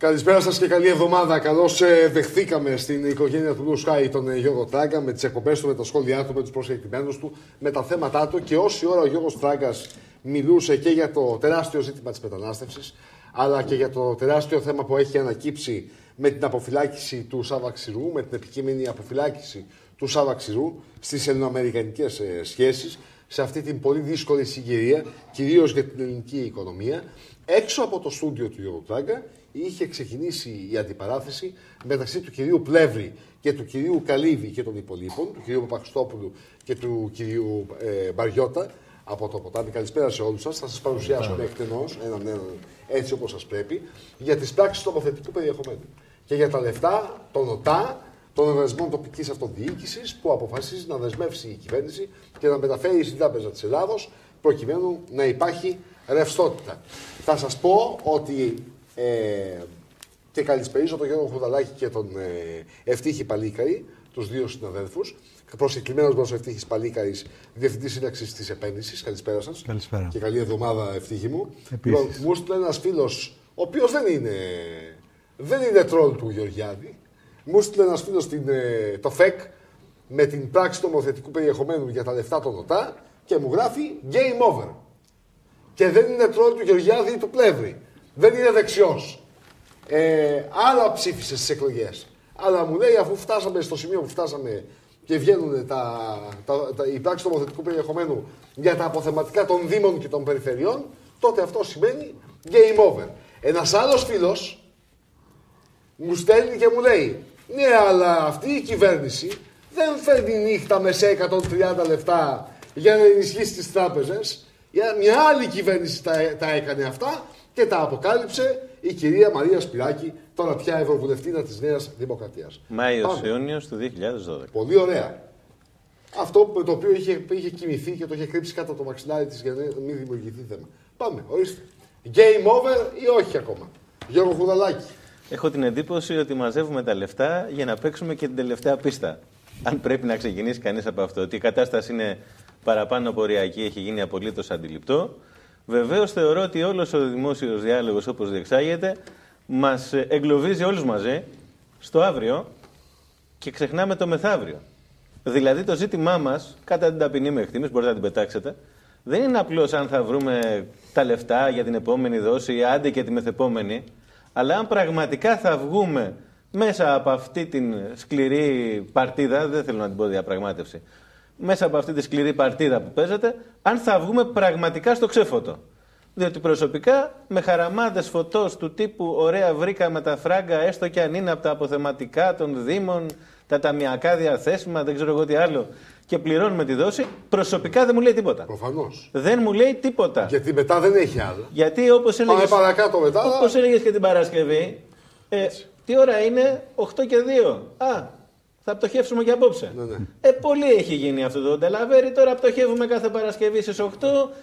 Καλησπέρα σας και καλή εβδομάδα. Καλώς ε, δεχθήκαμε στην οικογένεια του Blue τον ε, Γιώργο Τράγκα με τις εκπομπές του, με τα σχόλιά του, με τους προσκεκλημένους του, με τα θέματα του και όση ώρα ο Γιώργος Τράγκας μιλούσε και για το τεράστιο ζήτημα της μετανάστευσης, αλλά και για το τεράστιο θέμα που έχει ανακύψει με την αποφυλάκηση του Σάβα Ξηρού, με την επικείμενη αποφυλάκηση του Σάβα Ξηρού στις ελληνοαμερικανικές ε, σχέσεις, σε αυτή την πολύ δύσκολη συγκυρία, κυρίως για την ελληνική οικονομία. Έξω από το στούντιο του Γιώργου Τράγκα είχε ξεκινήσει η αντιπαράθεση μεταξύ του κυρίου Πλεύρη και του κυρίου Καλύβη και των υπολείπων, του κυρίου Παπαχριστόπουλου και του κυρίου ε, Μπαριώτα από το ποτάμι. Καλησπέρα σε όλους σας. Θα σας παρουσιάσω εκτενώς, έναν έναν έτσι όπως σας πρέπει, για τις πράξεις του νομοθετικού περιεχομένου. Και για τα λεφτά, τον ΟΤΑ, των οργανισμών τοπικής αυτοδιοίκησης που αποφασίζει να δεσμεύσει η κυβέρνηση και να μεταφέρει στην Τράπεζα της Ελλάδος προκειμένου να υπάρχει ρευστότητα. Θα σας πω ότι ε, και καλησπέριζω τον Γιώργο Χουδαλάκη και τον ε, Ευτύχη Παλίκαρη, τους δύο συναδέλφους. Προσκεκλημένος μας ο Ευτύχης Παλίκαρης, διευθυντής σύνταξης της επένδυσης. Καλησπέρα σας. Καλησπέρα. Και καλή εβδομάδα, Ευτύχη μου. Επίσης. Λοιπόν, μου έστειλε ένας φίλος, ο οποίος δεν είναι, δεν είναι τρόλ του Γεωργιάδη. Μου έστειλε ένας φίλος ε, το ΦΕΚ με την πράξη νομοθετικού περιεχομένου για τα λεφτά των ΟΤΑ και μου γράφει Game over. Και δεν είναι τρόλ του Γεωργιάδη ή του Πλεύρη δεν είναι δεξιός. Ε, άλλα ψήφισε στις εκλογές. Αλλά μου λέει αφού φτάσαμε στο σημείο που φτάσαμε και βγαίνουν τα, τα, τα, οι πράξει νομοθετικού περιεχομένου για τα αποθεματικά των Δήμων και των Περιφερειών, τότε αυτό σημαίνει game over. Ένας άλλος φίλος μου στέλνει και μου λέει: Ναι, αλλά αυτή η κυβέρνηση δεν φέρνει νύχτα με σε 130 λεφτά για να ενισχύσει τις τράπεζες. Μια άλλη κυβέρνηση τα, τα έκανε αυτά και τα αποκάλυψε η κυρία Μαρία Σπυράκη, τώρα πια Ευρωβουλευτήνα της Νέας Δημοκρατίας. Μάιος Ιούνιος του 2012. Πολύ ωραία. Αυτό το οποίο είχε, είχε κοιμηθεί και το είχε κρύψει κάτω το μαξιλάρι της για να μην δημιουργηθεί θέμα. Πάμε, ορίστε. Game over ή όχι ακόμα; Γιώργο Χουδαλάκη. Έχω την εντύπωση ότι μαζεύουμε τα λεφτά για να παίξουμε και την τελευταία πίστα. Αν πρέπει να ξεκινήσει κανείς από αυτό. Ότι η κατάσταση είναι παραπάνω πορειακή, έχει γίνει απολύτως αντιληπτό. Βεβαίως θεωρώ ότι όλος ο δημόσιος διάλογος όπως διεξάγεται μας εγκλωβίζει όλους μαζί στο αύριο και ξεχνάμε το μεθαύριο. Δηλαδή το ζήτημά μας, κατά την ταπεινή με εκτίμηση, μπορείτε να την πετάξετε, δεν είναι απλώς αν θα βρούμε τα λεφτά για την επόμενη δόση ή άντε και τη μεθεπόμενη, αλλά αν πραγματικά θα βγούμε μέσα από αυτή την σκληρή παρτίδα, δεν θέλω να την πω διαπραγμάτευση, μέσα από αυτή τη σκληρή παρτίδα που παίζεται, αν θα βγούμε πραγματικά στο ξέφωτο. Διότι προσωπικά με χαραμάδες φωτός του τύπου ωραία βρήκαμε τα φράγκα έστω και αν είναι από τα αποθεματικά των Δήμων, τα ταμιακά διαθέσιμα, δεν ξέρω εγώ τι άλλο και πληρώνουμε τη δόση, προσωπικά δεν μου λέει τίποτα. Προφανώς. Δεν μου λέει τίποτα. Γιατί μετά δεν έχει άλλο. Γιατί όπως έλεγε. παρακάτω μετά. Όπως έλεγες και την Παρασκευή. Ε, τι ώρα είναι, 8 και 2. Α, θα πτωχεύσουμε και απόψε. Ναι, ναι. Ε, πολύ έχει γίνει αυτό το ντελαβέρι. Τώρα πτωχεύουμε κάθε Παρασκευή στις 8.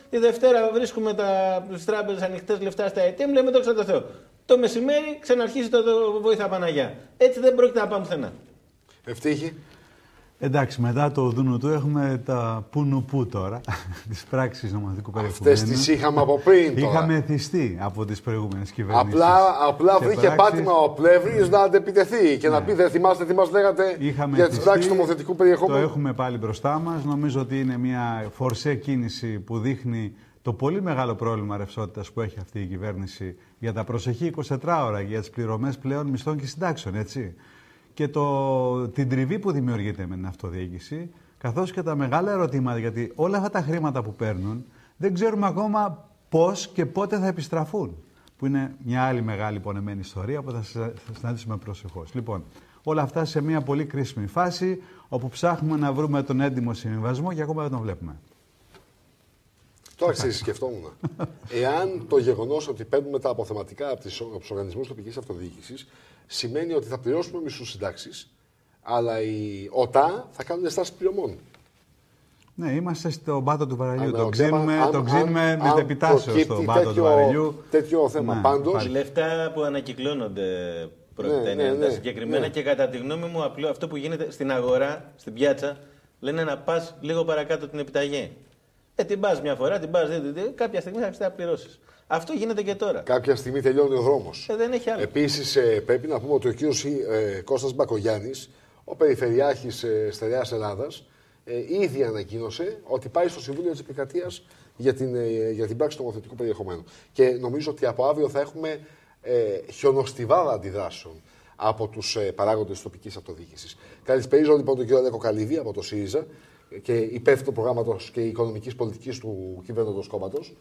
Τη Δευτέρα βρίσκουμε τα τράπεζε ανοιχτές λεφτά στα ATM. Λέμε το το Θεό. Το μεσημέρι ξαναρχίζει το, το βοήθα Παναγιά. Έτσι δεν πρόκειται να πάμε πουθενά. Ευτύχη. Εντάξει, μετά το δούνου του έχουμε τα πούνου που τώρα, τις πράξεις νομοθετικού περιεχομένου. Αυτέ τις είχαμε από πριν. Τώρα. Είχαμε θυστεί από τις προηγούμενες κυβερνήσεις. Απλά, απλά βρήκε πράξεις... πάτημα ο Πλεύρης να αντεπιτεθεί και ναι. να πει: Δεν θυμάστε τι μας λέγατε είχαμε για τις πράξεις νομοθετικού περιεχομένου. Το έχουμε πάλι μπροστά μας. Νομίζω ότι είναι μια φορσέ κίνηση που δείχνει το πολύ μεγάλο πρόβλημα ρευστότητα που έχει αυτή η κυβέρνηση για τα προσεχή 24 ώρα για τις πληρωμές πλέον μισθών και συντάξεων. Έτσι και το, την τριβή που δημιουργείται με την αυτοδιοίκηση, καθώς και τα μεγάλα ερωτήματα, γιατί όλα αυτά τα χρήματα που παίρνουν δεν ξέρουμε ακόμα πώς και πότε θα επιστραφούν. Που είναι μια άλλη μεγάλη πονεμένη ιστορία που θα συναντήσουμε προσεχώς. Λοιπόν, όλα αυτά σε μια πολύ κρίσιμη φάση, όπου ψάχνουμε να βρούμε τον έντιμο συμβιβασμό και ακόμα δεν τον βλέπουμε. Τώρα ξέρεις, σκεφτόμουν. Εάν το γεγονός ότι παίρνουμε τα αποθεματικά από του οργανισμούς τοπικής αυτοδιοίκησης σημαίνει ότι θα πληρώσουμε μισούς συντάξεις, αλλά οι ΟΤΑ θα κάνουν στάση πληρωμών. Ναι, είμαστε στον πάτο του βαρελιού. Το ξύνουμε, το ξύνουμε με τεπιτάσεως στον πάτο του βαρελιού. Τέτοιο θέμα. Ναι, Πάντω. Λεφτά που ανακυκλώνονται πρόκειται ναι, ναι, ναι, συγκεκριμένα ναι. και κατά τη γνώμη μου απλό, αυτό που γίνεται στην αγορά, στην πιάτσα, λένε να πας λίγο παρακάτω την επιταγή. Ε, την πας μια φορά, την πας δύο, δύο, κάποια στιγμή θα χρειαστεί να πληρώσεις. Αυτό γίνεται και τώρα. Κάποια στιγμή τελειώνει ο δρόμος. Ε, δεν έχει άλλο. Επίσης, ε, πρέπει να πούμε ότι ο κύριος ε, Κώστας Μπακογιάννης, ο Περιφερειάρχης ε, Στερεάς Ελλάδας, ε, ήδη ανακοίνωσε ότι πάει στο Συμβούλιο της Επικρατείας για, την, ε, για την πράξη του νομοθετικού περιεχομένου. Και νομίζω ότι από αύριο θα έχουμε ε, χιονοστιβάδα αντιδράσεων από τους ε, παράγοντες τη τοπικής αυτοδιοίκησης. Καλησπέριζω λοιπόν τον κύριο Αλέκο Καλίδη από το ΣΥΡΙΖΑ και υπεύθυνο προγράμματος και οικονομικής πολιτικής του κυβέρνητο κόμματος.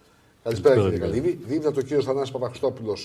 Καλησπέρα κύριε Καλίδη. Δίπλα του κύριο Θανάση Παπαχριστόπουλο,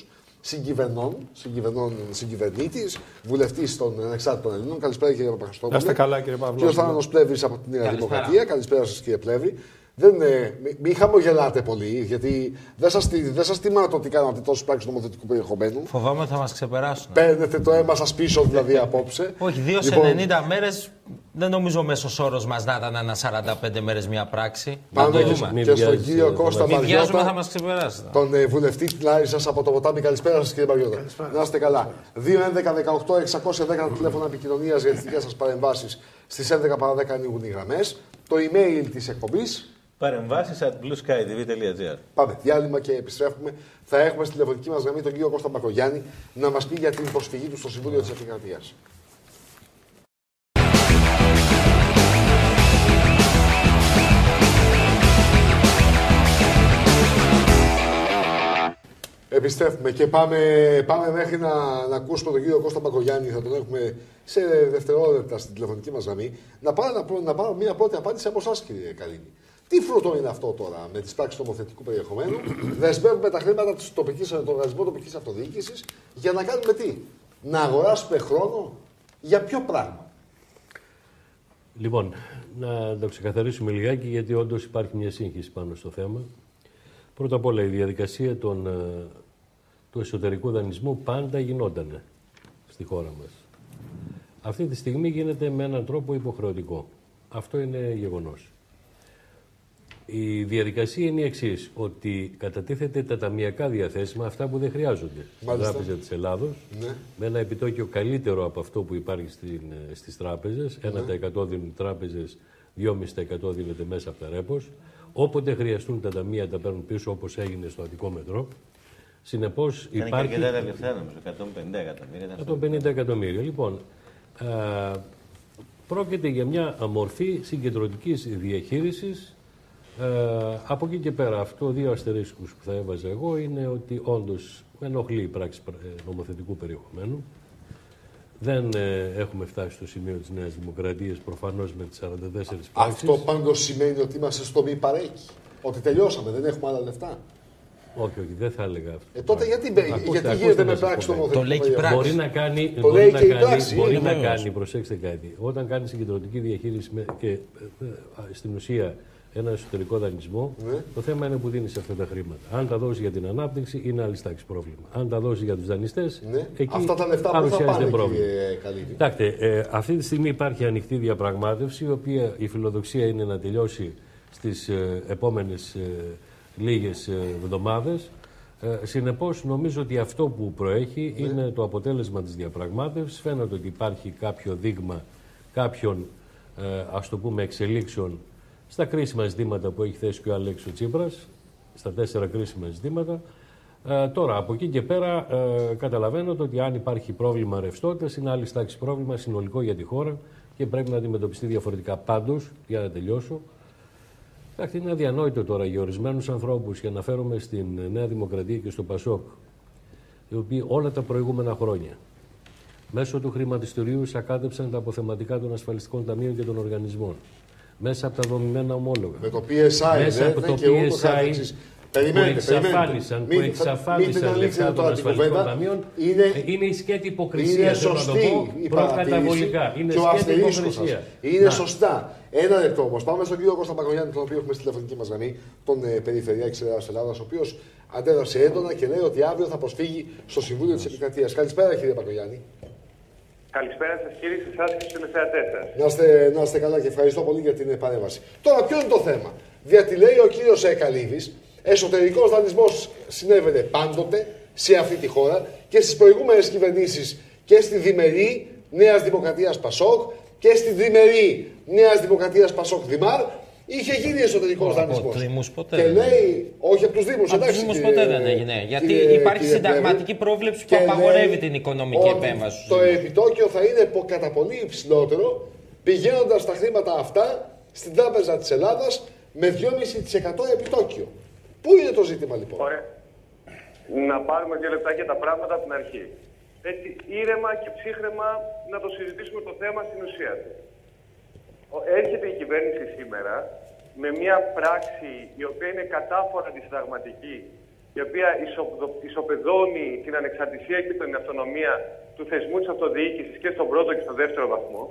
συγκυβερνών, συγκυβερνών συγκυβερνήτης, βουλευτής των Ανεξάρτητων Ελλήνων. Καλησπέρα κύριε Παπαχριστόπουλο. Να είστε καλά κύριε Παύλο. Κύριος Θάνο Πλεύρης από τη Νέα Δημοκρατία. Καλησπέρα σας κύριε Πλεύρη. Δεν, ε, μην μη χαμογελάτε πολύ, γιατί δεν σας δεν σας τιμά το ότι κάνατε τόσε πράξεις νομοθετικού περιεχομένου. Φοβάμαι ότι θα μας ξεπεράσουν. Παίρνετε το αίμα σας πίσω δηλαδή απόψε. Όχι, δύο σε Λοιπόν, 90 μέρες δεν νομίζω ο μέσος όρος μας να ήταν ένα 45 μέρες μια πράξη. Να Πάμε το και, δούμε. Μην και στον βιάζεις, κύριο ε, Κώστα Μην βιάζουμε, θα Μαριώτα, μας ξεπεράσει. τον ε, βουλευτή της Λάρισας από το ποτάμι. Καλησπέρα σας κύριε Μαριώτα. Να είστε καλά. 2-11-18-610 τα τηλέφωνα επικοινωνίας για τις δικές σας παρεμβάσεις. Στις 11 παρα 10 ανοίγουν οι γραμμές. Το email της εκπομπής. Παρεμβάσεις at blueskydv.gr. Πάμε διάλειμμα και επιστρέφουμε. Θα έχουμε στη τηλεφωνική μας γραμμή τον κύριο Κώστα Μπακογιάννη να μας πει για την προσφυγή του στο Συμβούλιο της Επικρατείας. Επιστρέφουμε και πάμε, πάμε μέχρι να, να ακούσουμε τον κύριο Κώστα Μπακογιάννη. Θα τον έχουμε σε δευτερόλεπτα στην τηλεφωνική μας γραμμή. Να πάρω, να, πρω- να πάρω μια πρώτη απάντηση από εσάς, κύριε Καλίνη. Τι φρούτο είναι αυτό τώρα με τις πράξεις νομοθετικού περιεχομένου; Δεσμεύουμε τα χρήματα του τοπικής, των οργανισμών τοπικής αυτοδιοίκησης για να κάνουμε τι; Να αγοράσουμε χρόνο για ποιο πράγμα; Λοιπόν, να το ξεκαθαρίσουμε λιγάκι γιατί όντως υπάρχει μια σύγχυση πάνω στο θέμα. Πρώτα απ' όλα η διαδικασία των, ε, του εσωτερικού δανεισμού πάντα γινόταν στη χώρα μας. Αυτή τη στιγμή γίνεται με έναν τρόπο υποχρεωτικό. Αυτό είναι γεγονός. Η διαδικασία είναι η εξής, ότι κατατίθεται τα ταμιακά διαθέσιμα, αυτά που δεν χρειάζονται στην Μάλιστα. Τράπεζα της Ελλάδος, Ναι. με ένα επιτόκιο καλύτερο από αυτό που υπάρχει στην, ε, στις τράπεζες. 1% δίνουν οι τράπεζες, 2,5% δίνεται μέσα από τα ρέπος. Όποτε χρειαστούν τα ταμεία τα παίρνουν πίσω όπως έγινε στο Αττικό Μετρό. Συνεπώς Ήταν και υπάρχει... αρκετά τα λεφτά νομίζω, 150 εκατομμύρια. ήταν στο- 150 εκατομμύρια. Λοιπόν, α, πρόκειται για μια μορφή συγκεντρωτικής διαχείρισης. Α, από εκεί και πέρα, αυτό δύο αστερίσκους που θα έβαζα εγώ είναι ότι όντως με ενοχλεί η πράξη πρα- ε, νομοθετικού περιεχομένου. Δεν ε, έχουμε φτάσει στο σημείο της Νέας Δημοκρατίας προφανώς με τις 44 πράξεις. Αυτό πάντως σημαίνει ότι είμαστε στο μη παρέκει. Ότι τελειώσαμε, δεν έχουμε άλλα λεφτά. Όχι, όχι, δεν θα έλεγα αυτό. Ε, τότε γιατί, Ακούστε, γιατί ακούστε γίνεται να με σας πράξη πω κάτι. νομοθετικού Το λέει και η περιεχομένου. πράξη. Μπορεί να κάνει, Το μπορεί λέει να και η κάνει, πράξη, μπορεί είναι να βεβαίως. κάνει, προσέξτε κάτι. Όταν κάνεις συγκεντρωτική διαχείριση με, και ε, ε, στην ουσία ένα εσωτερικό δανεισμό, Ναι. το θέμα είναι που δίνεις αυτά τα χρήματα. Αν τα δώσεις για την ανάπτυξη, είναι άλλη τάξη πρόβλημα. Αν τα δώσεις για τους δανειστές, Ναι. εκεί Αυτά τα λεφτά που θα παρουσιάζεται πάνε, πρόβλημα. κύριε Καλίδη. Κοιτάξτε, ε, αυτή τη στιγμή υπάρχει ανοιχτή διαπραγμάτευση, η οποία η φιλοδοξία είναι να τελειώσει στις ε, επόμενες ε, λίγες ε, εβδομάδες. Ε, συνεπώς, νομίζω ότι αυτό που προέχει είναι το αποτέλεσμα της διαπραγμάτευσης. Φαίνεται ότι υπάρχει κάποιο δείγμα κάποιων, ε, ας το πούμε, εξελίξεων στα κρίσιμα ζητήματα που έχει θέσει και ο Αλέξης Τσίπρας, στα τέσσερα κρίσιμα ζητήματα. Ε, τώρα, από εκεί και πέρα, ε, καταλαβαίνω ότι αν υπάρχει πρόβλημα ρευστότητας, είναι άλλη τάξη πρόβλημα συνολικό για τη χώρα και πρέπει να αντιμετωπιστεί διαφορετικά. Πάντως, για να τελειώσω, εντάξει, είναι αδιανόητο τώρα για ορισμένους ανθρώπους και αναφέρομαι στην Νέα Δημοκρατία και στο Πασόκ, οι οποίοι όλα τα προηγούμενα χρόνια μέσω του χρηματιστηρίου σακάτεψαν τα αποθεματικά των ασφαλιστικών ταμείων και των οργανισμών. Μέσα από τα δομημένα ομόλογα. Με το PSI, Μέσα ναι, από ναι, το και ούτω PSI καθεξής. Περιμένετε, που εξαφάνισαν, περιμένετε. που Μην- εξαφάνισαν μην την ανοίξετε λεφτά των τώρα την ασφαλιστικών κουβέντα. ταμείων, Είναι, ε, είναι η σκέτη υποκρισία. είναι θέλω να το σωστή πω, η παρατήρηση προκαταβολικά. Είναι και ο σκέτη αστερίσκος σας. υποκρισία. Είναι Να. σωστά. Ένα λεπτό όμως. Πάμε στον κύριο Κώστα Παγκογιάννη, τον οποίο έχουμε στη τηλεφωνική μας γραμμή, τον ε, Περιφερειάρχη της Ελλάδας, ο οποίος αντέδρασε έντονα και λέει ότι αύριο θα προσφύγει στο Συμβούλιο της Επικρατείας. Καλησπέρα, κύριε Παγκογιάννη. Καλησπέρα σας κύριε, σε εσά και στου τηλεθεατέ σας. Να είστε, να είστε καλά και ευχαριστώ πολύ για την παρέμβαση. Τώρα, ποιο είναι το θέμα; Διότι λέει ο κύριος Καλίδη, εσωτερικός δανεισμός συνέβαινε πάντοτε σε αυτή τη χώρα και στις προηγούμενες κυβερνήσεις και στη διμερή Νέας Δημοκρατίας Πασόκ και στη διμερή Νέας Δημοκρατίας Πασόκ Δημάρ. Είχε γίνει εσωτερικός Από δανεισμός. τους Δήμους ποτέ Και δεν λέει, όχι από τους Δήμους. Από του Δήμου ποτέ δεν έγινε. Γιατί υπάρχει συνταγματική πρόβλεψη που απαγορεύει την οικονομική επέμβαση. στους Το Δήμους. επιτόκιο θα είναι πο- κατά πολύ υψηλότερο πηγαίνοντας τα χρήματα αυτά στην Τράπεζα της Ελλάδας με 2,5% επιτόκιο. Πού είναι το ζήτημα λοιπόν; Ωραία. Να πάρουμε δύο λεπτάκια τα πράγματα από την αρχή. Έτσι, ήρεμα και ψύχρεμα να το συζητήσουμε το θέμα στην ουσία του. Ο- Έρχεται η κυβέρνηση σήμερα με μια πράξη η οποία είναι κατάφορα αντισυνταγματική, η οποία ισοπεδο- ισοπεδώνει την ανεξαρτησία και την αυτονομία του θεσμού της αυτοδιοίκησης και στον πρώτο και στο δεύτερο βαθμό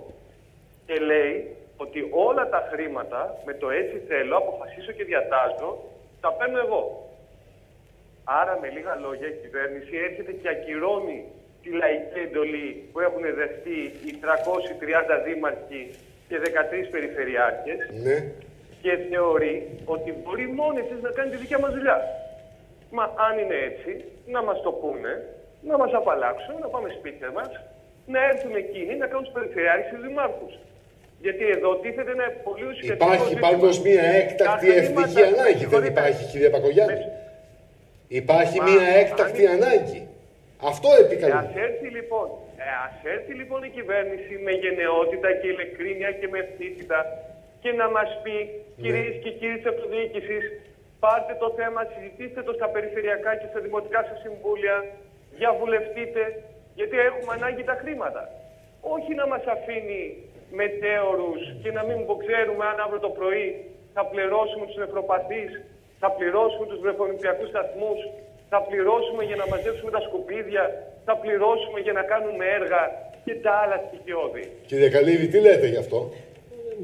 και λέει ότι όλα τα χρήματα με το έτσι θέλω, αποφασίσω και διατάζω, τα παίρνω εγώ. Άρα με λίγα λόγια η κυβέρνηση έρχεται και ακυρώνει τη λαϊκή εντολή που έχουν δεχτεί οι 330 δήμαρχοι και 13 περιφερειάρχες Ναι. Και θεωρεί ότι μπορεί μόνη της να κάνει τη δικιά μας δουλειά. Μα αν είναι έτσι, να μας το πούνε, να μας απαλλάξουν, να πάμε σπίτια μας, να έρθουν εκείνοι να κάνουν τους περιφερειάρχες και τους δημάρχους. Γιατί εδώ τίθεται ένα πολύ ουσιαστικό Υπάρχει ζήτημα. πάντως μια έκτακτη Τα εθνική χρήματα- ανάγκη, δεν συγχωρείτε. υπάρχει κύριε Πακογιάννη. Με- Υπάρχει Μα, μια έκτακτη αν- ανάγκη. Αυτό Ε, ας επικαλείται. έρθει λοιπόν, ε, ας έρθει λοιπόν η κυβέρνηση με γενναιότητα και ειλικρίνεια και με ευθύτητα και να μας πει, κυρίες και κύριοι της αυτοδιοίκησης, πάρτε το θέμα, συζητήστε το στα περιφερειακά και στα δημοτικά σας συμβούλια, διαβουλευτείτε, γιατί έχουμε ανάγκη τα χρήματα. Όχι να μας αφήνει μετέωρους και να μην ξέρουμε αν αύριο το πρωί θα πληρώσουμε τους νευροπαθείς, θα πληρώσουμε τους βρεφονιπιακούς σταθμούς, θα πληρώσουμε για να μαζέψουμε τα σκουπίδια, θα πληρώσουμε για να κάνουμε έργα και τα άλλα στοιχειώδη. Κύριε Καλίδη, τι λέτε γι' αυτό;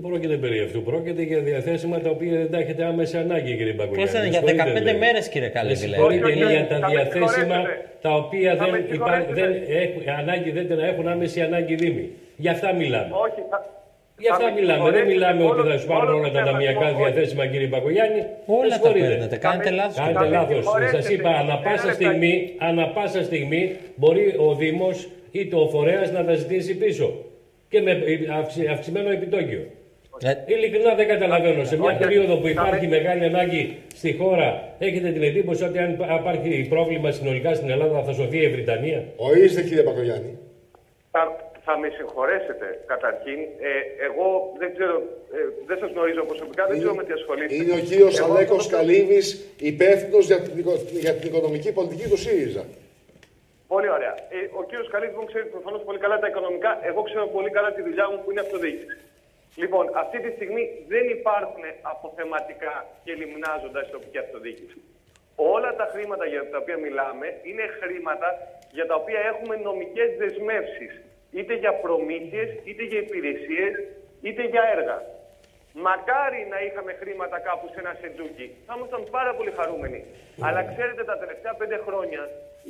Δεν πρόκειται περί αυτού. Πρόκειται για διαθέσιμα τα οποία δεν τα έχετε άμεση ανάγκη, κύριε Μπακογιάννη. Πώς είναι, για Συγχωρείτε, 15 λέει. μέρες, κύριε Καλίδη, Με λέει. συγχωρείτε, Όχι, είναι όχι, για τα θα με διαθέσιμα συγχωρέσετε. τα οποία Θα δεν, με υπά, συγχωρέσετε. δεν έχουν, ανάγκη, δεν την έχουν άμεση ανάγκη δήμοι. Για αυτά μιλάμε. Όχι, θα, Για θα αυτά με μιλάμε. Δεν συγχωρέσετε, μιλάμε ότι όλο- θα σου πάρουν όλο όλα το τα θέμα, ταμιακά όχι. διαθέσιμα, κύριε Πακογιάννη. Όλα Με τα συγχωρείτε. παίρνετε. Κάνετε με- λάθος. Κάνετε Θα με λάθος. συγχωρέσετε. Σα είπα, ανα πάσα Ένα στιγμή, ανα πάσα στιγμή μπορεί ο Δήμος ή το φορέας να τα ζητήσει πίσω. Και με αυξη- αυξημένο επιτόκιο. Ε, Ειλικρινά δεν καταλαβαίνω. Σε μια Όχι, περίοδο που θα υπάρχει με- μεγάλη ανάγκη στη χώρα, έχετε την εντύπωση ότι αν υπάρχει πρόβλημα συνολικά στην Ελλάδα θα σωθεί η Βρυτανία; Ορίστε κύριε Πακογιάννη. Θα, θα με συγχωρέσετε καταρχήν. Ε, εγώ δεν ξέρω, ε, δεν σας γνωρίζω προσωπικά, δεν ξέρω με τι ασχολείστε. Είναι ο κύριος Εγώ Αλέκος αυτό το- Καλύβης υπεύθυνος για, την οικο- για την οικονομική πολιτική του ΣΥΡΙΖΑ. Πολύ ωραία. Ε, ο κύριος Καλίδης μου ξέρει προφανώς πολύ καλά τα οικονομικά. Εγώ ξέρω πολύ καλά τη δουλειά μου που είναι αυτοδιοίκηση. Λοιπόν, αυτή τη στιγμή δεν υπάρχουν αποθεματικά και λιμνάζοντας η τοπική αυτοδιοίκηση. Όλα τα χρήματα για τα οποία μιλάμε είναι χρήματα για τα οποία έχουμε νομικές δεσμεύσεις. Είτε για προμήθειες, είτε για υπηρεσίες, είτε για έργα. Μακάρι να είχαμε χρήματα κάπου σε ένα σεντούκι. Θα ήμασταν πάρα πολύ χαρούμενοι. Αλλά ξέρετε, τα τελευταία πέντε χρόνια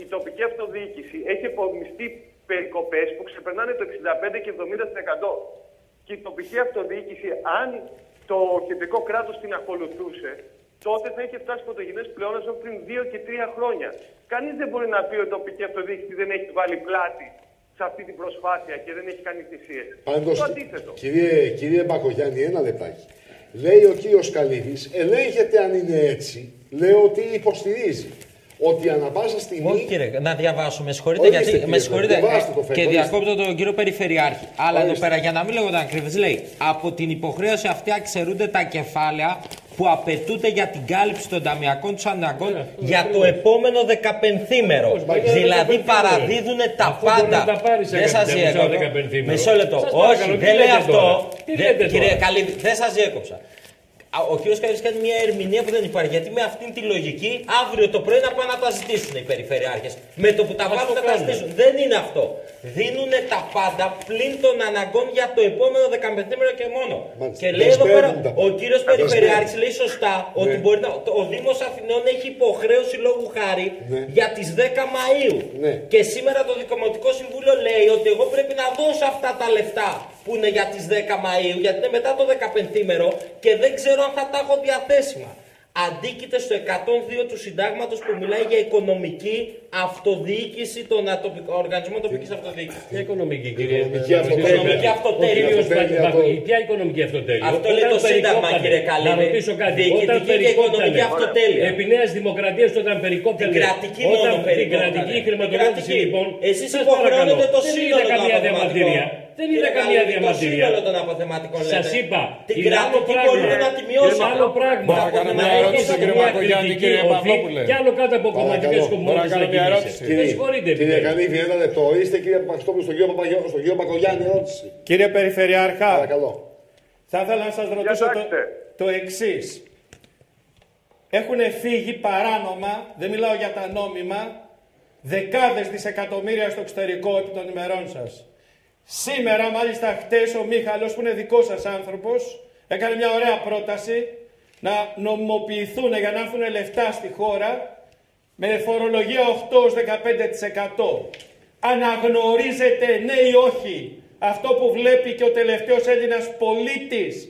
η τοπική αυτοδιοίκηση έχει υπομειστεί περικοπές που ξεπερνάνε το 65 και 70%. Και η τοπική αυτοδιοίκηση, αν το κεντρικό κράτος την ακολουθούσε, τότε θα είχε φτάσει πρωτογενές πλεόνασμα πριν δύο και τρία χρόνια. Κανείς δεν μπορεί να πει ότι η τοπική αυτοδιοίκηση δεν έχει βάλει πλάτη σε αυτή την προσπάθεια και δεν έχει κάνει θυσίες. Πάντως, Το αντίθετο. κύριε, κύριε Μπακογιάννη, ένα λεπτάκι. Λέει ο κύριος Καλύβης, ελέγχεται αν είναι έτσι. Λέω ότι υποστηρίζει ότι ανα πάσα στιγμή... Όχι κύριε, να διαβάσω. Με συγχωρείτε, Ορίστε, γιατί, κύριε, με συγχωρείτε διαβάστε το ε, φέτο, και ορίστε. διακόπτω τον κύριο Περιφερειάρχη. Αλλά εδώ Ορίστε. πέρα, για να μην λέγονταν ακριβώ, λέει από την υποχρέωση αυτή αξαιρούνται τα κεφάλαια που απαιτούνται για την κάλυψη των ταμιακών τους αναγκών Ναι, αυτό για το ακριβώς. επόμενο δεκαπενθήμερο. Πώς, μα, για Δηλαδή 15 παραδίδουν τα Αφού μπορεί πάντα. να τα πάρεις, Δεν σας αγαπητέ μου, σε διέκοψα. 15 Μισό λεπτό. Σας Όχι, παρακαλώ, τι δεν λέει λέτε αυτό. τώρα; Τι Δεν- λέτε Κύριε τώρα; Καλή, δεν σας διέκοψα. Α, Ο κύριος Καλή κάνει μια ερμηνεία που δεν υπάρχει. Γιατί με αυτήν τη λογική αύριο το πρωί να πάνε να τα ζητήσουν οι περιφερειάρχες. Με το που τα Ας βάλουν το θα τα κάνουν. ζητήσουν. Δεν είναι αυτό. Δίνουν τα πάντα πλην των αναγκών για το επόμενο δεκαπενθήμερο και μόνο. Μάλιστα. Και λέει εδώ πέρα, Δεσμεύουν τα ο πάντα. κύριος Δεσμεύουν. Περιφερειάρχης λέει σωστά ότι Ναι. μπορεί να, το- ο Δήμος Αθηνών έχει υποχρέωση λόγου χάρη Ναι. για τις 10 Μαου. Ναι. Και σήμερα το Δικομοτικό Συμβούλιο λέει ότι εγώ πρέπει να δώσω αυτά τα λεφτά που είναι για τις 10 Μαΐου, γιατί είναι μετά το 15 μέρο και δεν ξέρω αν θα τα έχω διαθέσιμα. αντίκειται στο 102 του συντάγματος που μιλάει για οικονομική αυτοδιοίκηση των ατοπικών οργανισμών τοπικής αυτοδιοίκησης. Ποια οικονομική, κύριε. Οικονομική να αυτοτέλεια. ρωτήσω Οικονομική κάτι. αυτοτέλεια. Ο κύριος Αυτοτέλεια, Πα- το- Πα- Ποια οικονομική αυτοτέλεια; Αυτό Όταν λέει το Σύνταγμα, περικόπτανε- κύριε Καλίδη. Να ρωτήσω κάτι. Διοικητική Όταν και οικονομική περικόπτανε αυτοτέλεια. επί Νέας Δημοκρατίας όταν περικόπτανε. Την κρατική όταν μόνο την περικόπτανε. κρατική Την χρηματοδότηση κρατική. λοιπόν. Εσείς σας υποχρεώνετε παρακαλώ, το δεν σύνολο είδα των καμία αποθεματικών. διαμαρτυρία. Δεν είδα Κύριε καμία Καλίδη, διαμαρτυρία. Το σύνολο των αποθεματικών λέτε. Σας είπα, Την είναι άλλο κρατική πράγμα. μπορείτε να τη μειώσετε. Είναι άλλο πράγμα. Μπορώ να κάνω Να μια έχεις ερώτηση, μια κύριε Μπακογιάννη, κριτική κύριε οδή Παπαδόπουλε. Και άλλο κάτω από κομματικές Παρακαλώ. Μπορώ να κομμάτια κάνω θα μια κινείσαι. ερώτηση. Με συγχωρείτε. Κύριε επιτέλους. Καλύβη, ένα λεπτό. Είστε κύριε Παπαχιστόπουλο στον κύριο, Παπαγιο... στον κύριο Μπακογιάννη ερώτηση. Κύριε Περιφερειάρχα, Παρακαλώ. θα ήθελα να σας ρωτήσω το, Κοιτάξτε. το εξής. Έχουν φύγει παράνομα, δεν μιλάω για τα νόμιμα, δεκάδες δισεκατομμύρια στο εξωτερικό επί των ημερών σας. Σήμερα, μάλιστα χτες, ο Μίχαλος, που είναι δικός σας άνθρωπος, έκανε μια ωραία πρόταση να νομιμοποιηθούν για να έρθουν λεφτά στη χώρα με φορολογία 8-15%. Αναγνωρίζετε ναι ή όχι αυτό που βλέπει και ο τελευταίος Έλληνας πολίτης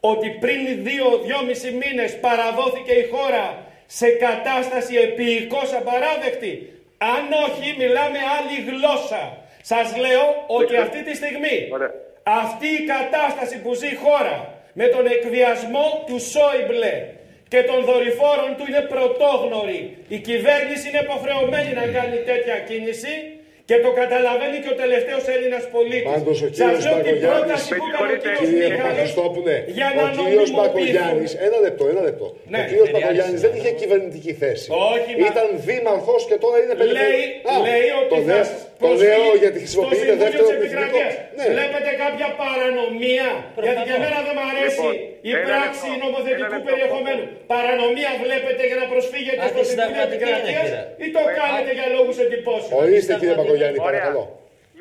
ότι πριν δύο-δυόμισι μήνες παραδόθηκε η χώρα σε κατάσταση επίοικος απαράδεκτη. Αν όχι μιλάμε άλλη γλώσσα. Σας λέω ότι αυτή τη στιγμή Ωραία. αυτή η κατάσταση που ζει η χώρα με τον εκβιασμό του Σόιμπλε και των δορυφόρων του είναι πρωτόγνωρη. Η κυβέρνηση είναι υποχρεωμένη να κάνει τέτοια κίνηση και το καταλαβαίνει και ο τελευταίος Έλληνας πολίτης. Πάντως ο Σας κύριος λέω την Μπακογιάννης- πρόταση που έκανε ο κύριος Κύριε Μιχάλης Παπαχριστόπουλε, για ο να κύριος νομιμοποιηθούν. Μπακογιάννης, ένα λεπτό, ένα λεπτό. Ναι, ο κύριος Φερειάρχης Μπακογιάννης δεν είναι είχε κυβερνητική θέση. Όχι, μα- Ήταν δήμαρχος και τώρα είναι Λέει, περιφερειακός. λέει ότι το, θα λέω, το προσφύγει λέω γιατί στο χρησιμοποιείτε Συμβούλιο δεύτερο της πληθυντικό. Επικρατείας. Ναι. Βλέπετε κάποια παρανομία, γιατί και εμένα δεν μου αρέσει Λοιπόν, η ένα πράξη λεπτό, νομοθετικού ένα λεπτό. περιεχομένου. Παρανομία βλέπετε για να προσφύγετε στο Συμβούλιο Αντισυνταγματική είναι, Επικρατείας κύριε. ή το κάνετε για λόγους εντυπώσεων. Ορίστε κύριε Μπακογιάννη, Ωραία. παρακαλώ.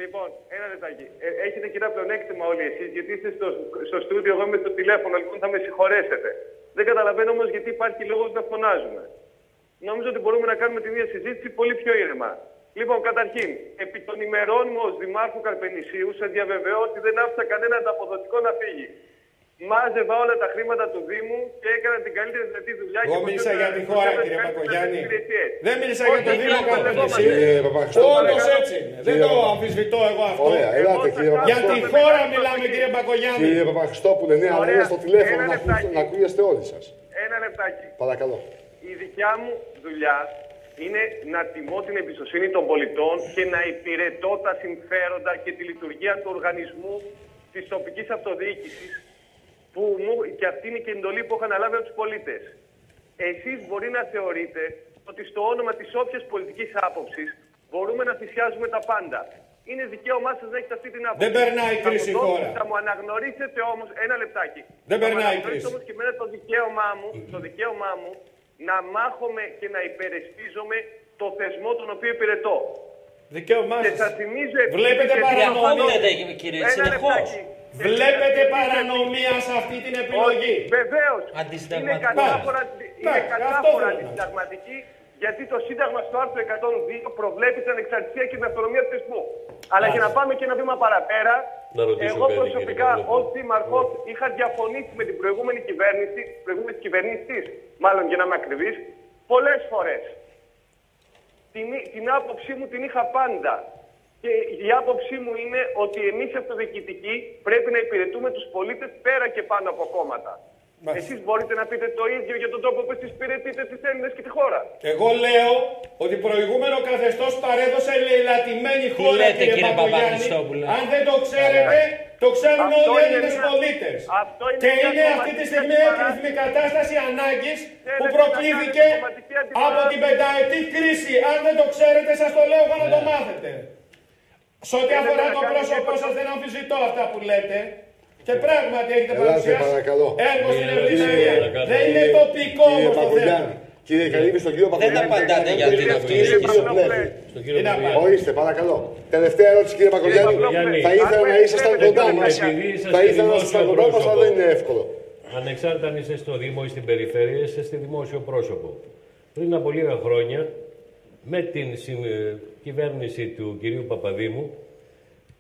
Λοιπόν, ένα λεπτάκι. Ε, έχετε και ένα πλεονέκτημα όλοι εσείς, γιατί είστε στο, στο στούντιο, εγώ είμαι στο τηλέφωνο, λοιπόν θα με συγχωρέσετε. Δεν καταλαβαίνω όμως γιατί υπάρχει λόγος να φωνάζουμε. Νομίζω ότι μπορούμε να κάνουμε την ίδια συζήτηση πολύ πιο ήρεμα. Λοιπόν, καταρχήν, επί των ημερών μου ως Δημάρχου Καρπενησίου, σε διαβεβαιώ ότι δεν άφησα κανένα ανταποδοτικό να φύγει. Μάζευα όλα τα χρήματα του Δήμου και έκανα την καλύτερη δυνατή δουλειά. Εγώ και μίλησα προσέφερα- για τη χώρα, προσέφερα κύριε τις Πακογιάννη. υπηρεσίες. Δεν μίλησα Όχι, για το όχι, Δήμο όχι, Καρπενησίου. Κύριε Παπαχριστόπουλε. Όντως έτσι είναι. Δεν το αμφισβητώ εγώ αυτό. Ωραία, ελάτε κύριε Για τη Παπαχριστόπουλε. χώρα μιλάμε κύριε Πακογιάννη. Κύριε Παπαχριστόπουλε, ναι, αλλά Ωραία. είναι στο τηλέφωνο Ένα να, ακού- λεπτάκι. να ακούγεστε όλοι σας. Ένα λεπτάκι. Παρακαλώ. Η δικιά μου δουλειά είναι να τιμώ την εμπιστοσύνη των πολιτών και να υπηρετώ τα συμφέροντα και τη λειτουργία του οργανισμού της τοπικής αυτοδιοίκησης που μου, και αυτή είναι και η εντολή που έχω αναλάβει από τους πολίτες. Εσείς μπορεί να θεωρείτε ότι στο όνομα της όποιας πολιτικής άποψης μπορούμε να θυσιάζουμε τα πάντα. Είναι δικαίωμά σας να έχετε αυτή την άποψη. Δεν περνάει Θα μου κρίση η δώσετε- χώρα. Θα μου αναγνωρίσετε όμως ένα λεπτάκι. Δεν Θα μου περνάει αναγνωρίσετε κρίση. όμως και εμένα το δικαίωμά μου, το δικαίωμά μου να μάχομαι και να υπερασπίζομαι το θεσμό τον οποίο υπηρετώ. Δικαίωμά Και σας. σα θυμίζω επίσης Βλέπετε και- παρανομία. Διακόπτεται, κύριε, Ένα συνεχώς. λεπτάκι. Βλέπετε παρανομία σε αυτή την επιλογή. Βεβαίως. Είναι Αντισυνταγματικό. κατάφορα, είναι Ναι, αυτό κατάφορα θέλω να- αντισυνταγματική γιατί το Σύνταγμα στο άρθρο 102 προβλέπει την ανεξαρτησία και την αυτονομία του θεσμού. Αλλά για να πάμε και ένα βήμα παραπέρα, Να ρωτήσω εγώ κάτι, προσωπικά κύριε Παπαδόπουλο. ως Δήμαρχο είχα διαφωνήσει με την προηγούμενη κυβέρνηση, προηγούμενης κυβέρνηση, μάλλον για να είμαι ακριβής, πολλές φορές. Την, την άποψή μου την είχα πάντα. Και η άποψή μου είναι ότι εμείς οι αυτοδιοικητικοί πρέπει να υπηρετούμε τους πολίτες πέρα και πάνω από κόμματα. Μάλιστα. Εσείς μπορείτε να πείτε το ίδιο για τον τρόπο που εσείς υπηρετείτε τις Έλληνες και τη χώρα. Εγώ λέω ότι προηγούμενο καθεστώς παρέδωσε λαιλατημένη χώρα, λέτε, κύριε κύριε Παπαγιάννη. Παπαχριστόπουλε. Αν δεν το ξέρετε, το ξέρουν Αυτό όλοι οι είναι Έλληνες μια- πολίτες. αυτό είναι Και μια είναι αυτή τη κομματική στιγμή αντιπαράθεση. έκρηθμη κατάσταση ανάγκης που Θέλετε να προκλήθηκε κάνετε κομματική αντιπαράθεση. από την πενταετή κρίση. Αν δεν το ξέρετε, σας το λέω εγώ να το μάθετε. Σε ό,τι Θέλετε αφορά να το κάνετε πρόσωπό και- σας δεν αμφισβητώ αυτά που λέτε. Και πράγματι έχετε Ελάτε, παρουσιάσει παρακαλώ. έργο στην Κύριε Ευρυσία. Παρακαλώ. Δεν είναι τοπικό Κύριε όμως το θέμα. Παπαγιάννη. Κύριε Καλύβη, στον κύριο Παπαγιάννη. απαντάτε γιατί είναι Κύριε αυτή η Κύριε συζήτηση. Πλεύρη. Στον κύριο Είναι Παπαγιάννη. Ορίστε, παρακαλώ. Τελευταία ερώτηση, κύριε Παπαγιάννη. Παπαγιάννη, Θα ήθελα να αν ήσασταν θέλετε, κοντά κύριε μα. Επειδή είσαστε Θα ήθελα να δημόσιο ήσασταν κοντά μα, πρόσωπο. αλλά δεν είναι εύκολο. Ανεξάρτητα αν είστε στο Δήμο ή στην περιφέρεια, είστε στη δημόσιο πρόσωπο. Πριν από λίγα χρόνια, με την συμ- ε, κυβέρνηση του κυρίου Παπαδήμου,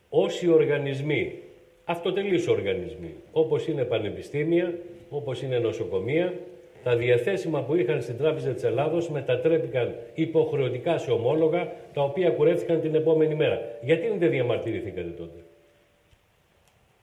όσοι οργανισμοί, αυτοτελείς οργανισμοί, όπως είναι πανεπιστήμια, όπως είναι νοσοκομεία, τα διαθέσιμα που είχαν στην Τράπεζα της Ελλάδος μετατρέπηκαν υποχρεωτικά σε ομόλογα, τα οποία κουρεύτηκαν την επόμενη μέρα. Γιατί δεν διαμαρτυρηθήκατε τότε;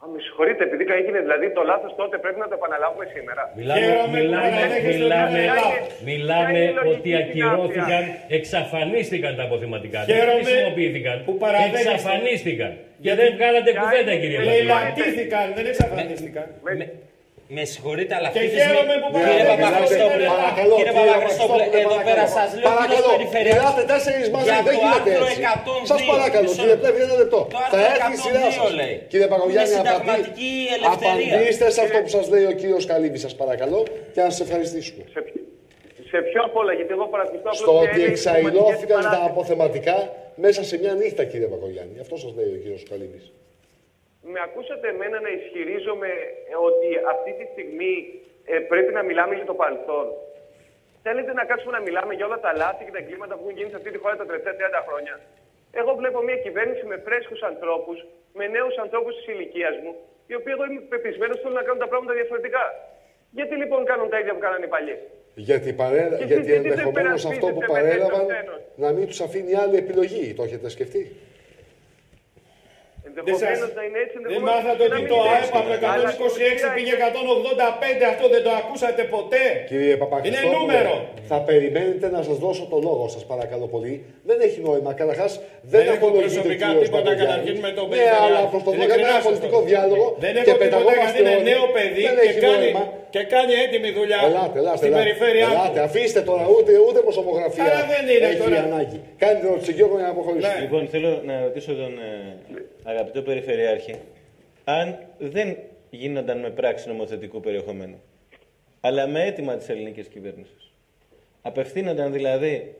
Α, με συγχωρείτε, επειδή έγινε δηλαδή το λάθος τότε, πρέπει να το επαναλάβουμε σήμερα. Μιλάμε, Χαίρομαι που μιλάμε, παραδέχεστε μιλάμε, ότι είναι μιλάμε Ποια είναι η λογική ότι συνάφεια; ακυρώθηκαν, εξαφανίστηκαν τα αποθεματικά. Δεν Χαίρομαι χρησιμοποιήθηκαν, που παραδέχεστε. εξαφανίστηκαν. Και Γιατί- δεν βγάλατε Ποια κουβέντα, είναι- κύριε Λέει, Παπαδάκη. Λαϊλατήθηκαν, δεν εξαφανίστηκαν. Με- Με συγχωρείτε, αλλά Και αυτή τη χαίρομαι στιγμή. που Κύριε παραδέχεστε Παπαχριστόπουλε, ότι Παρακαλώ, κύριε κύριε Παπαχριστόπουλε, Παπαχριστόπουλε, εδώ πέρα παρακαλώ. σα λέω κύριο Παρακαλώ, Περιφερειάρχη. μιλάτε τέσσερις μαζί, Για δεν το γίνεται άρθρο έτσι. 102. Σας παρακαλώ, Μισό κύριε λεπτό. Πλεύρη, ένα λεπτό. Το Θα άρθρο έρθει η σειρά 102 σας. λέει. Κύριε Παπαγιάννη, Είναι απαντή- συνταγματική ελευθερία. απαντήστε σε αυτό που σας λέει ο κύριος Καλύβης, σας παρακαλώ, και να σας ευχαριστήσουμε. Σε, ποιο- σε ποιο απ' όλα, γιατί εγώ παρακολουθώ απλώς Στο μια ότι έννοια εξαϊλώθηκαν της τα αποθεματικά μέσα σε μια νύχτα, κύριε Παπαγιάννη. Αυτό σας λέει ο κύριος Καλύβης. Με ακούσατε εμένα να ισχυρίζομαι ε, ότι αυτή τη στιγμή ε, πρέπει να μιλάμε για το παρελθόν. Θέλετε να κάτσουμε να μιλάμε για όλα τα λάθη και τα εγκλήματα που έχουν γίνει σε αυτή τη χώρα τα τελευταία 30 χρόνια. Εγώ βλέπω μια κυβέρνηση με φρέσκους ανθρώπους, με νέους ανθρώπους της ηλικίας μου, οι οποίοι εγώ είμαι πεπισμένος θέλουν να κάνουν τα πράγματα διαφορετικά. Γιατί λοιπόν κάνουν τα ίδια που κάνανε οι παλιοί. Γιατί, παρέ... Και γιατί εσείς τι δεν ενδεχομένως αυτό που υπερασπίζεστε παρέλαβαν με τέτοιο να μην τους αφήνει άλλη επιλογή. Το έχετε σκεφτεί; Ενδεχομένως να είναι έτσι, Δεν ενδεχομένως μάθατε να ότι μην το είναι ΑΕΠ έτσι. από Αλλά 126 η πήγε ουσία 185, αυτό δεν το ακούσατε ποτέ. Κύριε Είναι Παπαχριστόπουλε, νούμερο. θα περιμένετε να σας δώσω το λόγο σας παρακαλώ πολύ. Δεν έχει νόημα. Καταρχάς δεν, Δεν έχω απολογείται ο προσωπικά κύριος τίποτα Παπαγιάννης. καταρχήν με τον Ναι, Περιφερειάρχη. αλλά προς το λόγο Ειλικρινά ένα σας πολιτικό το λέω. διάλογο Δεν και έχω τίποτα πεταγόμαστε γιατί είναι όλοι. νέο παιδί Δεν και έχει κάνει, νόημα. και κάνει έτοιμη δουλειά Ελάτε, ελάτε, στην ελάτε. περιφέρειά ελάτε. του. Αφήστε τώρα ούτε, ούτε προσωπογραφία Καλά δεν είναι έχει τώρα. ανάγκη. Κάντε τον Τσιγκιώργο για να αποχωρήσουμε. Ναι. Λοιπόν, θέλω να ρωτήσω τον ε, αγαπητό Περιφερειάρχη αν δεν γίνονταν με πράξη νομοθετικού περιεχομένου, αλλά με αίτημα της ελληνικής κυβέρνησης. Απευθύνονταν δηλαδή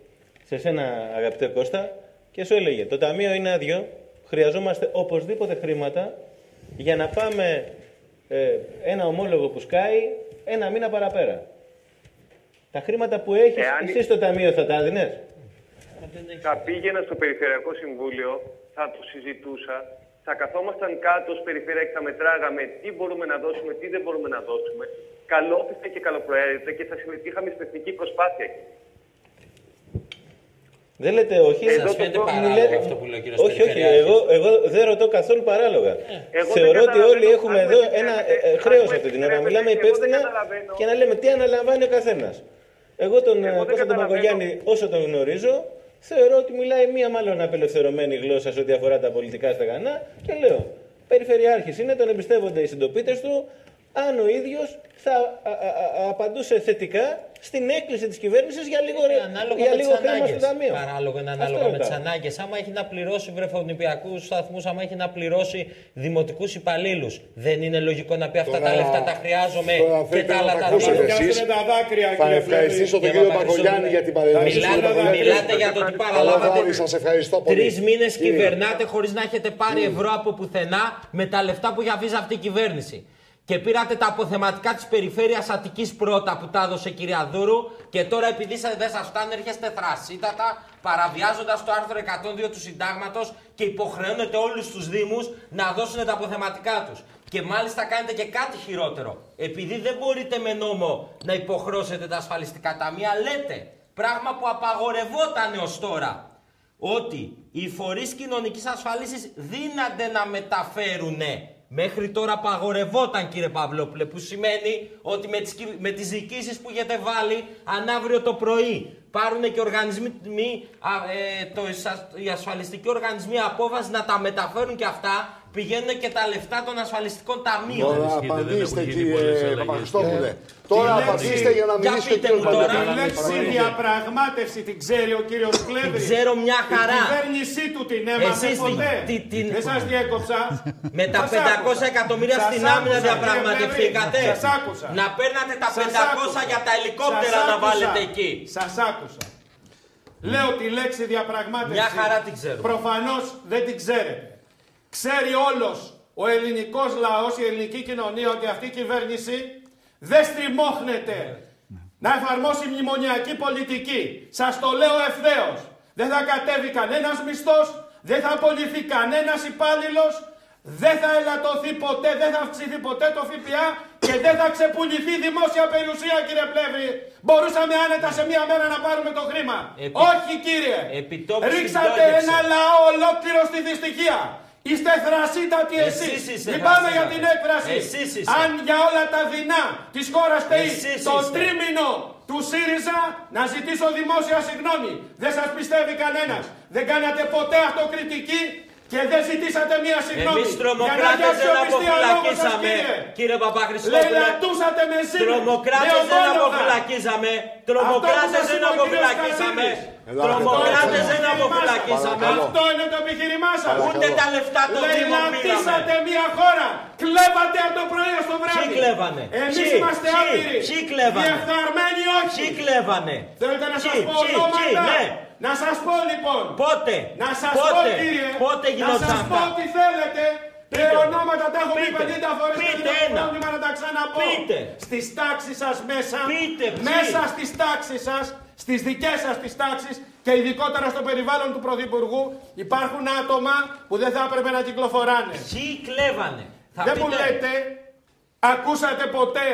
σε σένα αγαπητέ Κώστα και σου έλεγε το ταμείο είναι άδειο, χρειαζόμαστε οπωσδήποτε χρήματα για να πάμε ε, ένα ομόλογο που σκάει ένα μήνα παραπέρα. Τα χρήματα που έχεις Εάν- εσύ στο ταμείο θα τα έδινες; Θα πήγαινα στο Περιφερειακό Συμβούλιο, θα το συζητούσα, θα καθόμασταν κάτω ως Περιφέρεια και θα μετράγαμε τι μπορούμε να δώσουμε, τι δεν μπορούμε να δώσουμε. Καλόπιστα και καλοπροαίρετα και θα συμμετείχαμε στην εθνική προσπάθεια. Δεν λέτε όχι. Εδώ Σας το φαίνεται πρόβλημα- παράλογο λέτε- αυτό που λέει ο κύριος Όχι, όχι. Περιφερειάρχης. Εγώ, εγώ δεν ρωτώ καθόλου παράλογα. Εγώ Θεωρώ δεν ότι όλοι καταλαβαίνω, έχουμε αν εδώ με ένα επιτρέπετε, ε, αν χρέος με αυτή την ώρα. επιτρέπετε, Μιλάμε εγώ δεν υπεύθυνα καταλαβαίνω. και να λέμε τι αναλαμβάνει ο καθένας. Εγώ τον Εγώ ε, δεν Κώστα τον καταλαβαίνω. Παγκογιάννη, όσο τον γνωρίζω, θεωρώ ότι μιλάει μία μάλλον απελευθερωμένη γλώσσα σε ό,τι αφορά τα πολιτικά στεγανά και λέω. Περιφερειάρχης είναι, τον εμπιστεύονται οι συντοπίτες του, αν ο ίδιος θα α, α, α, απαντούσε θετικά στην έκκληση της κυβέρνησης για λίγο, ρε- Ανάλογα για με λίγο τις χρήμα στο ανάγκες. ταμείο. Παράλογο είναι Αυτό ανάλογα με τις ρωτάω. ανάγκες. Άμα έχει να πληρώσει βρεφονιπιακούς σταθμούς, άμα έχει να πληρώσει δημοτικούς υπαλλήλους, δεν είναι λογικό να πει αυτά τα Τώρα- λεφτά τα χρειάζομαι τώρα και θέλετε τα να άλλα τα τα ακούσετε δίνω. εσείς. Πιάσουνε τα δάκρυα, Θα κύριε ευχαριστήσω τον Κύριε κύριο Παπαχριστόπουλε, Παγκογιάννη για την παρέμβαση. Μιλάτε, Κύριε Παγκογιάννη, μιλάτε για το ότι Παραλάβατε, παραλάβατε σας ευχαριστώ πολύ. τρεις μήνες Κύριε. κυβερνάτε χωρίς να έχετε πάρει ευρώ από πουθενά με τα λεφτά που γιαβίζει αυτή η κυβέρνηση. Και πήρατε τα αποθεματικά της περιφέρειας Αττικής πρώτα που τα έδωσε η κυρία Δούρου και τώρα επειδή σα- δεν σας φτάνει έρχεστε θρασίτατα παραβιάζοντας το άρθρο 102 του συντάγματος και υποχρεώνετε όλους τους Δήμους να δώσουν τα αποθεματικά τους. Και μάλιστα κάνετε και κάτι χειρότερο. Επειδή δεν μπορείτε με νόμο να υποχρώσετε τα ασφαλιστικά ταμεία, λέτε πράγμα που απαγορευόταν ω τώρα ότι οι φορείς κοινωνικής ασφαλίσης δύνανται να μεταφέρουν Μέχρι τώρα απαγορευόταν κύριε Παυλόπουλε που σημαίνει ότι με τις, κυ- με τις διοικήσεις που έχετε βάλει αν αύριο το πρωί πάρουν και οργανισμοί, α, ε, το, εσα- οι ασφαλιστικοί οργανισμοί απόφαση να τα μεταφέρουν και αυτά πηγαίνουν και τα λεφτά των ασφαλιστικών ταμείων. Τώρα ισχύει, δεν απαντήστε έχουν γίνει πολλές κύριε αλλαγές. Παπαχριστόπουλε. Τι Τώρα λέξη- απαντήστε για να Για μιλήσει και ο πείτε κύριος μου τώρα. Τη Παγκογιάννη. λέξη διαπραγμάτευση την ξέρει ο κύριος Κλέβρης. ξέρω μια χαρά. Η κυβέρνησή του την έμαθε Εσείς την- ποτέ. τη- την- Δεν σας διέκοψα. Με τα Σας 500 άκουσα. εκατομμύρια Σας στην άκουσα, άμυνα κύριε διαπραγματευτήκατε. Πλεύρη. Σας άκουσα. Να παίρνατε τα Σας 500 άκουσα. για τα ελικόπτερα Σας να άκουσα. βάλετε εκεί. Σας άκουσα. Λέω τη λέξη διαπραγμάτευση. Μια χαρά την ξέρουμε. Προφανώς δεν την ξέρετε. Ξέρει όλος ο ελληνικός λαός, η ελληνική κοινωνία ότι αυτή η κυβέρνηση δεν στριμώχνεται να εφαρμόσει μνημονιακή πολιτική. Σας το λέω ευθέως. Δεν θα κατέβει κανένας μισθός, δεν θα απολυθεί κανένας υπάλληλος, δεν θα ελαττωθεί ποτέ, δεν θα αυξηθεί ποτέ το ΦΠΑ και δεν θα ξεπουληθεί δημόσια περιουσία, κύριε Πλεύρη. Μπορούσαμε άνετα σε μία μέρα να πάρουμε το χρήμα. Επί- Όχι, κύριε. Επιτόπου Ρίξατε συντόγευση. ένα λαό ολόκληρο στη δυστυχία. Είστε θρασίτατοι εσείς. Εσείς είστε Λυπάμαι για θρασίτατοι. την έκφραση. Εσείς είστε. Αν για όλα τα δεινά της χώρας φταίει Εσείς το είστε. τρίμηνο του ΣΥΡΙΖΑ, να ζητήσω δημόσια συγγνώμη. Δεν σας πιστεύει κανένας. Δεν κάνατε ποτέ αυτοκριτική και δεν ζητήσατε μία συγγνώμη. Εμείς Για να τρομοκράτες έχει δεν αξιοπιστία ο λόγος σας, αποφυλακίσαμε. κύριε. Κύριε Παπαχριστόπουλε. Λελατούσατε με σήμερα. Τρομοκράτες δεν αποφυλακίζαμε. Τρομοκράτες σας δεν είπε ο κύριος αποφυλακίσαμε. Καλίδης. Ελάτε, Τρομοκράτες παρακαλώ. δεν αποφυλακίσαμε. Παρακαλώ. Αυτό είναι το επιχείρημά σας. Παρακαλώ. Ούτε τα λεφτά των Δήμων πήραμε. Λελατήσατε μια χώρα. Κλέβατε από το πρωί ως το βράδυ. Ποιοι κλέβανε. Εμείς Ποιοι, είμαστε ποιοι, άπειροι. ποιοι κλέβανε. Διεφθαρμένοι όχι. Ποιοι κλέβανε. Θέλετε να σας Ποιοι, πω ποιοι, ονόματα. ποιοι, ναι. Να σας πω λοιπόν. Πότε. Να σας πότε, πω κύριε. Πότε να γινόταν σας πω αυτά. ό,τι θέλετε. Και Πείτε. ονόματα τα έχω πει Πείτε. 50 φορές και Πείτε δεν έχω ένα. πρόβλημα να τα ξαναπώ. Πείτε. Στις τάξεις σας μέσα. Πείτε, ποιοι. Μέσα στις τάξεις σας. Στις δικές σας τις τάξεις και ειδικότερα στο περιβάλλον του Πρωθυπουργού υπάρχουν άτομα που δεν θα έπρεπε να κυκλοφοράνε. Ποιοι κλέβανε. Θα Δεν μου πείτε. λέτε, ακούσατε ποτέ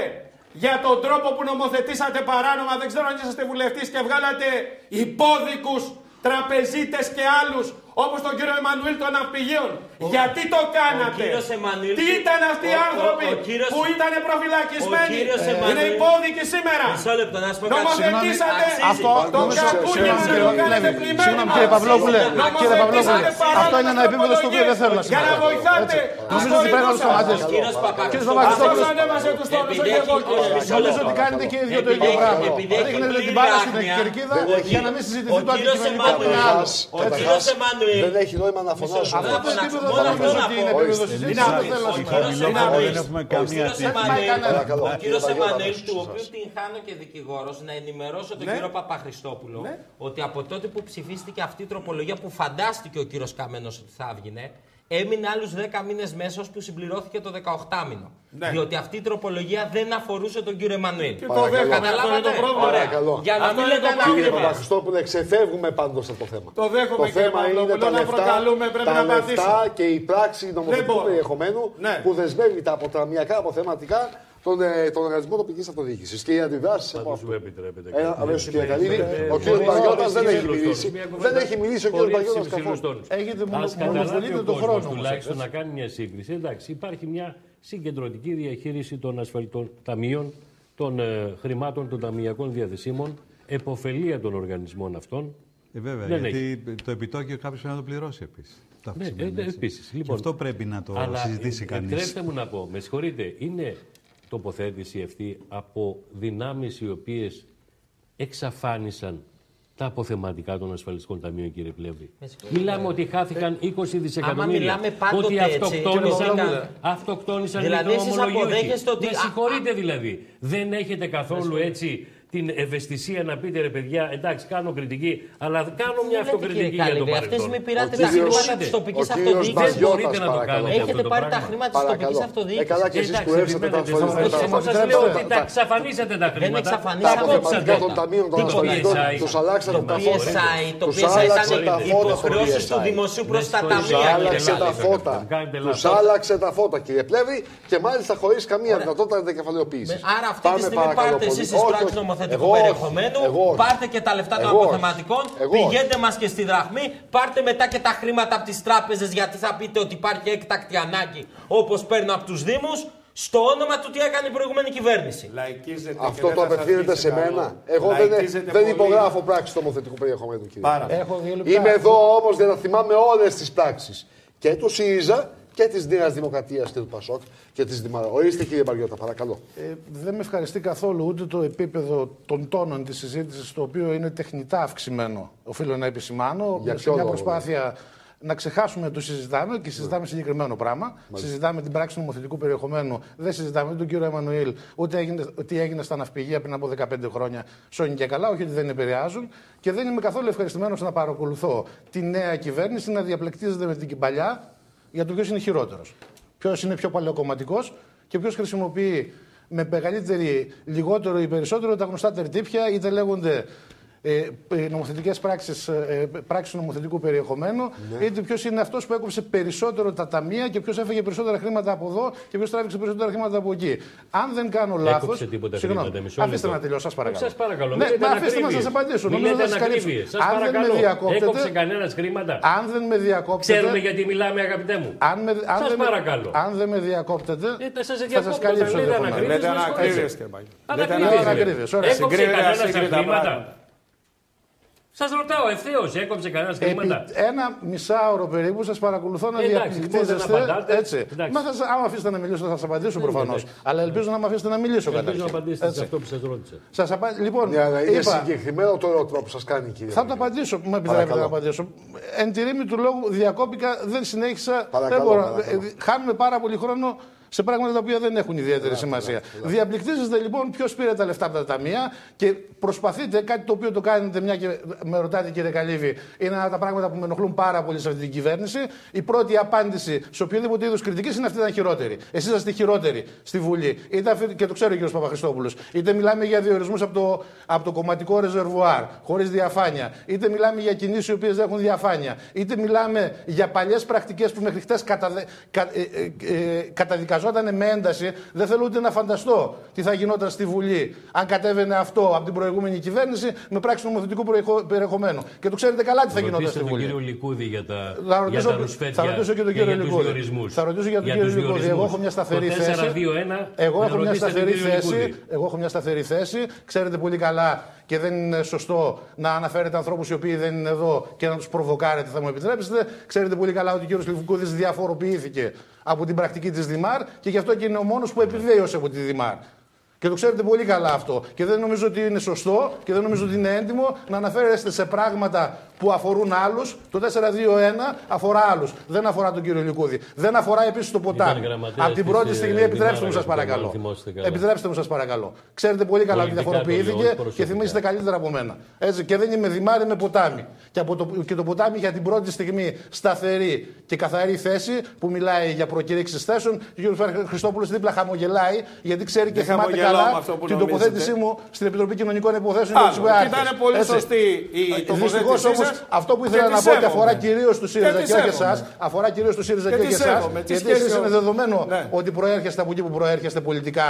για τον τρόπο που νομοθετήσατε παράνομα, δεν ξέρω αν είσαστε βουλευτής και βγάλατε υπόδικους τραπεζίτες και άλλους όπως τον κύριο Εμμανουήλ των Ναυπηγείων. Γιατί το κάνατε; κύριος Εμμανουήλ- Τι ήταν αυτοί οι ο- ο- άνθρωποι ο κύριος- που ήταν προφυλακισμένοι; ο κύριος Είναι Εμμανουήλ- υπόδικοι σήμερα. Μισό λεπτό, να σου πω κάτι. Νομοθετήσατε Αξίζει. Αυτό τον νομίζω- καπούλι συγγνώμη, μας να κύριε το κάνετε Βλέβη. πλημμύριμα. Συγγνώμη, κύριε Παυλόπουλε, κύριε Παυλόπουλε, Νομοθετήσατε αυτό είναι ένα επίπεδο στο οποίο δεν θέλω να Για να συμμετέχω. βοηθάτε Νομίζω ότι πρέπει να το τους σταματήσετε. σας. Κύριος Κύριε Παπαχριστόπουλος. Παπαχριστόπουλος, Αυτός ανέβασε τους τόνους, Επειδή όχι εγώ έχει- κύριε. μισό Νομίζω λεπτό. ότι κάνετε και οι δύο το Επειδή ίδιο έχει- πράγμα. επειδή έχει Ρίχνετε πλήρη την μπάλα στην άγνοια, κερκίδα Δεν έχει- για να μην συζητηθεί ο το κύριος αντικειμενικό που είναι Εμμανουήλ- άλλο. Καταρχάς, Ο κύριος καταρχάς, Εμμανουήλ. δεν έχει νόημα να φωνάζουμε. Αυτό το να- επίπεδο μόνο δεν αυτό νομίζω να ότι πω. είναι επίπεδο Στην συζήτησης. Είναι Δεν θέλω να Ο Στην κύριος συμμετέχω. Χαμηλόπολη Εμμανουήλ. δεν έχουμε Ο καμία κύριος τύχη. Εμμανουήλ- Παρακαλώ. Ο κύριος Κύριε Εμμανουήλ, Βαγιώτα, του σας. οποίου την χάνω και δικηγόρος, να ενημερώσω τον Ναι. κύριο Παπαχριστόπουλο ότι από τότε που ψηφίστηκε αυτή η τροπολογία που φαντάστηκε ο κύριος Καμένος ότι θα έβγαινε, έμεινε άλλους 10 μήνες μέσα ώσπου συμπληρώθηκε το 18 μήνο. Ναι. Διότι αυτή η τροπολογία δεν αφορούσε τον κύριο Εμμανουήλ. Και το δέχομαι, αυτό είναι Καταλάβατε; το πρόβλημα. Ωραία. Παρακαλώ. Για να Αυτό μην είναι λέτε το πρόβλημα. Κύριε ανάπηρες. Παπαχριστόπουλε, ξεφεύγουμε πάντως από το θέμα. Το δέχομαι, το κύριε θέμα είναι Παυλόπουλο, τα να λεφτά, προκαλούμε, πρέπει τα να λεφτά απαντήσω. και η πράξη νομοθετικού μπορώ. περιεχομένου Ναι. που δεσμεύει τα αποταμιακά αποθεματικά τον, ε, τον οργανισμό τοπικής αυτοδιοίκησης. Και οι αντιδράσεις από Αν αυτό. σου επιτρέπετε. Ένα αμέσως κύριε Καλίδη. Ε, Ο χωρίς- κύριος Παγιώτας χωρίς δεν έχει υψηλούς μιλήσει. τόνους. Μια Δεν κουβέντα έχει μιλήσει ο κύριος χωρίς Παγιώτας υψηλούς καθόλου. τόνους. Έχετε Ας μονο- καταλάβει μονοπολείτε ο το κόσμος χρόνο όμως, τουλάχιστον έτσι. να κάνει μια σύγκριση. Εντάξει, υπάρχει μια συγκεντρωτική διαχείριση των ασφαλτών ταμείων, των ε, χρημάτων των ταμιακών διαθεσίμων, εποφελία των οργανισμών αυτών. Ε, βέβαια, Δεν γιατί το επιτόκιο κάποιος πρέπει να το πληρώσει επίσης. Το Ναι, αυξημένο, ε, έτσι. επίσης. Και Λοιπόν, αυτό πρέπει να το Αλλά συζητήσει ε, κανείς. Επιτρέψτε μου να πω, με συγχωρείτε, είναι τοποθέτηση αυτή από δυνάμεις οι οποίες εξαφάνισαν τα αποθεματικά των ασφαλιστικών ταμείων, κύριε Πλεύρη. Μιλάμε ότι χάθηκαν 20 δισεκατομμύρια. μιλάμε πάντοτε ότι έτσι, αυτοκτόνησαν, κύριε Παπαδόπουλε. αυτοκτόνησαν Δηλαδή, με το εσείς ομολογείο. αποδέχεστε ότι- Με συγχωρείτε δηλαδή. Δεν έχετε καθόλου έτσι την ευαισθησία να πείτε ρε παιδιά, εντάξει κάνω κριτική, αλλά κάνω μια αυτοκριτική για το Αυτή τη στιγμή παρελθόν. πήρατε Ο τα κύριος- χρήματα της ο τοπικής κύριος αυτοδιοίκησης. Δεν Μπαγιώτας, μπορείτε να το παρακαλώ. κάνετε αυτό Έχετε το πάρει τα πράγμα. χρήματα τη τοπική Παρακαλώ. Ε, αυτοδιοίκηση. καλά και εσείς που έψατε τα περιμένετε, ασφαλιστικά εγώ ταμεία. σας λέω ότι τα εξαφανίσατε τα χρήματα. εξαφανίσαμε Τα τα αποθεματικά των κόψατε. ταμείων των Τι ασφαλιστικών PSI. τους αλλάξατε Το τα φώτα. PSI, το Τους PSI άλλαξε ήταν τα οι φώτα στο υποχρεώσεις του PSI. δημοσίου προς τα Τους Του ταμεία. κύριε άλλαξε τα Λάλη. φώτα. Κάνετε Τους λάθος. άλλαξε τα φώτα, κύριε Πλεύρη, και μάλιστα χωρίς καμία δυνατότητα δικεφαλαιοποίηση. Άρα αυτή τη στιγμή πάρτε εσεί τι πράξει νομοθετικού περιεχομένου, πάρτε και τα λεφτά των Εγώ όχι. αποθεματικών, Εγώ όχι. πηγαίνετε μας και στη δραχμή, πάρτε μετά και τα χρήματα από τις τράπεζες γιατί θα πείτε ότι υπάρχει έκτακτη ανάγκη όπως παίρνω από τους Δήμους, στο όνομα του τι έκανε η προηγούμενη κυβέρνηση. Λαϊκίζεται και Αυτό δεν το θα σας απευθύνεται βγει σε καλό. μένα. Εγώ δεν, Λαϊκίζεται δεν πολύ. υπογράφω πράξη νομοθετικού περιεχομένου, κύριε. Πάρα πολύ. Έχω δύο λεπτά. Είμαι εδώ όμως για να θυμάμαι όλες τις πράξεις. Και τους ΣΥΡΙΖΑ και της Νέας Δημοκρατίας και του ΠΑΣΟΚ και της Δημαρά. Ορίστε, κύριε Μπαριώτα, παρακαλώ. Ε, δεν με ευχαριστεί καθόλου ούτε το επίπεδο των τόνων της συζήτησης, το οποίο είναι τεχνητά αυξημένο. Οφείλω να επισημάνω. Για σε ποιο μια λόγο, προσπάθεια να ξεχάσουμε το συζητάμε και συζητάμε συγκεκριμένο πράγμα. Συζητάμε την πράξη νομοθετικού περιεχομένου. Δεν συζητάμε τον κύριο Εμμανουήλ ούτε έγινε, τι έγινε στα ναυπηγεία πριν από 15 χρόνια. Σώνει και καλά, όχι ότι δεν επηρεάζουν. Και δεν είμαι καθόλου ευχαριστημένος να παρακολουθώ τη νέα κυβέρνηση να διαπλεκτίζεται με την παλιά για το ποιος είναι χειρότερος. Ποιος είναι πιο παλαιοκομματικός και ποιος χρησιμοποιεί με μεγαλύτερη, λιγότερο ή περισσότερο τα γνωστά τερτύπια, είτε λέγονται ε, ε, νομοθετικές πράξεις, ε, πράξεις νομοθετικού περιεχομένου, Ναι. είτε ποιος είναι αυτός που έκοψε περισσότερο τα ταμεία και ποιος έφεγε περισσότερα χρήματα από εδώ και ποιος τράβηξε περισσότερα χρήματα από εκεί. Αν δεν κάνω λάθος... Έκοψε τίποτα Συγγνώμη, χρήματα, μισό αφήστε λεπτό. να τελειώσω, σας παρακαλώ. Σας παρακαλώ, Ναι, μην λέτε μα αφήστε να ανακρίβειες. σας απαντήσω. Μην Νομίζω λέτε να σας καλύψω. ανακρίβειες. Σας Αν δεν με παρακαλώ. διακόπτετε... Έκοψε κανένα χρήματα. Αν δεν με διακόπτετε... Ξέρουμε γιατί μιλάμε, αγαπητέ μου. Αν, με, αν, Σας δεν, με- παρακαλώ. αν δεν με διακόπτετε, Ε, θα σας θα διακόπτω, σας θα καλύψω λέτε ενδεχομένως. ανακρίβειες. Λέτε με ανακρίβειες, συγχωρείτε. κύριε Μάγιο. Ανακρίβειες, Λέτε λέτε. ανακρίβειες, ωραία. Έκοψε Συγκρίνετε κανένα ασύγκριτα χρήματα. Πράγματα. Σας ρωτάω ευθέως, έκοψε κανένας Επί χρήματα. ένα μισάωρο περίπου σας παρακολουθώ να Εντάξει, διαπληκτίζεστε. λοιπόν, δεν απαντάτε. Έτσι. Εντάξει. Μα θα, σας- άμα αφήσετε να μιλήσω, θα σας απαντήσω προφανώς. εντάξει. Αλλά ελπίζω να με αφήσετε να μιλήσω Ελπίζω να καταρχήν. απαντήσετε σε Έτσι. αυτό που σας ρώτησα. Σας απα... Λοιπόν, Ναι, αλλά είναι είπα, συγκεκριμένο το ερώτημα που σας κάνει, κύριε. θα το Μαγκή. απαντήσω. Μου επιτρέπετε Παρακαλώ. να απαντήσω. Εν τη ρήμη του λόγου διακόπηκα, δεν συνέχισα. Παρακαλώ, δεν μπορώ. παρακαλώ. Ε, Χάνουμε πάρα πολύ χρόνο σε πράγματα τα οποία δεν έχουν ιδιαίτερη σημασία. Διαπληκτίζεστε λοιπόν ποιος πήρε τα λεφτά από τα ταμεία και προσπαθείτε κάτι το οποίο το κάνετε, μια και με ρωτάτε κύριε Καλύβη, είναι ένα από τα πράγματα που με ενοχλούν πάρα πολύ σε αυτή την κυβέρνηση. Η πρώτη απάντηση σε οποιοδήποτε είδους κριτικής είναι αυτή ήταν χειρότερη. Εσείς είστε χειρότεροι στη Βουλή. Είτε αυτή, και το ξέρει ο κ. Παπαχριστόπουλος. Είτε μιλάμε για διορισμούς από το, από το κομματικό ρεζερβουάρ, χωρίς διαφάνεια. Είτε μιλάμε για κινήσεις οι οποίες δεν έχουν διαφάνεια. Είτε μιλάμε για παλιές πρακτικές που μέχρι χτες καταδε... κα... ε, ε, ε, καταδικαζόταν με ένταση. Δεν θέλω ούτε να φανταστώ τι θα γινόταν στη Βουλή αν κατέβαινε αυτό από την προηγούμενη κυβέρνηση με πράξη νομοθετικού προεχο- περιεχομένου. Και το ξέρετε καλά τι θα γινόταν Ρωτήστε στη τον Βουλή. κύριο Λικούδη για τα, Θα για ρωτήσω, τα ρουσφέτια θα ρωτήσω και τον και κύριο για τους Λικούδη. διορισμούς. Θα ρωτήσω για τον Για κύριο τους Λικούδη. Εγώ διορισμούς. έχω μια σταθερή Το θέση. 4-2-1, Εγώ να έχω μια ρωτήσετε τον σταθερή κύριο θέση. Λικούδη. Εγώ έχω μια σταθερή θέση. Ξέρετε πολύ καλά και δεν είναι σωστό να αναφέρετε ανθρώπους οι οποίοι δεν είναι εδώ και να τους προβοκάρετε, θα μου επιτρέψετε. Ξέρετε πολύ καλά ότι ο κύριος Λιβουκούδη διαφοροποιήθηκε από την πρακτική της Δημάρ και γι' αυτό και είναι ο μόνος που επιβίωσε από τη Δημάρ. Και το ξέρετε πολύ καλά αυτό. Και δεν νομίζω ότι είναι σωστό και δεν νομίζω ότι είναι έντιμο να αναφέρεστε σε πράγματα που αφορούν άλλους. Το 4-2-1 αφορά άλλους. Δεν αφορά τον κύριο Λικούδη. Δεν αφορά επίσης το ποτάμι. γραμματέας Από την της, πρώτη ε, στιγμή, Δημάρ, επιτρέψτε μου, σας αγαπητέ μου, παρακαλώ. αν θυμόσαστε καλά. Επιτρέψτε μου, σας παρακαλώ. Ξέρετε πολύ καλά ότι Πολιτικά το λέω, διαφοροποιήθηκε όχι και προσωπικά. θυμίζετε καλύτερα από μένα. Έτσι, και δεν είμαι δημάρι, είμαι ποτάμι. Και, από το, και το ποτάμι για την πρώτη στιγμή σταθερή και καθαρή θέση που μιλάει για προκηρύξει θέσεων. Και ο κ. Χριστόπουλος δίπλα χαμογελάει γιατί ξέρει και Δεν θυμάται χαμογελάω καλά με αυτό που την νομίζετε. τοποθέτησή μου στην Επιτροπή Κοινωνικών Υποθέσεων Άλλο. και του ΕΑΡΚΕΣ. Και ήταν πολύ Έτσι. σωστή η Ε, τοποθέτησή Δυστυχώς όμως σας αυτό που και ήθελα τη να πω και αφορά σέβομαι. κυρίως τους ΣΥΡΙΖΑ Και και, τη όχι σέβομαι. εσάς, αφορά κυρίως τους ΣΥΡΙΖΑ Και και, τη όχι εσάς. σέβομαι. Τι Γιατί σχέση εσείς έχω. είναι δεδομένο Ναι. ότι προέρχεστε από εκεί που προέρχεστε πολιτικά.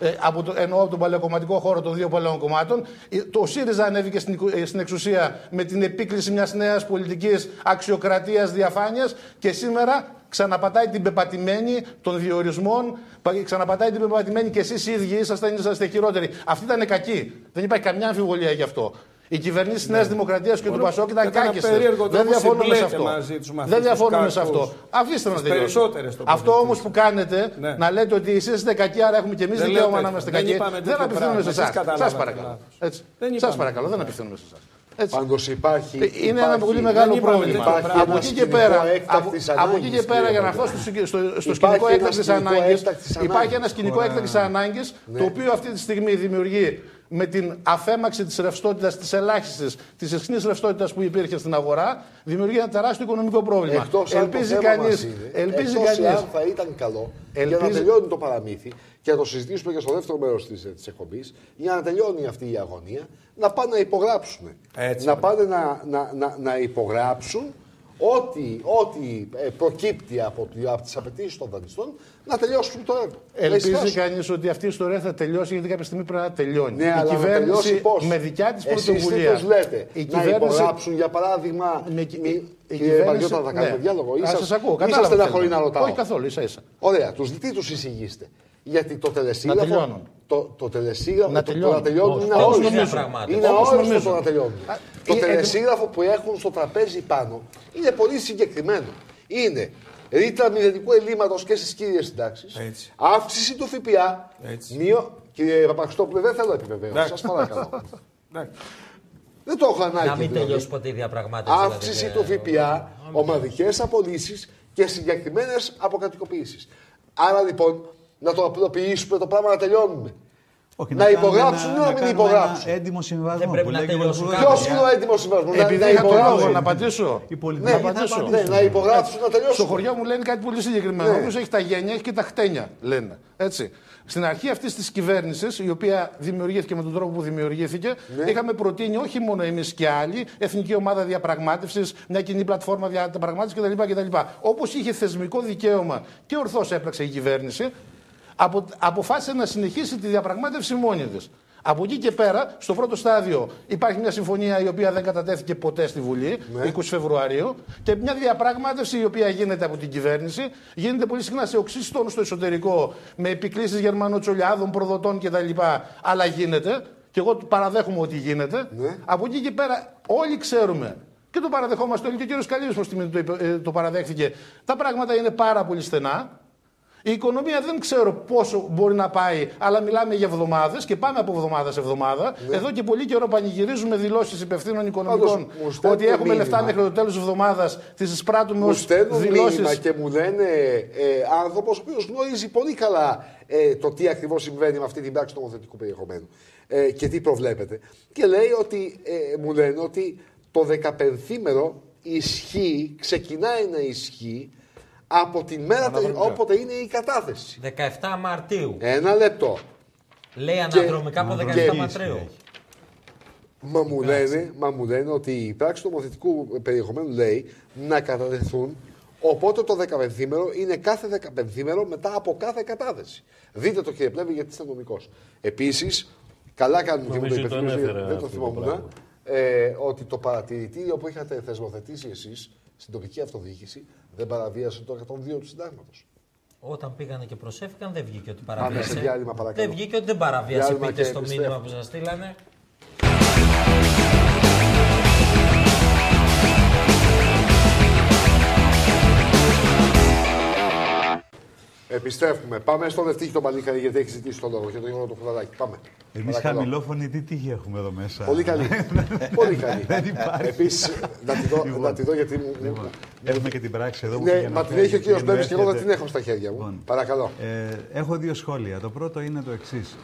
Ε, από το, εννοώ από τον παλαιοκομματικό χώρο των δύο παλαιών κομμάτων. Ε, Το ΣΥΡΙΖΑ ανέβηκε στην, οικο- ε, στην εξουσία με την επίκληση μιας νέας πολιτικής αξιοκρατίας διαφάνειας και σήμερα ξαναπατάει την πεπατημένη των διορισμών, πα- ξαναπατάει την πεπατημένη και εσείς οι ίδιοι ήσασταν, είσαστε χειρότεροι. Αυτή ήταν κακή. Δεν υπάρχει καμιά αμφιβολία γι' αυτό. Οι κυβερνήσεις τη Νέας Δημοκρατίας και του Μόνο Πασόκ ήταν κατά ένα κάκιστες. περίεργο Δεν τρόπο διαφωνούμε σε συμπλέκεται αυτό. μαζί τους με Δεν αυτούς τους διαφωνούμε σε κάκους. αυτό. Αφήστε να Στις τελειώσω. περισσότερες Αυτό τοποθετήσεις. όμως που κάνετε, Ναι. να λέτε ότι εσείς είστε κακοί, άρα έχουμε και εμείς Δεν δικαίωμα λέω να τέτοιο. είμαστε Δεν κακοί. είπαμε Δεν τέτοιο απευθύνουμε σε πράγμα. εσάς. Εσείς καταλάβατε Σα παρακαλώ. λάθος. Έτσι. Δεν Σας είπαμε παρακαλώ, δεν τέτοιο απευθύνουμε σε εσάς. Έτσι. Πάντως υπάρχει. Είναι ένα υπάρχει- πολύ μεγάλο δεν είπαμε πρόβλημα. τέτοιο πράγμα. Από εκεί και σκηνικό πέρα, από, έκτακτης από εκεί και ανάγκης, πέρα κύριε για να έρθω Βαγγέλη. στο, σκη- στο, στο Υπάρχει σκηνικό ένα έκτακτης σκηνικό ανάγκης, έκτακτης υπάρχει ανάγκης. ένα σκηνικό έκτακτης ανάγκης, το οποίο αυτή τη στιγμή δημιουργεί με την αφέμαξη της ρευστότητας, της ελάχιστης, της ισχνής ρευστότητας που υπήρχε στην αγορά, δημιουργεί ένα τεράστιο οικονομικό πρόβλημα. Εκτός αν το ελπίζει θέμα κανεί. μας είναι, Ελπίζει εκτός κανεί. αν θα ήταν καλό για να Ελπίζει- τελειώνει το παραμύθι και να το συζητήσουμε και στο δεύτερο μέρος της της εκπομπής για να τελειώνει αυτή η αγωνία, να πάνε να υπογράψουν. Έτσι, να ωραία. πάνε να, να, να, να υπογράψουν ό,τι, ό,τι ε, προκύπτει από, τη- από τις απαιτήσεις των δανειστών να τελειώσουν το έργο. Να Ελπίζει εισφράσουν. κανείς ότι αυτή η ιστορία θα τελειώσει γιατί κάποια στιγμή πρέπει να τελειώνει. Ναι, η αλλά να τελειώσει κυβέρνηση πώς; με δικιά της Εσείς πρωτοβουλία. τι τους λέτε, η να υπογράψουν για παράδειγμα. Με, μη- η, η κύριε Βαριώτα, θα κάνουμε διάλογο. Α, Ήσασταν- σας ακούω. ήσασταν Κατάλαβα. στεναχωροί τι να θέλετε. ρωτάω. Όχι καθόλου, ίσα ίσα. Ωραία, τους, τι τους εισηγείστε; Γιατί το τελεσίγραφο. τελειώνουν. Το, το τελεσίγραφο. Να το, το τελειώνουν. να τελειώνουν Όχι, είναι όπως αόριστο. νομίζω. Είναι Όπως αόριστο νομίζω. το να τελειώνουν. Α, Το ε, ε, τελεσίγραφο που έχουν στο τραπέζι πάνω είναι πολύ συγκεκριμένο. Είναι ρήτρα μηδενικού ελλείμματος και στις κύριες συντάξεις. Έτσι. Αύξηση του ΦΠΑ. Έτσι. Μείω... Κύριε Παπαχριστόπουλε, δεν θέλω επιβεβαίωση. Εντάξει. Σας παρακαλώ. Εντάξει. δεν το έχω ανάγκη. Να μην δηλαδή. τελειώσει ποτέ η διαπραγμάτευση. Αύξηση δηλαδή, του ΦΠΑ, ομαδικές απολύσεις και συγκεκριμένες αποκατοικοποιήσεις. Άρα λοιπόν να το απλοποιήσουμε το πράγμα να τελειώνουμε. Όχι, να κάνουμε υπογράψουν ή να μην κάνουμε υπογράψουν; Ένα έντιμο συμβασμό. Δεν πρέπει που να λέει και ο τελειώσουν Πρωθυπουργός. Ποιος είναι ο έτοιμο συμβασμός, να, Επειδή να είχα το λόγο υπογράψουν. να απαντήσω. Η πολιτική Ναι, θα απαντήσω. απαντήσουν. Ναι, να υπογράψουν να Στο τελειώσουν. χωριό μου λένε κάτι πολύ συγκεκριμένο. Ναι. Όποιο έχει τα γένια έχει και τα χτένια, λένε. Έτσι. Στην αρχή αυτής της κυβέρνησης, η οποία δημιουργήθηκε με τον τρόπο που δημιουργήθηκε, Ναι. είχαμε προτείνει όχι μόνο εμείς και άλλοι, εθνική ομάδα διαπραγμάτευσης, μια κοινή πλατφόρμα διαπραγμάτευσης κτλ. κτλ. Όπως είχε θεσμικό δικαίωμα και ορθώς έπραξε η κυβέρνηση, απο, αποφάσισε να συνεχίσει τη διαπραγμάτευση μόνη της. Από εκεί και πέρα, στο πρώτο στάδιο, υπάρχει μια συμφωνία η οποία δεν κατατέθηκε ποτέ στη Βουλή, 20 Φεβρουαρίου, και μια διαπραγμάτευση η οποία γίνεται από την κυβέρνηση. Γίνεται πολύ συχνά σε οξύ τόνου στο εσωτερικό, με επικλήσεις Γερμανοτσολιάδων, προδοτών κτλ. Αλλά γίνεται, και εγώ παραδέχομαι ότι γίνεται. Ναι. Από εκεί και πέρα, όλοι ξέρουμε. Και το παραδεχόμαστε όλοι. Και ο κύριος Καλίδη προ τιμή του το, είπε- ε, το παραδέχθηκε. Τα πράγματα είναι πάρα πολύ στενά. Η οικονομία δεν ξέρω πόσο μπορεί να πάει, αλλά μιλάμε για εβδομάδες και πάμε από εβδομάδα σε εβδομάδα. Εδώ και πολύ καιρό πανηγυρίζουμε δηλώσεις υπευθύνων οικονομικών Ναι. Πάντως, μου στέλνουν ότι έχουμε μήνυμα. λεφτά μέχρι το τέλος της εβδομάδας. Τις εισπράττουμε Μου ως στέλνουν δηλώσεις. μήνυμα και μου λένε ε, άνθρωπος ο οποίος γνωρίζει πολύ καλά ε, το τι ακριβώς συμβαίνει με αυτή την πράξη νομοθετικού περιεχομένου ε, και τι προβλέπεται. Και λέει ότι, ε, μου λένε ότι το 15μέρο ισχύει, ξεκινάει να ισχύει από τη μέρα τε- όποτε είναι η κατάθεση. 17 Μαρτίου. Ένα λεπτό. Λέει αναδρομικά από 17 και- Μαρτίου. Μα μου, λένε, μα μου λένε ότι η πράξη του νομοθετικού περιεχομένου λέει να κατατεθούν Οπότε το 15μέρο είναι κάθε 15μέρο μετά από κάθε κατάθεση. Δείτε το κύριε Πλεύρη γιατί είστε νομικός. Επίσης, καλά κάνουν και μου το Νομίζω το υπενθυμίζω, ανέφερα γιατί δεν το αυτό το θυμόμουν. πράγμα. Ε, ότι το παρατηρητήριο που είχατε θεσμοθετήσει εσείς στην τοπική αυτοδιοίκηση δεν παραβίασε το 102 του συντάγματος. Όταν πήγανε και προσέφηκαν δεν βγήκε ότι Πάμε παραβίασε. σε διάλειμμα, παρακαλώ. Δεν βγήκε ότι δεν παραβίασε. Διάλειμμα Πείτε και στο επιστρέφω. μήνυμα που σας στείλανε. Επιστρέφουμε. Πάμε στον Ευτύχη τον Παλίκαρη γιατί έχει ζητήσει τον λόγο και τον Γιώργο του Χουδαράκη. Πάμε. Εμείς Παρακαλώ. χαμηλόφωνοι τι τύχη έχουμε εδώ μέσα; Πολύ καλή. Πολύ καλή. Δεν υπάρχει. Επίσης, να, τη δω- να τη δω γιατί μου. Λοιπόν, έχουμε και την πράξη εδώ που Ναι, πήγε μα να την φέρει έχει ο κύριος πριν Μπέμπη και εγώ δεν έρχεται. την έχω στα χέρια μου. Λοιπόν, Παρακαλώ. Ε, έχω δύο σχόλια. Το πρώτο είναι το εξής.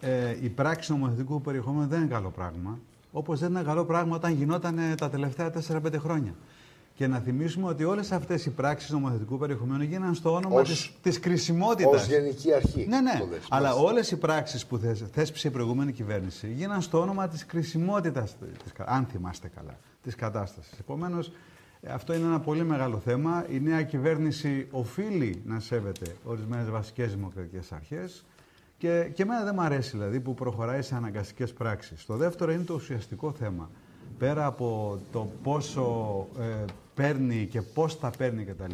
Ε, η πράξη νομοθετικού περιεχομένου δεν είναι καλό πράγμα. Όπως δεν είναι καλό πράγμα όταν γινόταν ε, τα τελευταία 4-5 χρόνια. Και να θυμίσουμε ότι όλες αυτές οι πράξεις νομοθετικού περιεχομένου γίνανε στο όνομα Ως- της, της κρισιμότητας. Ω γενική αρχή. Ναι, ναι. το λες. Αλλά Μάλιστα. όλες οι πράξεις που θες- θέσπισε η προηγούμενη κυβέρνηση γίναν στο όνομα της κρισιμότητας, αν θυμάστε καλά, της κατάστασης. Επομένως, αυτό είναι ένα πολύ μεγάλο θέμα. Η νέα κυβέρνηση οφείλει να σέβεται ορισμένες βασικές δημοκρατικές αρχές. Και, και εμένα δεν μου αρέσει δηλαδή που προχωράει σε αναγκαστικές πράξεις. Το δεύτερο είναι το ουσιαστικό θέμα. Πέρα από το πόσο ε, παίρνει και πώς τα παίρνει κτλ.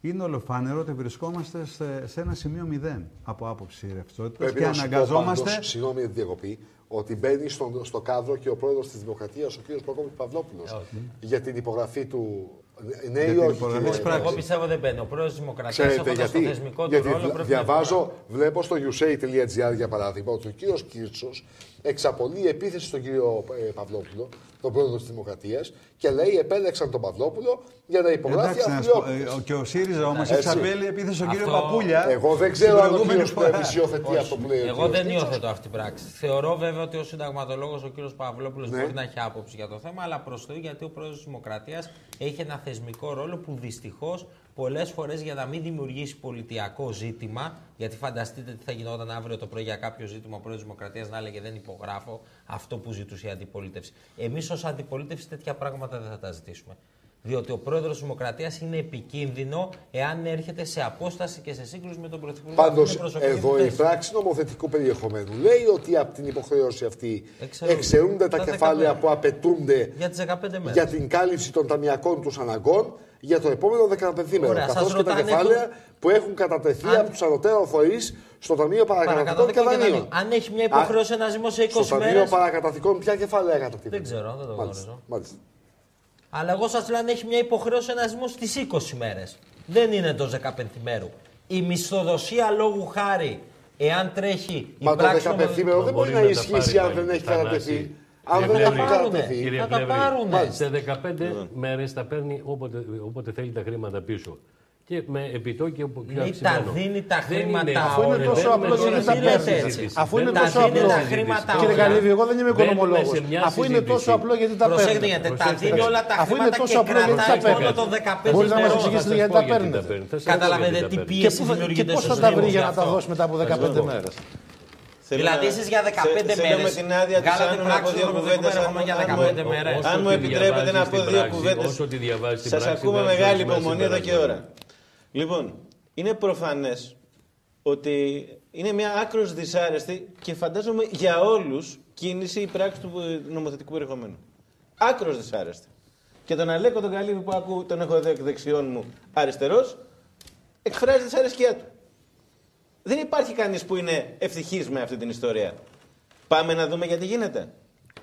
Είναι ολοφάνερο ότι βρισκόμαστε σε, σε ένα σημείο μηδέν από άποψη ρευστότητα Πρέπει και να σου πω αναγκαζόμαστε. πάντως, συγγνώμη για τη διακοπή, ότι μπαίνει στο, στο κάδρο και ο πρόεδρος της Δημοκρατίας, ο κ. Προκόπης Παυλόπουλος, για την υπογραφή του. Ναι Για ή την όχι, υπογραφή κύριε της Προκόπη. Εγώ πιστεύω δεν μπαίνει. Ο πρόεδρος της Δημοκρατίας Ξέρετε έχοντας το γιατί; θεσμικό του γιατί ρόλο βλα- πρέπει να διαβάζω, βλέπω στο usa.gr για παράδειγμα ότι ο κύριος Κίρτσος εξαπολύει επίθεση στον κύριο ε, Παυλόπουλο, τον πρόεδρο της Δημοκρατίας, και λέει επέλεξαν τον Παυλόπουλο για να υπογράφει Εντάξει, να σου πω, αυτιόπουλο. ε, και ο ΣΥΡΙΖΑ όμως Έτσι. εξαπέλει επίθεση στον κύριο Αυτό- Παπούλια. Εγώ δεν την ξέρω αν ο προηγούμενη κύριος φορά. Πλεύρη υιοθετεί αυτό που λέει. ο Εγώ κύριος δεν Κίρτσος. υιοθετώ αυτή την πράξη. Θεωρώ βέβαια ότι ο συνταγματολόγος ο κ. Παυλόπουλος Ναι. μπορεί να έχει άποψη για το θέμα, αλλά προ το γιατί ο πρόεδρος της Δημοκρατίας έχει ένα θεσμικό ρόλο που δυστυχώς πολλές φορές για να μην δημιουργήσει πολιτιακό ζήτημα, γιατί φανταστείτε τι θα γινόταν αύριο το πρωί για κάποιο ζήτημα ο πρόεδρος της Δημοκρατίας να έλεγε Δεν υπογράφω αυτό που ζητούσε η αντιπολίτευση. Εμείς ως αντιπολίτευση τέτοια πράγματα δεν θα τα ζητήσουμε. Διότι ο πρόεδρος της Δημοκρατίας είναι επικίνδυνο εάν έρχεται σε απόσταση και σε σύγκρουση με τον Πρωθυπουργό. Πάντως, Αυτή είναι η προσωπική εδώ μου η θέση. πράξη νομοθετικού περιεχομένου λέει ότι από την υποχρέωση αυτή Εξαιρούνται. εξαιρούνται τα Τα κεφάλαια 15. που απαιτούνται Για τις 15 μέρες. για την κάλυψη των ταμιακών τους αναγκών για το επόμενο 15 μέρο. Ωραία, σας Καθώς και τα ρωτάνε κεφάλαια έχουν- που έχουν κατατεθεί Αν- από τους ανωτέρω φορεί στο Ταμείο Παρακαταθήκων Παρακαταθήκων και και Δανείων. δανείων. Αν έχει μια υποχρέωση ένας Δήμο σε 20 Στο Ταμείο μέρες- Παρακαταθήκων, ποια κεφάλαια κατατίθενται. Δεν ξέρω, δεν το Μάλιστα, γνωρίζω. μάλιστα. Αλλά εγώ σας λέω αν έχει μια υποχρέωση ένας Δήμο στις 20 μέρες. Δεν είναι το 15 μέρου. Η μισθοδοσία λόγου χάρη, εάν τρέχει η Μα το πράξη 15 μέρο δεν μπορεί να τα ισχύσει πάρει αν πάλι δεν έχει Θανάση. κατατεθεί. Αν Κύριε δεν έχουν Πλεύρη, κατατεθεί. Κύριε Θα τα Πλεύρη, πάρουνε. σε 15 μέρες τα παίρνει όποτε, όποτε θέλει τα χρήματα πίσω. και με επιτόκιο που πιο Μην τα αυξημένο. δίνει τα Δεν χρήματα είναι- Αφού είναι ο τόσο Ρεβέρ, απλός, με γιατί τον τα Ρεβέρ παίρνει. λέτε έτσι. Αφού είναι Τα τόσο δίνει απλός. τα χρήματα Κύριε όλα. Καλύβη, εγώ δεν είμαι Μπαίνουμε οικονομολόγος. σε μια Αφού είναι συζήτηση. τόσο απλό, γιατί τα Προσέξτε παίρνει. γιατί τα Προσέξτε. δίνει όλα τα Αφού είναι χρήματα τόσο και απλό, γιατί τα κρατάει μόνο παίρνει. το 15 Μπορείτε να μας ευρώ. εξηγήσετε Θα σας γιατί πω τα γιατί παίρνετε. τα παίρνετε. Θα σας πω Καταλαβαίνετε γιατί τα τι παίρνετε. Και πίεση πού θα- και δημιουργείται πώ στους θα τα βρει Δήμους για γι' να τα αυτό. δώσει μετά από 15 μέρες; Θέλω Δηλαδή να- εσείς για 15 θε- θέλω μέρες με την άδεια της βγάλατε Άννου να πω πράξεις δύο νομοθετικού κουβέντες. περιεχομένου για αν μου- 15 μέρες. Όσο Αν μου τη επιτρέπετε διαβάζεις να στην πω δύο πράξη, κουβέντες. Όσο τη διαβάζεις στην Σας πράξη, ακούμε βγάζεις μεγάλη ορισμένα υπομονή εδώ και συμπεράσματα. ώρα. Λοιπόν, είναι προφανές ότι είναι μια άκρος δυσάρεστη και φαντάζομαι για όλους κίνηση η πράξη του νομοθετικού περιεχομένου. Άκρος δυσάρεστη. Και τον Αλέκο τον Καλύβη που ακούω, τον έχω εδώ εκ δεξιών μου αριστερός, εκφράζει δυσαρέσκειά του. Δεν υπάρχει κανείς που είναι ευτυχής με αυτή την ιστορία. Πάμε να δούμε γιατί γίνεται.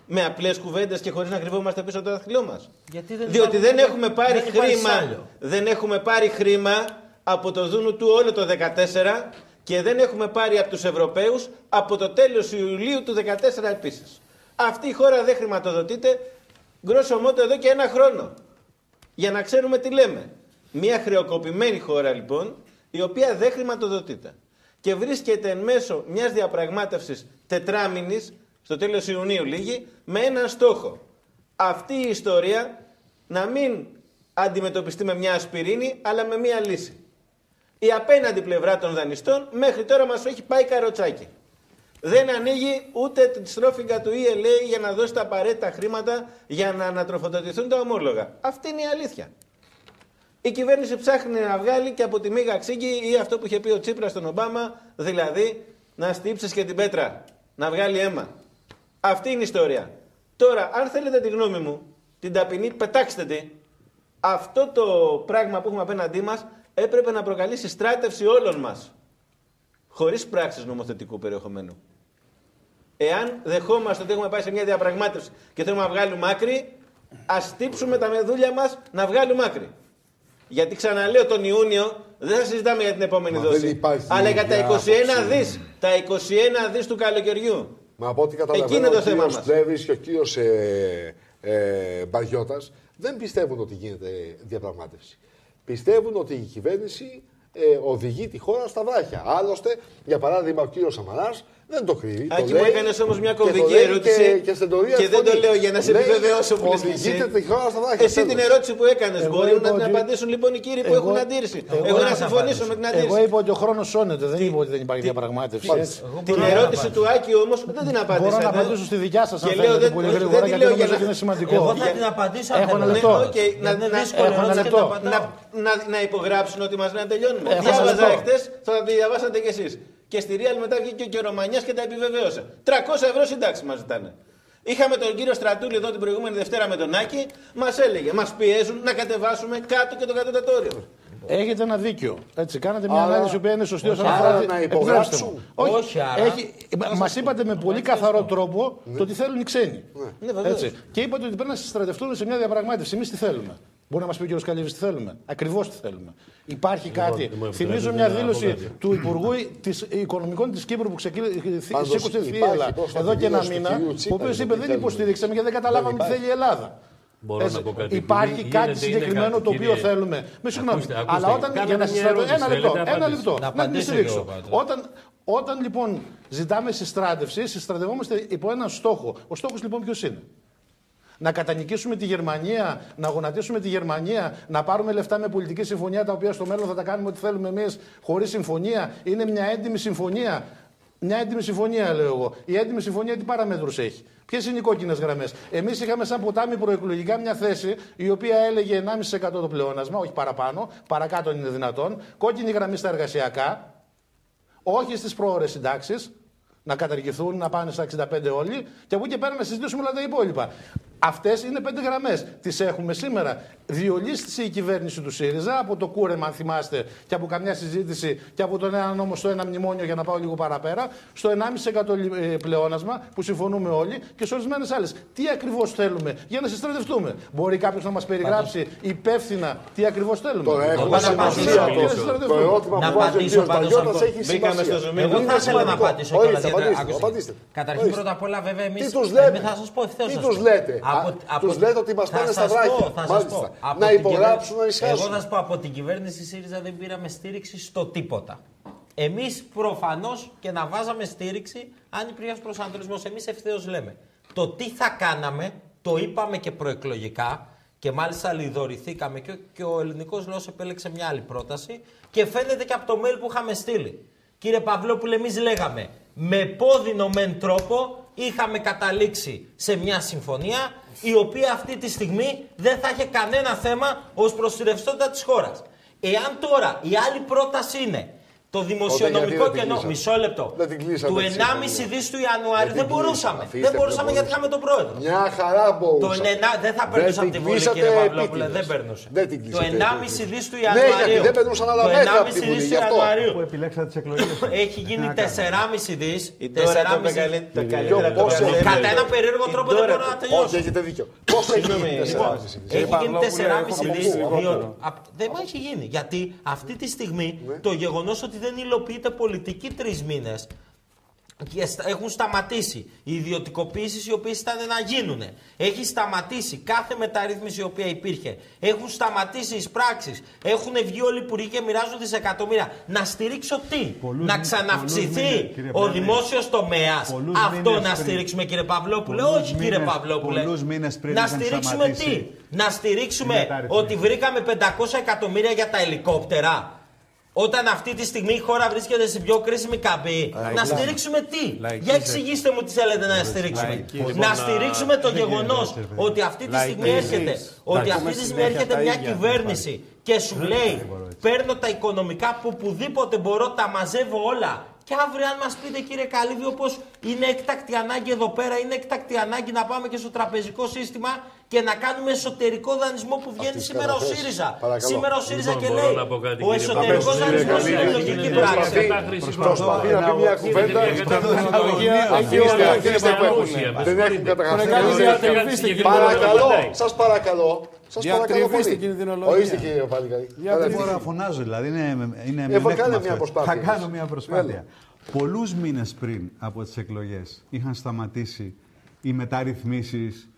Με απλές κουβέντες και χωρίς να κρυβόμαστε πίσω από το δάχτυλό μας. Γιατί δεν Διότι υπάρχει- δεν έχουμε πάρει δεν υπάρχει χρήμα, σάλιο. δεν έχουμε πάρει χρήμα από το Δούνου του όλο το 14 και δεν έχουμε πάρει από τους Ευρωπαίους από το τέλος Ιουλίου του 14 επίσης. Αυτή η χώρα δεν χρηματοδοτείται γκρόσο μότο εδώ και ένα χρόνο. Για να ξέρουμε τι λέμε. Μια χρεοκοπημένη χώρα λοιπόν, η οποία δεν χρηματοδοτείται. Και βρίσκεται εν μέσω μιας διαπραγμάτευσης τετράμινης, στο τέλος Ιουνίου λίγη, με έναν στόχο. Αυτή η ιστορία να μην αντιμετωπιστεί με μια ασπιρίνη, αλλά με μια λύση. Η απέναντι πλευρά των δανειστών μέχρι τώρα μας έχει πάει καροτσάκι. Δεν ανοίγει ούτε τη στρόφιγγα του ELA για να δώσει τα απαραίτητα χρήματα για να ανατροφοδοτηθούν τα ομόλογα. Αυτή είναι η αλήθεια. Η κυβέρνηση ψάχνει να βγάλει και από τη μίγα ξύγκη ή αυτό που είχε πει ο Τσίπρας στον Ομπάμα, δηλαδή να στύψεις και την πέτρα, να βγάλει αίμα. Αυτή είναι η ιστορία. Τώρα, αν θέλετε τη γνώμη μου, την ταπεινή, πετάξτε τη. Αυτό το πράγμα που έχουμε απέναντί μας έπρεπε να προκαλήσει στράτευση όλων μας. Χωρίς πράξεις νομοθετικού περιεχομένου. Εάν δεχόμαστε ότι έχουμε πάει σε μια διαπραγμάτευση και θέλουμε να βγάλουμε άκρη, ας τύψουμε τα μεδούλια μας να βγάλουμε άκρη. Γιατί ξαναλέω τον Ιούνιο δεν θα συζητάμε για την επόμενη Μα δεν δόση. υπάρχει Αλλά για τα 21 διάποψη. δις. Τα 21 δις του καλοκαιριού. Μα από ό,τι Εκεί καταλαβαίνω, είναι το ο θέμα κύριος μας. Πλεύρης και ο κύριος ε, ε, Μπαριώτας δεν πιστεύουν ότι γίνεται διαπραγμάτευση. Πιστεύουν ότι η κυβέρνηση ε, οδηγεί τη χώρα στα βράχια. Άλλωστε, για παράδειγμα, ο κύριος Σαμαράς δεν το κρύβει. το Άκη, λέει μου έκανες όμως μια και το κομβική λέει ερώτηση Και, και, στεντορία και δεν το φωνή. λέω για να σε Λέει, επιβεβαιώσω που λες και εσύ. Οδηγείται τη χώρα στα βράχια. Εσύ την τέλος. ερώτηση που έκανες, Εγώ μπορεί είπα να την ότι- απαντήσουν λοιπόν οι κύριοι που Εγώ- έχουν αντίρρηση. εγώ Εγώ να να σας συμφωνήσω με την Εγώ αντίρρηση. είπα ότι ο χρόνος σώνεται. Δεν είπα ότι δεν υπάρχει διαπραγμάτευση. έτσι. Την ερώτηση του Άκη όμως δεν την απάντησα. Μπορώ να απαντήσω στη δικιά σας αν Και λέω, θέλετε δεν- πολύ όχι, γρήγορα δεν τη γιατί λέω νομίζω για ότι να- είναι σημαντικό. Εγώ θα Για- την απαντήσω Έχω αν ένα θέλω. λεπτό. Ναι, οκ, να, Είναι να, δύσκολη έχω ένα ερώτηση και λεπτό. την απαντάω. να, να, να υπογράψουν ότι μας λένε να τελειώνουμε. Έχω Διάβαζα ένα λεπτό. χτε, θα τη διαβάσατε κι εσείς. Και στη Real μετά βγήκε και ο Ρωμανιά και τα επιβεβαίωσε. 300 ευρώ συντάξη μας ζητάνε. Είχαμε τον κύριο Στρατούλη εδώ την προηγούμενη Δευτέρα με τον Άκη, μας έλεγε, μας πιέζουν να κατεβάσουμε κάτω και το κατώτατο Έχετε ένα δίκιο. Έτσι, κάνατε μια Άρα- ανάλυση που είναι σωστή όσον άρα αφορά. να Επιτρέψτε υπογράψουν. μου. Όχι, άρα- Μας είπατε με πολύ καθαρό τρόπο το τι θέλουν οι ξένοι. Ναι, βεβαίως. Έτσι. Και είπατε ότι πρέπει να συστρατευτούν σε μια διαπραγμάτευση. Εμείς τι θέλουμε. Μπορεί να μας πει ο κ. Καλύβη τι θέλουμε. Ακριβώς τι θέλουμε. Υπάρχει κάτι. μου Θυμίζω επιτρέπετε μια να πω δήλωση κάτι. του Υπουργού της Οικονομικών της Κύπρου που Πάντως σήκωσε υπάρχει θύελα πρόσφατη εδώ και ένα δήλωση του μήνα. κυρίου Ο Τσίπρα οποίος για το είπε τι δεν θέλουμε. υποστήριξαμε γιατί δεν καταλάβαμε τι υπάρχει. θέλει η Ελλάδα. Μπορώ Έτσι. να πω κάτι. Υπάρχει Επειδή κάτι γίνεται- είναι συγκεκριμένο κάτι, το οποίο κύριε- θέλουμε. Με συγγνώμη. Ακούστε, ακούστε. Αλλά όταν. Κάναμε Για να μια συστρατευτούν. ερώτηση, Ένα λεπτό. θέλετε Ένα απάντηση. λεπτό. Να Να την απαντήσω στηρίξω. κι εγώ πάντως. Όταν, όταν λοιπόν ζητάμε συστράτευση, συστρατευόμαστε υπό έναν στόχο. Ο στόχος λοιπόν ποιος είναι; Να κατανικήσουμε τη Γερμανία, να γονατίσουμε τη Γερμανία, να πάρουμε λεφτά με πολιτική συμφωνία, τα οποία στο μέλλον θα τα κάνουμε ό,τι θέλουμε εμείς χωρίς συμφωνία. Είναι μια έντιμη συμφωνία. Μια έντιμη συμφωνία, λέω εγώ. Η έντιμη συμφωνία τι παραμέτρους έχει; Ποιες είναι οι κόκκινες γραμμές; Εμείς είχαμε σαν ποτάμι προεκλογικά μια θέση η οποία έλεγε 1,5% το πλεόνασμα, όχι παραπάνω, παρακάτω είναι δυνατόν. Κόκκινη γραμμή στα εργασιακά, όχι στις πρόορε συντάξεις, να καταργηθούν, να πάνε στα 65 όλοι και από εκεί και πέρα να συζητήσουμε όλα τα υπόλοιπα. Αυτές είναι πέντε γραμμές. Τις έχουμε σήμερα. Διολίστησε η κυβέρνηση του ΣΥΡΙΖΑ από το κούρεμα, αν θυμάστε, και από καμιά συζήτηση και από τον ένα νόμο στο ένα μνημόνιο για να πάω λίγο παραπέρα, στο 1,5% λι- ε, πλεόνασμα που συμφωνούμε όλοι και σε ορισμένες άλλες. Τι ακριβώς θέλουμε για να συστρατευτούμε. Μπορεί κάποιος να μας περιγράψει υπεύθυνα τι ακριβώς θέλουμε. Τώρα έχουμε να σημασία απαντήσω. το, το συστρατευτούμε. ερώτημα Να που βάζει ο απαντήσω κ. πάντως Παγιώτας αυτό. έχει Μπήκαμε σημασία. στο zoom in. Εγώ Είναι θα ήθελα να σημαντικό. απαντήσω Ορίστε, κιόλας, γιατί- απαντήστε, ακούστε. απαντήστε. Καταρχήν Ορίστε. πρώτα απ' όλα, βέβαια, εμεί. Τι τους λέτε; Θα σας πω ευθέως. Τι τους λέτε; Από, από- Τους λέτε ότι μας θα πάνε στα σας πω, βράχια. θα σας Μάλιστα. πω. Από Να την υπογράψουν, να κυβέρνηση- Εγώ ισχύσουν. θα σας πω από την κυβέρνηση ΣΥΡΙΖΑ δεν πήραμε στήριξη στο τίποτα. Εμείς προφανώς και να βάζαμε στήριξη αν υπήρχε ένα προσανατολισμό. Εμείς ευθέως λέμε. Το τι θα κάναμε, το είπαμε και προεκλογικά και μάλιστα λιδωρηθήκαμε και, και ο ελληνικός λαός επέλεξε μια άλλη πρόταση και φαίνεται και από το mail που είχαμε στείλει. Κύριε Παυλόπουλε, εμείς λέγαμε με πόδινο μεν τρόπο είχαμε καταλήξει σε μια συμφωνία η οποία αυτή τη στιγμή δεν θα είχε κανένα θέμα ως προς τη ρευστότητα της χώρας. Εάν τώρα η άλλη πρόταση είναι το δημοσιονομικό γιατί δεν την κενό, κλείσατε; μισό λεπτό, Δεν την κλείσατε του τη 1,5 συμφωνία. δις του Ιανουαρίου Δεν δεν την μπορούσαμε. κλείσατε. Δεν Αφήστε, μπορούσαμε δεν γιατί είχαμε τον πρόεδρο. Μια χαρά μπορούσα. Το ενενά, δεν θα περνούσε από τη Βουλή, κύριε Παυλόπουλε, δεν περνούσε. Δεν την Το κλείσατε. 1,5 δις του Ναι, γιατί Ιανουαρίου. δεν περνούσαν άλλα Το μέτρα από τη 1,5 Βουλή, δις γι' του αυτό. Ιανουαρίου. Που επιλέξατε τις εκλογές. Έχει γίνει 4,5 δις. Η τώρα το μεγαλύτερο το καλύτερο από το Πόσο- μεγαλύτερο. Κατά ένα περίεργο τρόπο δεν τώρα- μπορώ να Όχι, τελειώσω. έχετε δίκιο. Πώ έχει γίνει Συγγνώμη, 4,5 δις; Έχει γίνει 4,5 δις. λιγότερο. Δεν μα έχει γίνει. Γιατί αυτή τη στιγμή Ναι. το γεγονό ότι δεν υλοποιείται πολιτική τρεις μήνες και στα- έχουν σταματήσει οι ιδιωτικοποιήσεις οι οποίες ήταν να γίνουν. Έχει σταματήσει κάθε μεταρρύθμιση η οποία υπήρχε. Έχουν σταματήσει οι πράξεις. Έχουν βγει όλοι οι υπουργοί και μοιράζουν δισεκατομμύρια. Να στηρίξω τι, Πολλούς να μήνες- ξαναυξηθεί πολλούς μήνες, κύριε ο Πρόεδρε. δημόσιος τομέας; Πολλούς Αυτό μήνες να πριν. στηρίξουμε, κύριε Παυλόπουλε; Πολλούς Όχι, κύριε μήνες- Παυλόπουλε. πολλούς μήνες πριν να είχαν στηρίξουμε τι, σταματήσει να οι στηρίξουμε μεταρρυθμίσεις. ότι βρήκαμε 500 εκατομμύρια για τα ελικόπτερα. Όταν αυτή τη στιγμή η χώρα βρίσκεται στην πιο κρίσιμη καμπή, να στηρίξουμε τι; Για εξηγήστε μου τι θέλετε να στηρίξουμε. Να στηρίξουμε το γεγονός ότι αυτή τη στιγμή έρχεται, ότι αυτή τη στιγμή έρχεται μια κυβέρνηση και σου λέει παίρνω τα οικονομικά που οπουδήποτε μπορώ, τα μαζεύω όλα. Και αύριο, αν μας πείτε, κύριε Καλύβη, όπως είναι έκτακτη ανάγκη εδώ πέρα, είναι έκτακτη ανάγκη να πάμε και στο τραπεζικό σύστημα και να κάνουμε εσωτερικό δανεισμό που βγαίνει τις σήμερα ο καταθέσεις. ΣΥΡΙΖΑ. Παρακαλώ. Σήμερα ο ΣΥΡΙΖΑ Λοιπόν, και μπορώ λέει να πω κάτι, ο κύριε εσωτερικό Παπαδόπουλε. δανεισμό Κύριε είναι Καλύβη, λογική προσπαθεί- πράξη. Προσπαθεί να πει μια κουβέντα. Αφήστε, αφήστε που έχουν. Δεν έχουν καταγραφεί. Παρακαλώ, σα παρακαλώ. Σα παρακαλώ Διατριβήστε πολύ. κινδυνολογία. Ορίστε κύριε Παλικάρη. Δεν μπορώ να φωνάζω, δηλαδή είναι, είναι Ε, μελέτη κάνε με μια αυτό. προσπάθεια. Θα κάνω μια προσπάθεια. Πολλούς μήνες πριν από τις εκλογές είχαν σταματήσει οι μεταρρυθμίσεις,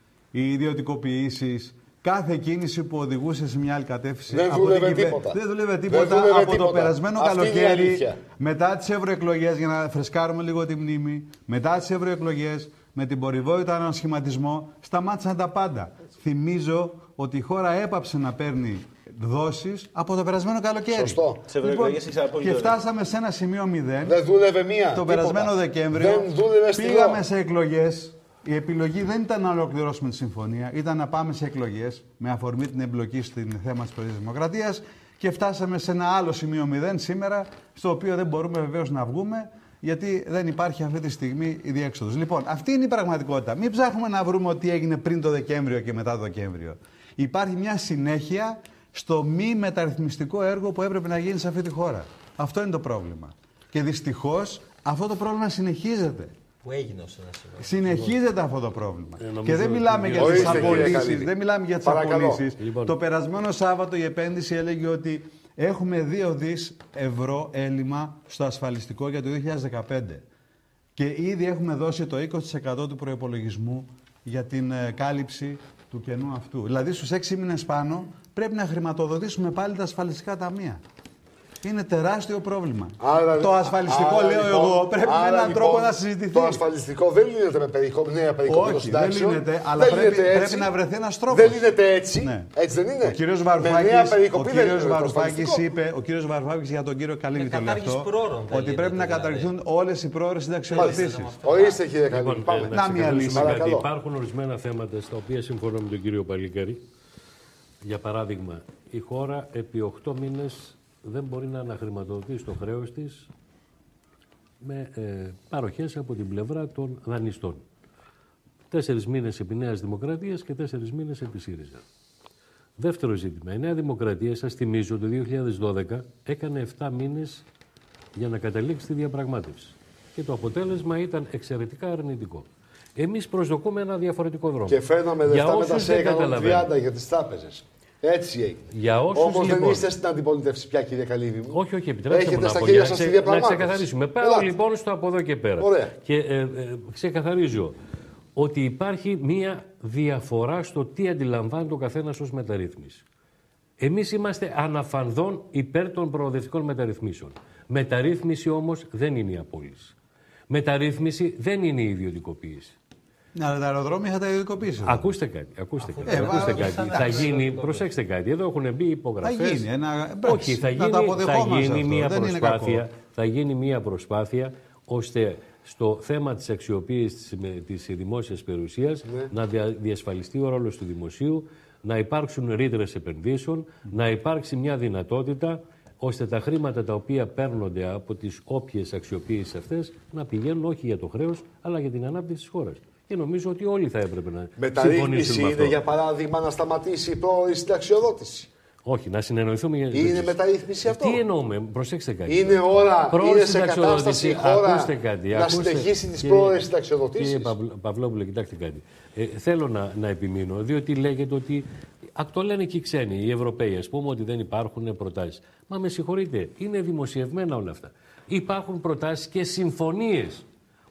οι ιδιωτικοποιήσεις, κάθε κίνηση που οδηγούσε σε μια άλλη κατεύθυνση. Δεν από δούλευε την κυβε- τίποτα. Δεν δούλευε Δεν τίποτα δούλευε από το τίποτα. περασμένο Αυτή είναι η καλοκαίρι, αλήθεια. μετά τις ευρωεκλογές για να φρεσκάρουμε λίγο τη μνήμη, μετά τις ευρωεκλογές με την πορυβότητα ανασχηματισμό, σταμάτησαν τα πάντα. Θυμίζω ότι η χώρα έπαψε να παίρνει δόσεις από το περασμένο καλοκαίρι. Σωστό. Τις ευρωεκλογές είχα απόλυτο και δίκιο. φτάσαμε σε ένα σημείο μηδέν. Δεν δούλευε μία. Το τίποτα. περασμένο Δεκέμβριο Δεν δούλευε στη πήγαμε Ρώμη. σε εκλογές. Η επιλογή δεν ήταν να ολοκληρώσουμε τη συμφωνία, ήταν να πάμε σε εκλογές με αφορμή την εμπλοκή στην θέμα της πολιτική δημοκρατίας και φτάσαμε σε ένα άλλο σημείο μηδέν σήμερα, στο οποίο δεν μπορούμε βεβαίως να βγούμε, γιατί δεν υπάρχει αυτή τη στιγμή η διέξοδος. Λοιπόν, αυτή είναι η πραγματικότητα. Μην ψάχνουμε να βρούμε τι έγινε πριν το Δεκέμβριο και μετά το Δεκέμβριο. Υπάρχει μια συνέχεια στο μη μεταρρυθμιστικό έργο που έπρεπε να γίνει σε αυτή τη χώρα. Αυτό είναι το πρόβλημα. Και δυστυχώς αυτό το πρόβλημα συνεχίζεται. Που έγινε ω ένα σημείο. Συνεχίζεται αυτό το πρόβλημα. νομίζω και δεν ότι- μιλάμε για τις Ορίστε, κύριε απολύσεις. Καλίδη. Δεν μιλάμε για τις Παρακαλώ. απολύσεις. Λοιπόν. Το περασμένο Σάββατο η επένδυση έλεγε ότι έχουμε 2 δις ευρώ έλλειμμα στο ασφαλιστικό για το 2015. Και ήδη έχουμε δώσει το 20% του προπολογισμού για την ε, κάλυψη του κενού αυτού. Δηλαδή στους 6 μήνες πάνω πρέπει να χρηματοδοτήσουμε πάλι τα ασφαλιστικά ταμεία. Είναι τεράστιο πρόβλημα. Άρα- το ασφαλιστικό, άρα, λέω λοιπόν, εγώ, πρέπει με άρα, έναν λοιπόν, τρόπο να συζητηθεί. Το ασφαλιστικό δεν λύνεται με περικο... νέα περικοπή των Όχι, δεν συντάξεων. λύνεται, αλλά Δεν πρέπει, λύνεται πρέπει έτσι. να βρεθεί ένας τρόπος. Δεν λύνεται έτσι. Ναι. Έτσι δεν είναι. Ο κύριος Με νέα Βαρουφάκης, ο περικοπή δεν κύριος λύνεται το Βαρουφάκης ασφαλιστικό. είπε, ο κύριος Βαρουφάκης για τον κύριο Καλύβη Με το λέει κατάργηση αυτό, προώρων δεν ότι λύνεται πρέπει να δηλαδή. καταργηθούν όλες οι πρόορες συνταξιοδοτήσεις. Ορίστε κύριε Καλή. Λοιπόν, Πάμε. ε, Να, μια ξεκαθαρίσουμε λύση. κάτι. Παρακαλώ. Υπάρχουν ορισμένα θέματα στα οποία συμφωνώ με τον κύριο Παλικάρη. Για παράδειγμα, η χώρα επί 8 μήνες δεν μπορεί να αναχρηματοδοτήσει το χρέος της με ε, παροχές από την πλευρά των δανειστών. Τέσσερις μήνες επί Νέας Δημοκρατίας και τέσσερις μήνες επί ΣΥΡΙΖΑ. Δεύτερο ζήτημα. Η Νέα Δημοκρατία, σας θυμίζω, το 2012 έκανε 7 μήνες για να καταλήξει στη διαπραγμάτευση. Και το αποτέλεσμα ήταν εξαιρετικά αρνητικό. Εμείς προσδοκούμε ένα διαφορετικό δρόμο. Και φέρναμε Για λεφτά όσους μετά σε δεν 130 καταλαβαίνουν. για τις τράπεζες. Έτσι έγινε. Για όσους, Όμω δεν λοιπόν- είστε στην αντιπολίτευση πια, κύριε Καλίδη μου. Όχι, όχι, επιτρέψτε Έχετε μου να στα πω χέρια για σας ξε- τη να διαπραγμάτευση. ξεκαθαρίσουμε. Πάω Ελάτε. λοιπόν στο από εδώ και πέρα. Ωραία. Και ε, ε, ξεκαθαρίζω. ότι υπάρχει μία διαφορά στο τι αντιλαμβάνει ο καθένας ως μεταρρύθμιση. Εμείς είμαστε αναφανδόν υπέρ των προοδευτικών μεταρρυθμίσεων. Μεταρρύθμιση όμως δεν είναι η απόλυση. Μεταρρύθμιση δεν είναι η ιδιωτικοποίηση. Ναι, αλλά τα αεροδρόμια θα τα ιδιωτικοποιήσει. Ακούστε κάτι. Ακούστε κάτι. Ε, ακούστε βα- κάτι. Θα γίνει, προσέξτε κάτι. Εδώ έχουν μπει Θα υπογραφέ. γίνει ένα. εντάξει, Όχι, θα να γίνει, το θα αποδεχόμαστε γίνει αυτό. μια Δεν είναι προσπάθεια. κακό. Θα γίνει μια προσπάθεια ώστε στο θέμα της αξιοποίησης της, με- της δημόσιας περιουσίας Ναι. να δια- διασφαλιστεί ο ρόλος του δημοσίου, να υπάρξουν ρήτρες επενδύσεων, να υπάρξει μια δυνατότητα ώστε τα χρήματα τα οποία παίρνονται από τις όποιες αξιοποίησεις αυτές να πηγαίνουν όχι για το χρέος, αλλά για την ανάπτυξη της χώρας. Και νομίζω ότι όλοι θα έπρεπε να Μεταρρύθμιση συμφωνήσουν με είναι αυτό. για παράδειγμα να σταματήσει η πρόορη συνταξιοδότηση. Όχι, να συνεννοηθούμε για Είναι μεταρρύθμιση αυτό. Τι εννοούμε, προσέξτε κάτι. Είναι ώρα, Πρόορη είναι σε συνταξιοδότηση, κατάσταση η χώρα ακούστε κάτι, να ακούστε, συνεχίσει τις κύριε- πρόορες συνταξιοδοτήσεις. Κύριε Παυλ- Παυλόπουλε, κοιτάξτε κάτι. Ε, θέλω να, να επιμείνω, διότι λέγεται ότι. Α, το λένε και οι ξένοι, οι Ευρωπαίοι, ας πούμε, ότι δεν υπάρχουν προτάσεις. Μα με συγχωρείτε, είναι δημοσιευμένα όλα αυτά. Υπάρχουν προτάσεις και συμφωνίες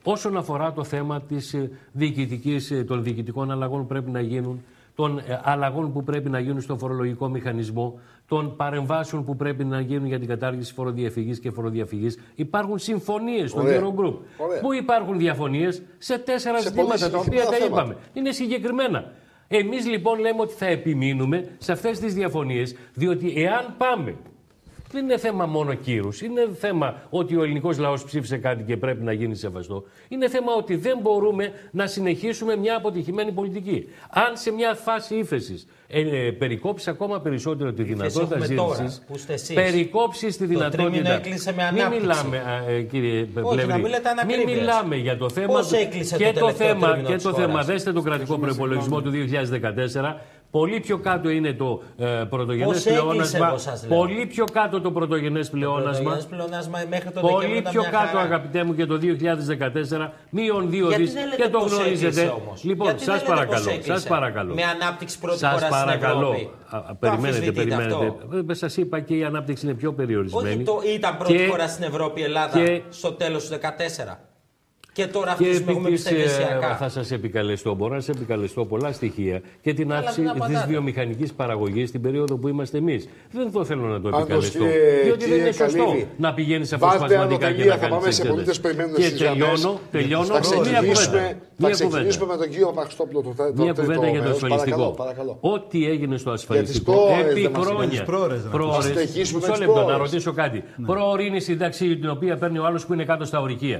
όσον αφορά το θέμα της, ε, διοικητικής, ε, των διοικητικών αλλαγών που πρέπει να γίνουν, των ε, αλλαγών που πρέπει να γίνουν στο φορολογικό μηχανισμό, των παρεμβάσεων που πρέπει να γίνουν για την κατάργηση φοροδιαφυγής και φοροδιαφυγής. Υπάρχουν συμφωνίες στο Ωραία. Eurogroup. Ωραία. Πού υπάρχουν διαφωνίες; Σε τέσσερα Σε ζητήματα πολύ τα οποία συγκεκριμένα τα θέματα. είπαμε. Είναι συγκεκριμένα. Εμείς λοιπόν λέμε ότι θα επιμείνουμε σε αυτές τις διαφωνίες, διότι εάν πάμε δεν είναι θέμα μόνο κύρους. Είναι θέμα ότι ο ελληνικός λαός ψήφισε κάτι και πρέπει να γίνει σεβαστό. Είναι θέμα ότι δεν μπορούμε να συνεχίσουμε μια αποτυχημένη πολιτική. Αν σε μια φάση ύφεσης ε, ε, περικόψεις ακόμα περισσότερο τη δυνατότητα έχουμε τώρα, ζήτησης, που είστε εσείς. περικόψεις τη δυνατότητα. τρίμηνο έκλεισε με Μην ανάπτυξη. μιλάμε, α, ε, κύριε Όχι, Πλεύρη, να μην λέτε μην ανακρίβειας. μιλάμε για το θέμα. Πώς του- έκλεισε και το το τελευταίο θέμα, τρίμηνο και της το χώρας; θέμα, δέστε τον κρατικό προπολογισμό του 2014. Πολύ πιο κάτω είναι το ε, πρωτογενές Πώς έκλεισε, πλεόνασμα. εγώ σας λέω. Πολύ πιο κάτω το πρωτογενές πλεόνασμα. Πρωτογενές πλεονάσμα μέχρι το Πολύ Δεκέμβριο ήταν πιο μια κάτω, χαρά. αγαπητέ μου, και το 2014, μείον 2 Γιατί δις δεν λέτε και το πώς γνωρίζετε. έκλεισε όμως. Λοιπόν, Γιατί σας δεν λέτε πώς παρακαλώ, έκλεισε. σας παρακαλώ. Με ανάπτυξη πρώτη Σας χώρα στην παρακαλώ. Ευρώπη. Α, α, Το περιμένετε, αμφισβητείτε περιμένετε. αυτό. Ε, Σας είπα και η ανάπτυξη είναι πιο περιορισμένη. Όχι, το ήταν πρώτη Και- χώρα στην Ευρώπη η Ελλάδα και- στο τέλος του 2014. Και τώρα Και αυτοί έχουμε επί της, ε, πιστευεσιακά. θα σας επικαλεστώ, μπορώ να σας επικαλεστώ πολλά στοιχεία και την Αλλά αύξηση δεν της απαντάτε. βιομηχανικής παραγωγής στην περίοδο που είμαστε εμείς. Δεν το θέλω να το Πάντως, επικαλεστώ. κύριε- διότι δεν κύριε είναι σωστό Καλύβη, να πηγαίνεις σε βάλτε αποσπασματικά και ανωτελεία, να θα κάνεις πάμε σε πολίτες που περιμένουν Και στις γραμμές. τελειώνω, τελειώνω Θα με μία κουβέντα. ξεκινήσουμε, θα Μία ξεκινήσουμε κουβέντα. με τον κύριο Παχστόπουλο το, τε- το Μία τρίτο κουβέντα για το μέρος. ασφαλιστικό. Παρακαλώ, παρακαλώ. Ό,τι έγινε στο ασφαλιστικό πρόορες επί δεν μας χρόνια. Για τις πρόορες δεν Πρόορες. Θα συνεχίσουμε με Μισό τις λεπτό, να πρόορες. ρωτήσω κάτι. Πρόορη είναι η σύνταξη την οποία παίρνει ο άλλος που είναι κάτω στα ορικεία.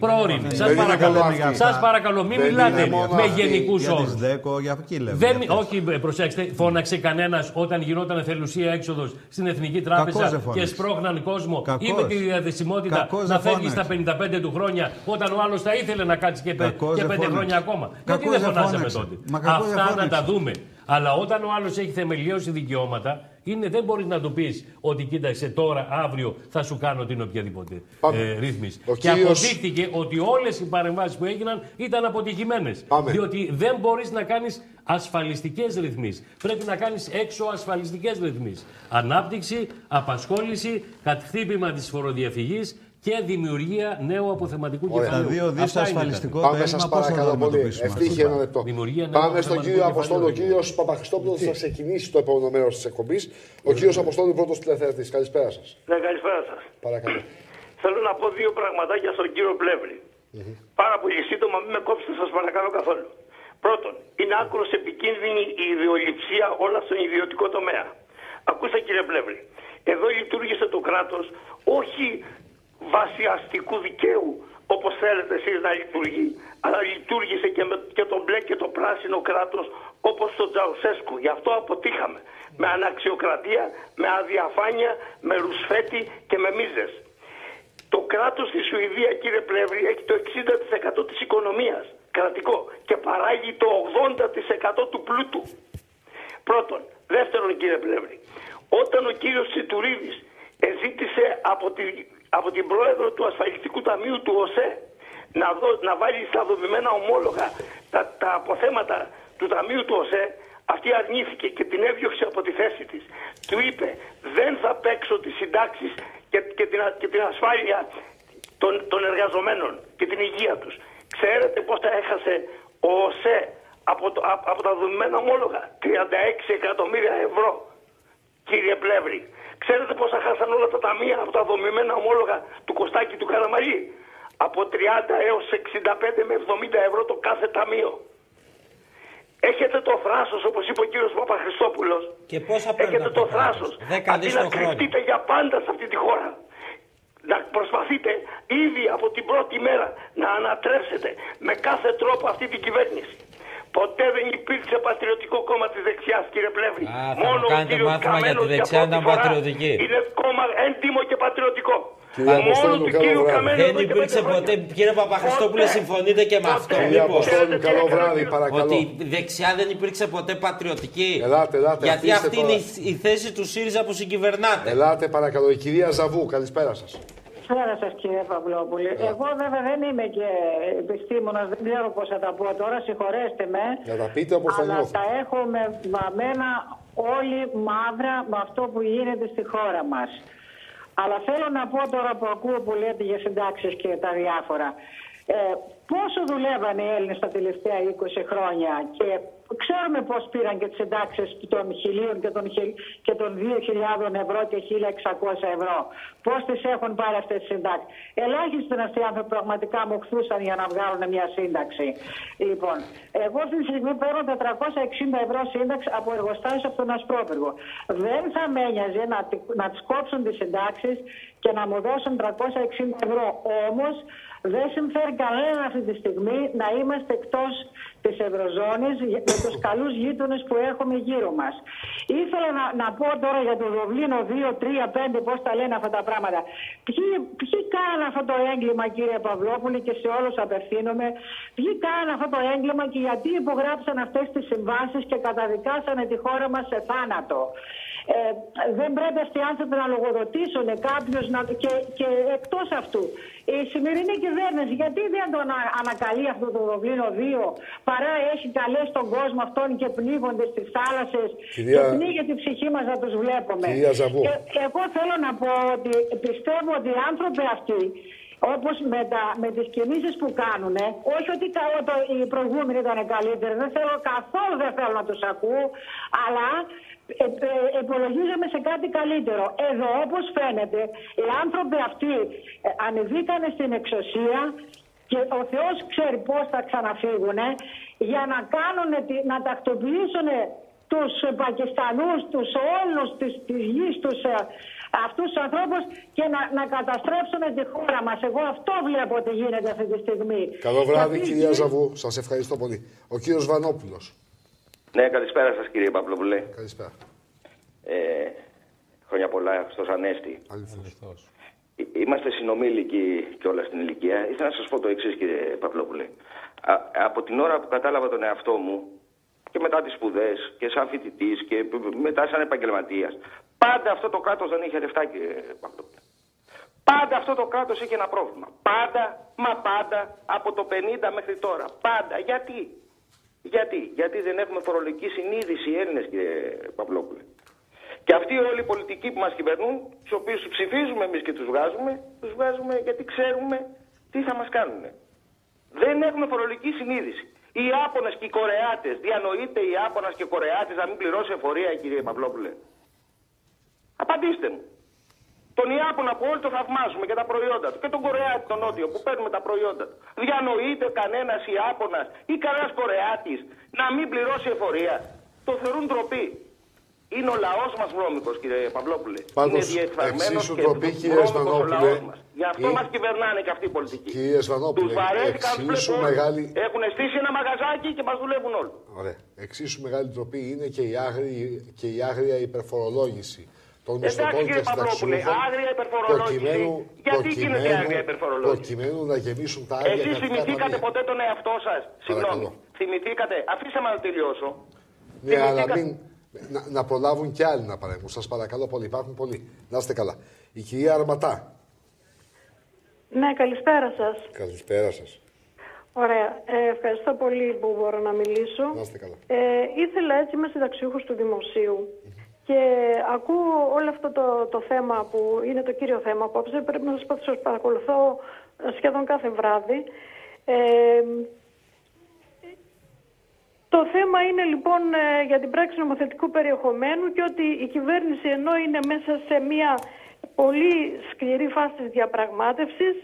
Πρόορη. Σας Δεν είναι παρακαλώ, καλό αυτή. σας παρακαλώ, μην Δεν μιλάτε είναι μόνο με αυτή. γενικούς Για όρους. τις ΔΕΚΟ, για εκεί λέμε. Δεν, για αυτές. όχι, ε, προσέξτε, φώναξε κανένας όταν γινόταν θελουσία έξοδος στην Εθνική Τράπεζα δεν και φώναξε. σπρώχναν κόσμο Κακώς. ή με τη διαθεσιμότητα Κακώς να δεν φεύγει στα φώναξε. 55 του χρόνια όταν ο άλλος θα ήθελε να κάτσει και, πε- Κακώς και δεν πέντε φώναξε. χρόνια ακόμα. Γιατί Κακώς δεν δεν φωνάζαμε φώναξε. τότε; Μα κακώς δεν Αυτά να φώναξε. τα δούμε. Αλλά όταν ο άλλος έχει θεμελιώσει δικαιώματα, είναι, δεν μπορείς να του πεις ότι κοίταξε τώρα, αύριο θα σου κάνω την οποιαδήποτε Πάμε. ε, ρύθμιση. Ο Και κύριος- αποδείχτηκε ότι όλες οι παρεμβάσεις που έγιναν ήταν αποτυχημένες. Πάμε. Διότι δεν μπορείς να κάνεις ασφαλιστικές ρυθμίσεις. Πρέπει να κάνεις έξω ασφαλιστικές ρυθμίσεις. Ανάπτυξη, απασχόληση, κατχτύπημα της φοροδιαφυγής και δημιουργία νέου αποθεματικού Ωραία. Τα κεφαλαίου. δύο δις Αυτά είναι τα ασφαλιστικό Πάμε το σας έλλειμμα, πώς θα το παρακαλώ πολύ. αντιμετωπίσουμε αυτό Ευτύχη το ένα λεπτό. Δημιουργία νέου Πάμε στον αποθεματικού κύριο κεφαλαίου. Αποστόλου. Ο κύριος Παπαχριστόπουλο θα ξεκινήσει το επόμενο μέρος της εκπομπής. Ο κύριος Αποστόλου, πρώτος τηλεθεατής. Καλησπέρα σας. Ναι, καλησπέρα σας. Παρακαλώ. Θέλω να πω δύο πραγματάκια στον κύριο Πλεύρη. Πάρα πολύ σύντομα, μην με κόψετε, σας παρακαλώ καθόλου. Πρώτον, είναι άκρος επικίνδυνη η ιδεολειψία όλα στον ιδιωτικό τομέα. Ακούστε κύριε Πλεύρη, εδώ λειτουργήσε το κράτος όχι βάσει αστικού δικαίου όπως θέλετε εσείς να λειτουργεί, αλλά λειτουργήσε και, με, και το μπλε και το πράσινο κράτος όπως το Τζαουσέσκου. Γι' αυτό αποτύχαμε. Με αναξιοκρατία, με αδιαφάνεια, με ρουσφέτη και με μίζες. Το κράτος στη Σουηδία, κύριε Πλεύρη, έχει το 60% της οικονομίας κρατικό και παράγει το 80% του πλούτου. Πρώτον. Δεύτερον, κύριε Πλεύρη, όταν ο κύριος Τσιτουρίδης ζήτησε από, τη, από την πρόεδρο του Ασφαλιστικού Ταμείου του ΟΣΕ να, δω, να βάλει στα δομημένα ομόλογα τα, τα αποθέματα του Ταμείου του ΟΣΕ, αυτή αρνήθηκε και την έδιωξε από τη θέση της. Του είπε, δεν θα παίξω τις συντάξεις και, και, την, α- και την ασφάλεια των, των εργαζομένων και την υγεία τους. Ξέρετε πώς τα έχασε ο ο ΟΣΕ από, το, από, από τα δομημένα ομόλογα; 36 εκατομμύρια ευρώ. Κύριε Πλεύρη, ξέρετε πόσα χάσαν όλα τα ταμεία από τα δομημένα ομόλογα του Κωστάκη του Καραμαλή; Από 30 έως 65 με 70 ευρώ το κάθε ταμείο. Έχετε το θράσος, όπως είπε ο κύριος Παπαχριστόπουλος. Και πόσα παίρνουν Έχετε από το το κράτος. θράσος. Δέκα Αντί δις να το χρόνο. κρυφτείτε για πάντα σε αυτή τη χώρα. Να προσπαθείτε ήδη από την πρώτη μέρα να ανατρέψετε με κάθε τρόπο αυτή την κυβέρνηση. Ποτέ δεν υπήρξε πατριωτικό κόμμα της δεξιάς, κύριε Πλεύρη. Α, θα μου κάνετε κύριος μάθημα για τη Καμένος δεξιά, πρώτη ήταν φορά πατριωτική. Είναι κόμμα έντιμο και πατριωτικό. Κύριε Αποστόλου, του καλό κύριου βράδυ. Καμένου Δεν εδώ και υπήρξε πέντε ποτέ, χρόνια. κύριε Παπαχριστόπουλε, Ποτέ. συμφωνείτε και με αυτό. Κύριε μήπως; Αποστόλου, καλό βράδυ, Ότι παρακαλώ. η δεξιά δεν υπήρξε ποτέ πατριωτική; Ελάτε, ελάτε, Γιατί αφήστε αυτή είναι τώρα. η, η θέση του ΣΥΡΙΖΑ που συγκυβερνάτε. Ελάτε παρακαλώ. Η κυρία Ζαβού, καλησπέρα σας. Καλησπέρα σας κύριε Παυλόπουλη. Εγώ βέβαια δεν είμαι και επιστήμονας, δεν ξέρω πώς θα τα πω τώρα, συγχωρέστε με. Να τα πείτε όπως τα Αλλά νιώθετε. τα έχω με βαμμένα όλοι μαύρα με αυτό που γίνεται στη χώρα μας. Αλλά θέλω να πω τώρα που ακούω που λέτε για συντάξεις και τα διάφορα. Ε, πόσο δουλεύανε οι Έλληνες τα τελευταία 20 χρόνια και ξέρουμε πώς πήραν και τις συντάξεις των χιλίων και των, χιλ- και των 2.000 ευρώ και 1.600 ευρώ. Πώς τις έχουν πάρει αυτές τις συντάξεις. Ελάχιστοι είναι αυτοί οι άνθρωποι που πραγματικά μου χθούσαν για να βγάλουν μια σύνταξη. Λοιπόν, εγώ αυτή τη στιγμή παίρνω 460 ευρώ σύνταξη από εργοστάσιο από τον Ασπρόπυργο. Δεν θα με ένοιαζε να, τη- να τις κόψουν τις συντάξεις και να μου δώσουν 360 ευρώ. Όμως δεν συμφέρει κανέναν αυτή τη στιγμή να είμαστε εκτός της Ευρωζώνης για- με τους καλούς γείτονες που έχουμε γύρω μας. Ήθελα να, να πω τώρα για το Δοβλίνο 2, 3, 5, πώς τα λένε αυτά τα πράγματα. Ποιοι, ποιοι κάνουν αυτό το έγκλημα κύριε Παυλόπουλη και σε όλους απευθύνομαι. Ποιοι κάνουν αυτό το έγκλημα και γιατί υπογράψαν αυτές τις συμβάσεις και καταδικάσανε τη χώρα μας σε θάνατο. Ε, δεν πρέπει αυτοί οι άνθρωποι να λογοδοτήσουν κάποιος και, και εκτός αυτού. Η σημερινή κυβέρνηση γιατί δεν τον ανα- ανακαλεί αυτό το Δοβλίνο 2 παρά έχει καλέσει τον κόσμο αυτόν και πνίγονται στις θάλασσες Κυρία- και πνίγεται η ψυχή μας να τους βλέπουμε. Κυρία Ζαβού. Και εγώ θέλω να πω ότι πιστεύω ότι οι άνθρωποι αυτοί όπως με, τα, με τις κινήσεις που κάνουν, όχι ότι κα- το, οι προηγούμενοι ήταν καλύτεροι, δεν θέλω καθόλου δεν θέλω να τους ακούω, αλλά ε, ε, υπολογίζομαι σε κάτι καλύτερο. Εδώ όπως φαίνεται, οι άνθρωποι αυτοί ε, ανεβήκανε στην εξουσία και ο Θεός ξέρει πώς θα ξαναφύγουν για να κάνουν, τη- να τακτοποιήσουν τους ε, Πακιστανούς, τους όλους της, της γης, τους, ε, αυτούς τους ανθρώπους και να, να καταστρέψουν τη χώρα μας. Εγώ αυτό βλέπω ότι γίνεται αυτή τη στιγμή. Καλό βράδυ Και αυτή- κυρία Ζαβού. Σας ευχαριστώ πολύ. Ο κύριος Βανόπουλος. Ναι, καλησπέρα σας κύριε Παπλοπουλέ. Καλησπέρα. Ε, χρόνια πολλά Χριστός Ανέστη. Αληθώς. Ε, Είμαστε συνομήλικοι και όλα στην ηλικία. Ήθελα να σας πω το εξής κύριε Παπλόπουλε. Α, από την ώρα που κατάλαβα τον εαυτό μου και μετά τις σπουδές και σαν φοιτητής και μετά σαν επαγγελματίας πάντα αυτό το κράτος δεν είχε λεφτά κύριε Παπλόπουλε. Πάντα αυτό το κράτος είχε ένα πρόβλημα. Πάντα, μα πάντα, από το 50 μέχρι τώρα. Πάντα. Γιατί; Γιατί; Γιατί δεν έχουμε φορολογική συνείδηση οι Έλληνες κύριε Παπλόπουλε. Και αυτοί όλοι οι πολιτικοί που μας κυβερνούν, τους οποίους τους ψηφίζουμε εμείς και τους βγάζουμε, τους βγάζουμε γιατί ξέρουμε τι θα μας κάνουν. Δεν έχουμε φορολογική συνείδηση. Οι Ιάπωνες και οι Κορεάτες, διανοείται οι Ιάπωνας και οι Κορεάτες να μην πληρώσει εφορία κύριε Παυλόπουλε. Απαντήστε μου. Τον Ιάπωνα που όλοι το θαυμάζουμε και τα προϊόντα του και τον Κορεάτη τον Νότιο που παίρνουμε τα προϊόντα του. Διανοείται κανένας Ιάπωνας ή κανένας Κορεάτης να μην πληρώσει εφορία. Το θεωρούν ντροπή. Είναι ο λαός μας βρώμικος κύριε Παυλόπουλε. Πάντως, Είναι διεφθαρμένος εξίσου και ντροπή, κύριε βρώμικος ο Σβανόπουλε, λαός μας. Γι' αυτό είναι- μας κυβερνάνε και αυτοί οι πολιτικοί. Κύριε Σβανόπουλε, Τους βαρέθηκαν, τους εξίσου βλέπω όλους. μεγάλη... Έχουν στήσει ένα μαγαζάκι και μας δουλεύουν όλοι. Ωραία. Εξίσου μεγάλη τροπή είναι και η άγρια, και η άγρια υπερφορολόγηση των Εντάξει, μισθωτών κύριε και Παυλόπουλε, συνταξιούχων άγρια υπερφορολόγηση. προκειμένου, Γιατί γίνεται προκειμένου- άγρια υπερφορολόγηση; προκειμένου να γεμίσουν τα άγρια Εσείς κρατικά θυμηθήκατε ταμεία. ποτέ τον εαυτό σας; Συγγνώμη. Θυμηθήκατε; Αφήστε με να τελειώσω. Ναι, αλλά θυμηθήκα- μην, να, να προλάβουν και άλλοι να παρέμβουν. Σας παρακαλώ πολύ. Υπάρχουν πολλοί. Να είστε καλά. Η κυρία Αρματά. Ναι, καλησπέρα σας. Καλησπέρα σας. Ωραία. Ε, ευχαριστώ πολύ που μπορώ να μιλήσω. Να είστε καλά. Ε, ήθελα έτσι, είμαι συνταξιούχος του Δημοσίου και ακούω όλο αυτό το, το θέμα που είναι το κύριο θέμα απόψε. Πρέπει να σας πω ότι σας παρακολουθώ ε, σχεδόν κάθε βράδυ. Ε, Το θέμα είναι λοιπόν ε, για την πράξη νομοθετικού περιεχομένου και ότι η κυβέρνηση ενώ είναι μέσα σε μια πολύ σκληρή φάση της διαπραγμάτευσης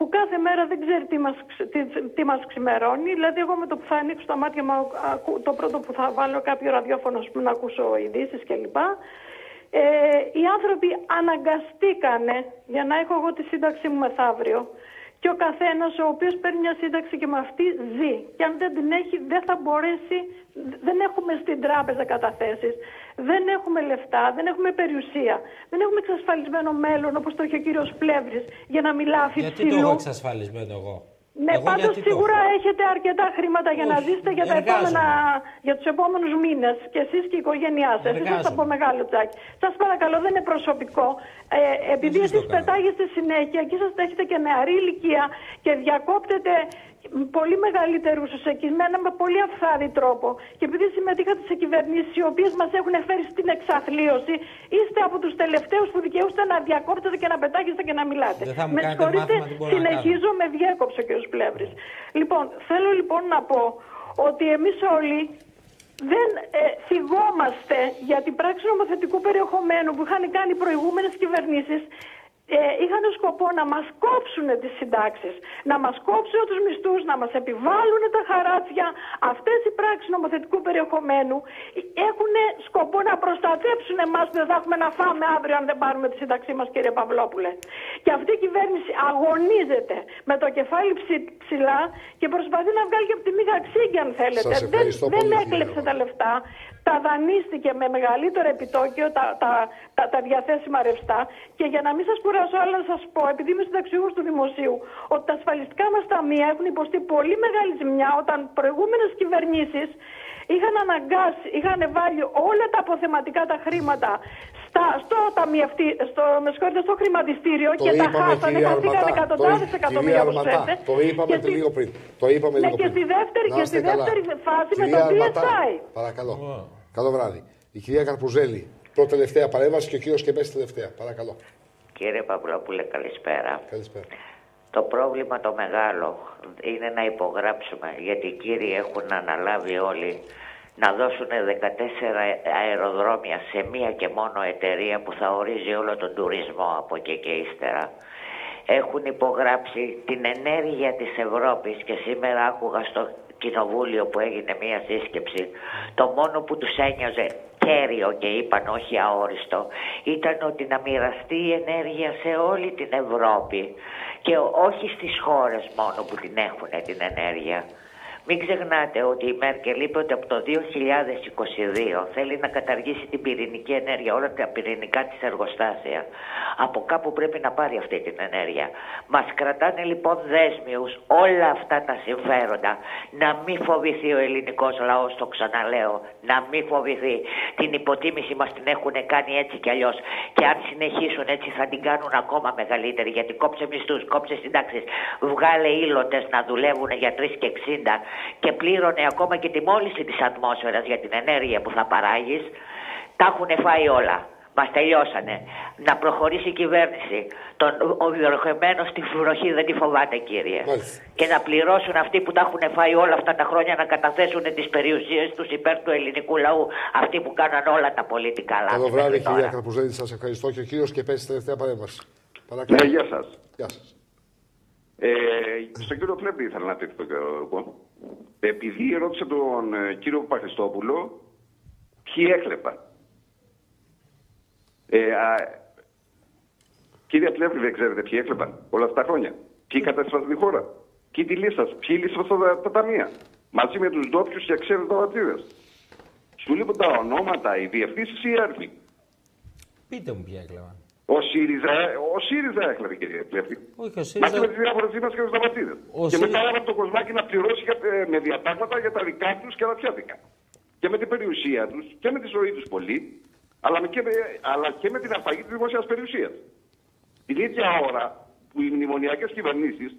που κάθε μέρα δεν ξέρει τι μας, ξε- τι, τι μας ξημερώνει. Δηλαδή εγώ με το που θα ανοίξω τα μάτια μου ακού- το πρώτο που θα βάλω κάποιο ραδιόφωνο ας πούμε, να ακούσω ειδήσεις κλπ. Ε, οι άνθρωποι αναγκαστήκανε για να έχω εγώ τη σύνταξή μου μεθαύριο και ο καθένας ο οποίος παίρνει μια σύνταξη και με αυτή ζει. Και αν δεν την έχει, δεν θα μπορέσει. Δεν έχουμε στην τράπεζα καταθέσεις. Δεν έχουμε λεφτά, δεν έχουμε περιουσία. Δεν έχουμε εξασφαλισμένο μέλλον όπως το έχει ο κύριος Πλεύρης για να μιλάφει Γιατί το έχω ψηλού. εξασφαλισμένο εγώ; Ναι, Εγώ πάντως γιατί το σίγουρα έχω; έχετε αρκετά χρήματα για να Όχι, ζήσετε για, τα εργάζομαι. επόμενα, για τους επόμενους μήνες και εσείς και η οικογένειά σας. Εσείς είστε από Εργάζομαι. μεγάλο τσάκι. Σας παρακαλώ, δεν είναι προσωπικό. Ε, επειδή εσείς πετάγεστε συνέχεια και είσαστε, έχετε και νεαρή ηλικία και διακόπτετε πολύ μεγαλύτερους εκεί με ένα με πολύ αφθάδη τρόπο και επειδή συμμετείχατε σε κυβερνήσει οι οποίες μας έχουν φέρει στην εξαθλίωση, είστε από τους τελευταίους που δικαιούστε να διακόπτετε και να πετάγεστε και να μιλάτε. Δεν θα μου με κάνετε συγχωρείτε, μάθημα τι μπορώ να συνεχίζω με διέκοψε ο κ. Πλεύρης. Λοιπόν, θέλω λοιπόν να πω ότι εμείς όλοι δεν ε, θυγόμαστε για την πράξη νομοθετικού περιεχομένου που είχαν κάνει οι προηγούμενες κυβερνήσεις ε, είχαν σκοπό να μας κόψουν τις συντάξεις, να μας κόψουν τους μισθούς, να μας επιβάλλουν τα χαράτσια. Αυτές οι πράξεις νομοθετικού περιεχομένου έχουν σκοπό να προστατέψουν εμάς που δεν θα έχουμε να φάμε αύριο αν δεν πάρουμε τη σύνταξή μας κύριε Παυλόπουλε. Και αυτή η κυβέρνηση αγωνίζεται με το κεφάλι ψη- ψηλά και προσπαθεί να βγάλει και από τη μήγα ξύγκη αν θέλετε. Σας Δεν, ευχαριστώ δεν πολύ, έκλεψε κύριε τα λεφτά, τα δανείστηκε με μεγαλύτερο επιτόκιο, τα, τα, τα, τα διαθέσιμα ρευστά. Και για να μην σας κουράσω, αλλά να σας πω, επειδή είμαι συνταξιούχος του δημοσίου, ότι τα ασφαλιστικά μας ταμεία έχουν υποστεί πολύ μεγάλη ζημιά όταν προηγούμενες κυβερνήσεις είχαν αναγκάσει, είχαν βάλει όλα τα αποθεματικά τα χρήματα στα, στο ταμιευτή, στο, με συγχωρείτε, στο χρηματιστήριο Το και τα είπαμε, χάσανε, κυρία χαθήκανε Αρματά. Το, εκατοντάδες κυρία εκατομμύρια όπως Αρματά, ξέρετε. το είπαμε Και και στη- λίγο πριν. Το είπαμε Ναι, λίγο και πριν. στη δεύτερη, Να και είστε στη καλά. δεύτερη φάση με Κυρία το Αρματά, PSI. Παρακαλώ. Καλό βράδυ. Η κυρία Καρπουζέλη, πρώτη τελευταία παρέμβαση και ο κύριος Κεμπέση τελευταία. Παρακαλώ. Κύριε Παυλόπουλε, καλησπέρα. Καλησπέρα. Το πρόβλημα το μεγάλο είναι να υπογράψουμε, γιατί οι κύριοι έχουν αναλάβει όλοι να δώσουν 14 αεροδρόμια σε μία και μόνο εταιρεία που θα ορίζει όλο τον τουρισμό από εκεί και ύστερα. Έχουν υπογράψει την ενέργεια της Ευρώπης και σήμερα άκουγα στο κοινοβούλιο που έγινε μία σύσκεψη το μόνο που τους ένιωζε κέριο και είπαν όχι αόριστο ήταν ότι να μοιραστεί η ενέργεια σε όλη την Ευρώπη και όχι στις χώρες μόνο που την έχουν την ενέργεια. Μην ξεχνάτε ότι η Μέρκελ είπε ότι από το 2022 θέλει να καταργήσει την πυρηνική ενέργεια, όλα τα πυρηνικά της εργοστάσια. Από κάπου πρέπει να πάρει αυτή την ενέργεια. Μας κρατάνε λοιπόν δέσμιους όλα αυτά τα συμφέροντα. Να μην φοβηθεί ο ελληνικός λαός, το ξαναλέω. Να μην φοβηθεί. Την υποτίμηση μας την έχουν κάνει έτσι κι αλλιώς. Και αν συνεχίσουν έτσι θα την κάνουν ακόμα μεγαλύτερη. Γιατί κόψε μισθούς, κόψε συντάξεις, βγάλε ήλωτες να δουλεύουν για 3 και 60 και πλήρωνε ακόμα και τη μόλυνση της ατμόσφαιρας για την ενέργεια που θα παράγεις. Τα έχουν φάει όλα. Μας τελειώσανε. Να προχωρήσει η κυβέρνηση. Τον, ο διορχεμένο στη βροχή δεν τη φοβάται, κύριε. Μάλιστα. Και να πληρώσουν αυτοί που τα έχουν φάει όλα αυτά τα χρόνια να καταθέσουν τις περιουσίες τους υπέρ του ελληνικού λαού. Αυτοί που κάναν όλα τα πολιτικά λάθη. Καλό βράδυ, μέχρι τώρα. κυρία Καρπουζέλη. Σας ευχαριστώ και ο κύριος Κεμπέση τελευταία παρέμβαση. Παρακαλώ. Ναι, γεια σας. Γεια σας. Ε, στον κύριο Πλέμπη ήθελα να τεθώ και εγώ. Επειδή ρώτησε τον ε, κύριο Παπαχριστόπουλο ποιοι έκλεπαν. Ε, α, κύριε Πλεύρη, δεν ξέρετε ποιοι έκλεπαν όλα αυτά τα χρόνια. Ποιοι κατέστρεψαν τη χώρα. Ποιοι τη λύσαν. Ποιοι λύσαν τα, τα ταμεία. Μαζί με τους ντόπιους και αξιέρετε βατζίδε. Σου λείπουν τα ονόματα, οι διευθύνσεις ή οι έρθμοι. Πείτε μου ποια έκλεβαν. Ο ΣΥΡΙΖΑ, ο ΣΥΡΙΖΑ έκλεβε, κύριε Πλεύρη. Όχι, ο Μαζί ΣΥΡΙΖΑ. με τι διάφορε δήμε και του δαματίδε. Ο Και ΣΥΡΙΖΑ- μετά έβαλε το κοσμάκι να πληρώσει για- ε, με διατάγματα για τα δικά τους και τα πιάτικα. Και με την περιουσία τους και με τη ζωή τους πολύ, αλλά, με- και, με- αλλά και με την αρπαγή της δημόσιας περιουσίας. Την ίδια ώρα που οι μνημονιακές κυβερνήσεις,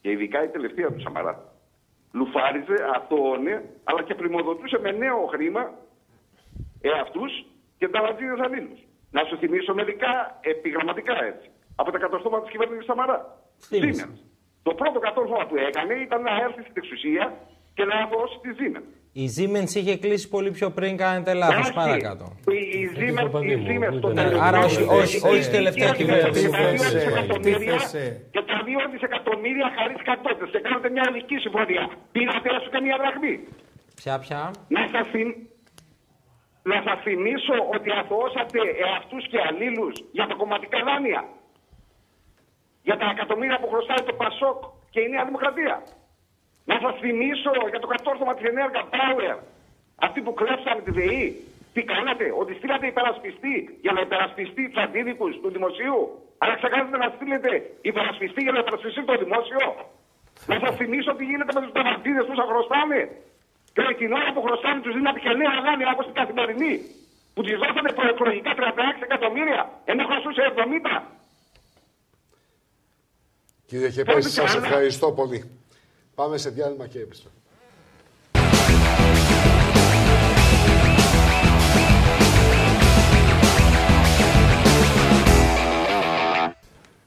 και ειδικά η τελευταία του Σαμαρά, λουφάριζε, αθώωνε, αλλά και πρημοδοτούσε με νέο χρήμα εαυτούς και τα λατζίδες αλλήλους. Να σου θυμίσω μερικά επιγραμματικά έτσι. Από τα κατορθώματα της κυβέρνησης Σαμαρά. Θύμισε. Siemens. Το πρώτο κατόρθωμα που έκανε ήταν να έρθει στην εξουσία και να δώσει τη Siemens. Η Siemens είχε κλείσει πολύ πιο πριν, κάνετε λάθος. Όχι. Παρακάτω. Η, η Siemens, η Siemens το Ναι, τελευταίο άρα όχι- χρόνο όχι- όχι είχε τελευταία και κυβέρνηση. τα δύο Τίθεσαι, δισεκατομμύρια τίθεσαι. Και τα δύο δισεκατομμύρια χαρί κατώτες και κάνετε μια ειδική συμφωνία. Πήρατε έστω και μια δραχμή. Ποια, ποια; Να σας, θυμ- να σας θυμίσω ότι αθωώσατε εαυτούς και αλλήλους για τα κομματικά δάνεια. Για τα εκατομμύρια που χρωστάει το Πασόκ και η Νέα Δημοκρατία. Να σας θυμίσω για το κατόρθωμα της Ενέργα Power. Αυτοί που κλέψανε τη ΔΕΗ. Τι κάνατε, ότι στείλατε υπερασπιστή για να υπερασπιστεί τους αντίδικους του δημοσίου. Αλλά ξεχάσατε να στείλετε υπερασπιστή για να υπερασπιστεί το δημόσιο. Να σας θυμίσω τι γίνεται με τους ταμαρτίδε που σας χρωστάνε. Και την ώρα που χρωστάνε τους δίνατε και νέα δάνεια όπως την καθημερινή. Που τη δώσατε προεκλογικά 36 εκατομμύρια ενώ χρωστούσε 70. Κύριε Χεπέση, σας ευχαριστώ πολύ. Πάμε σε διάλειμμα και επιστρέφουμε.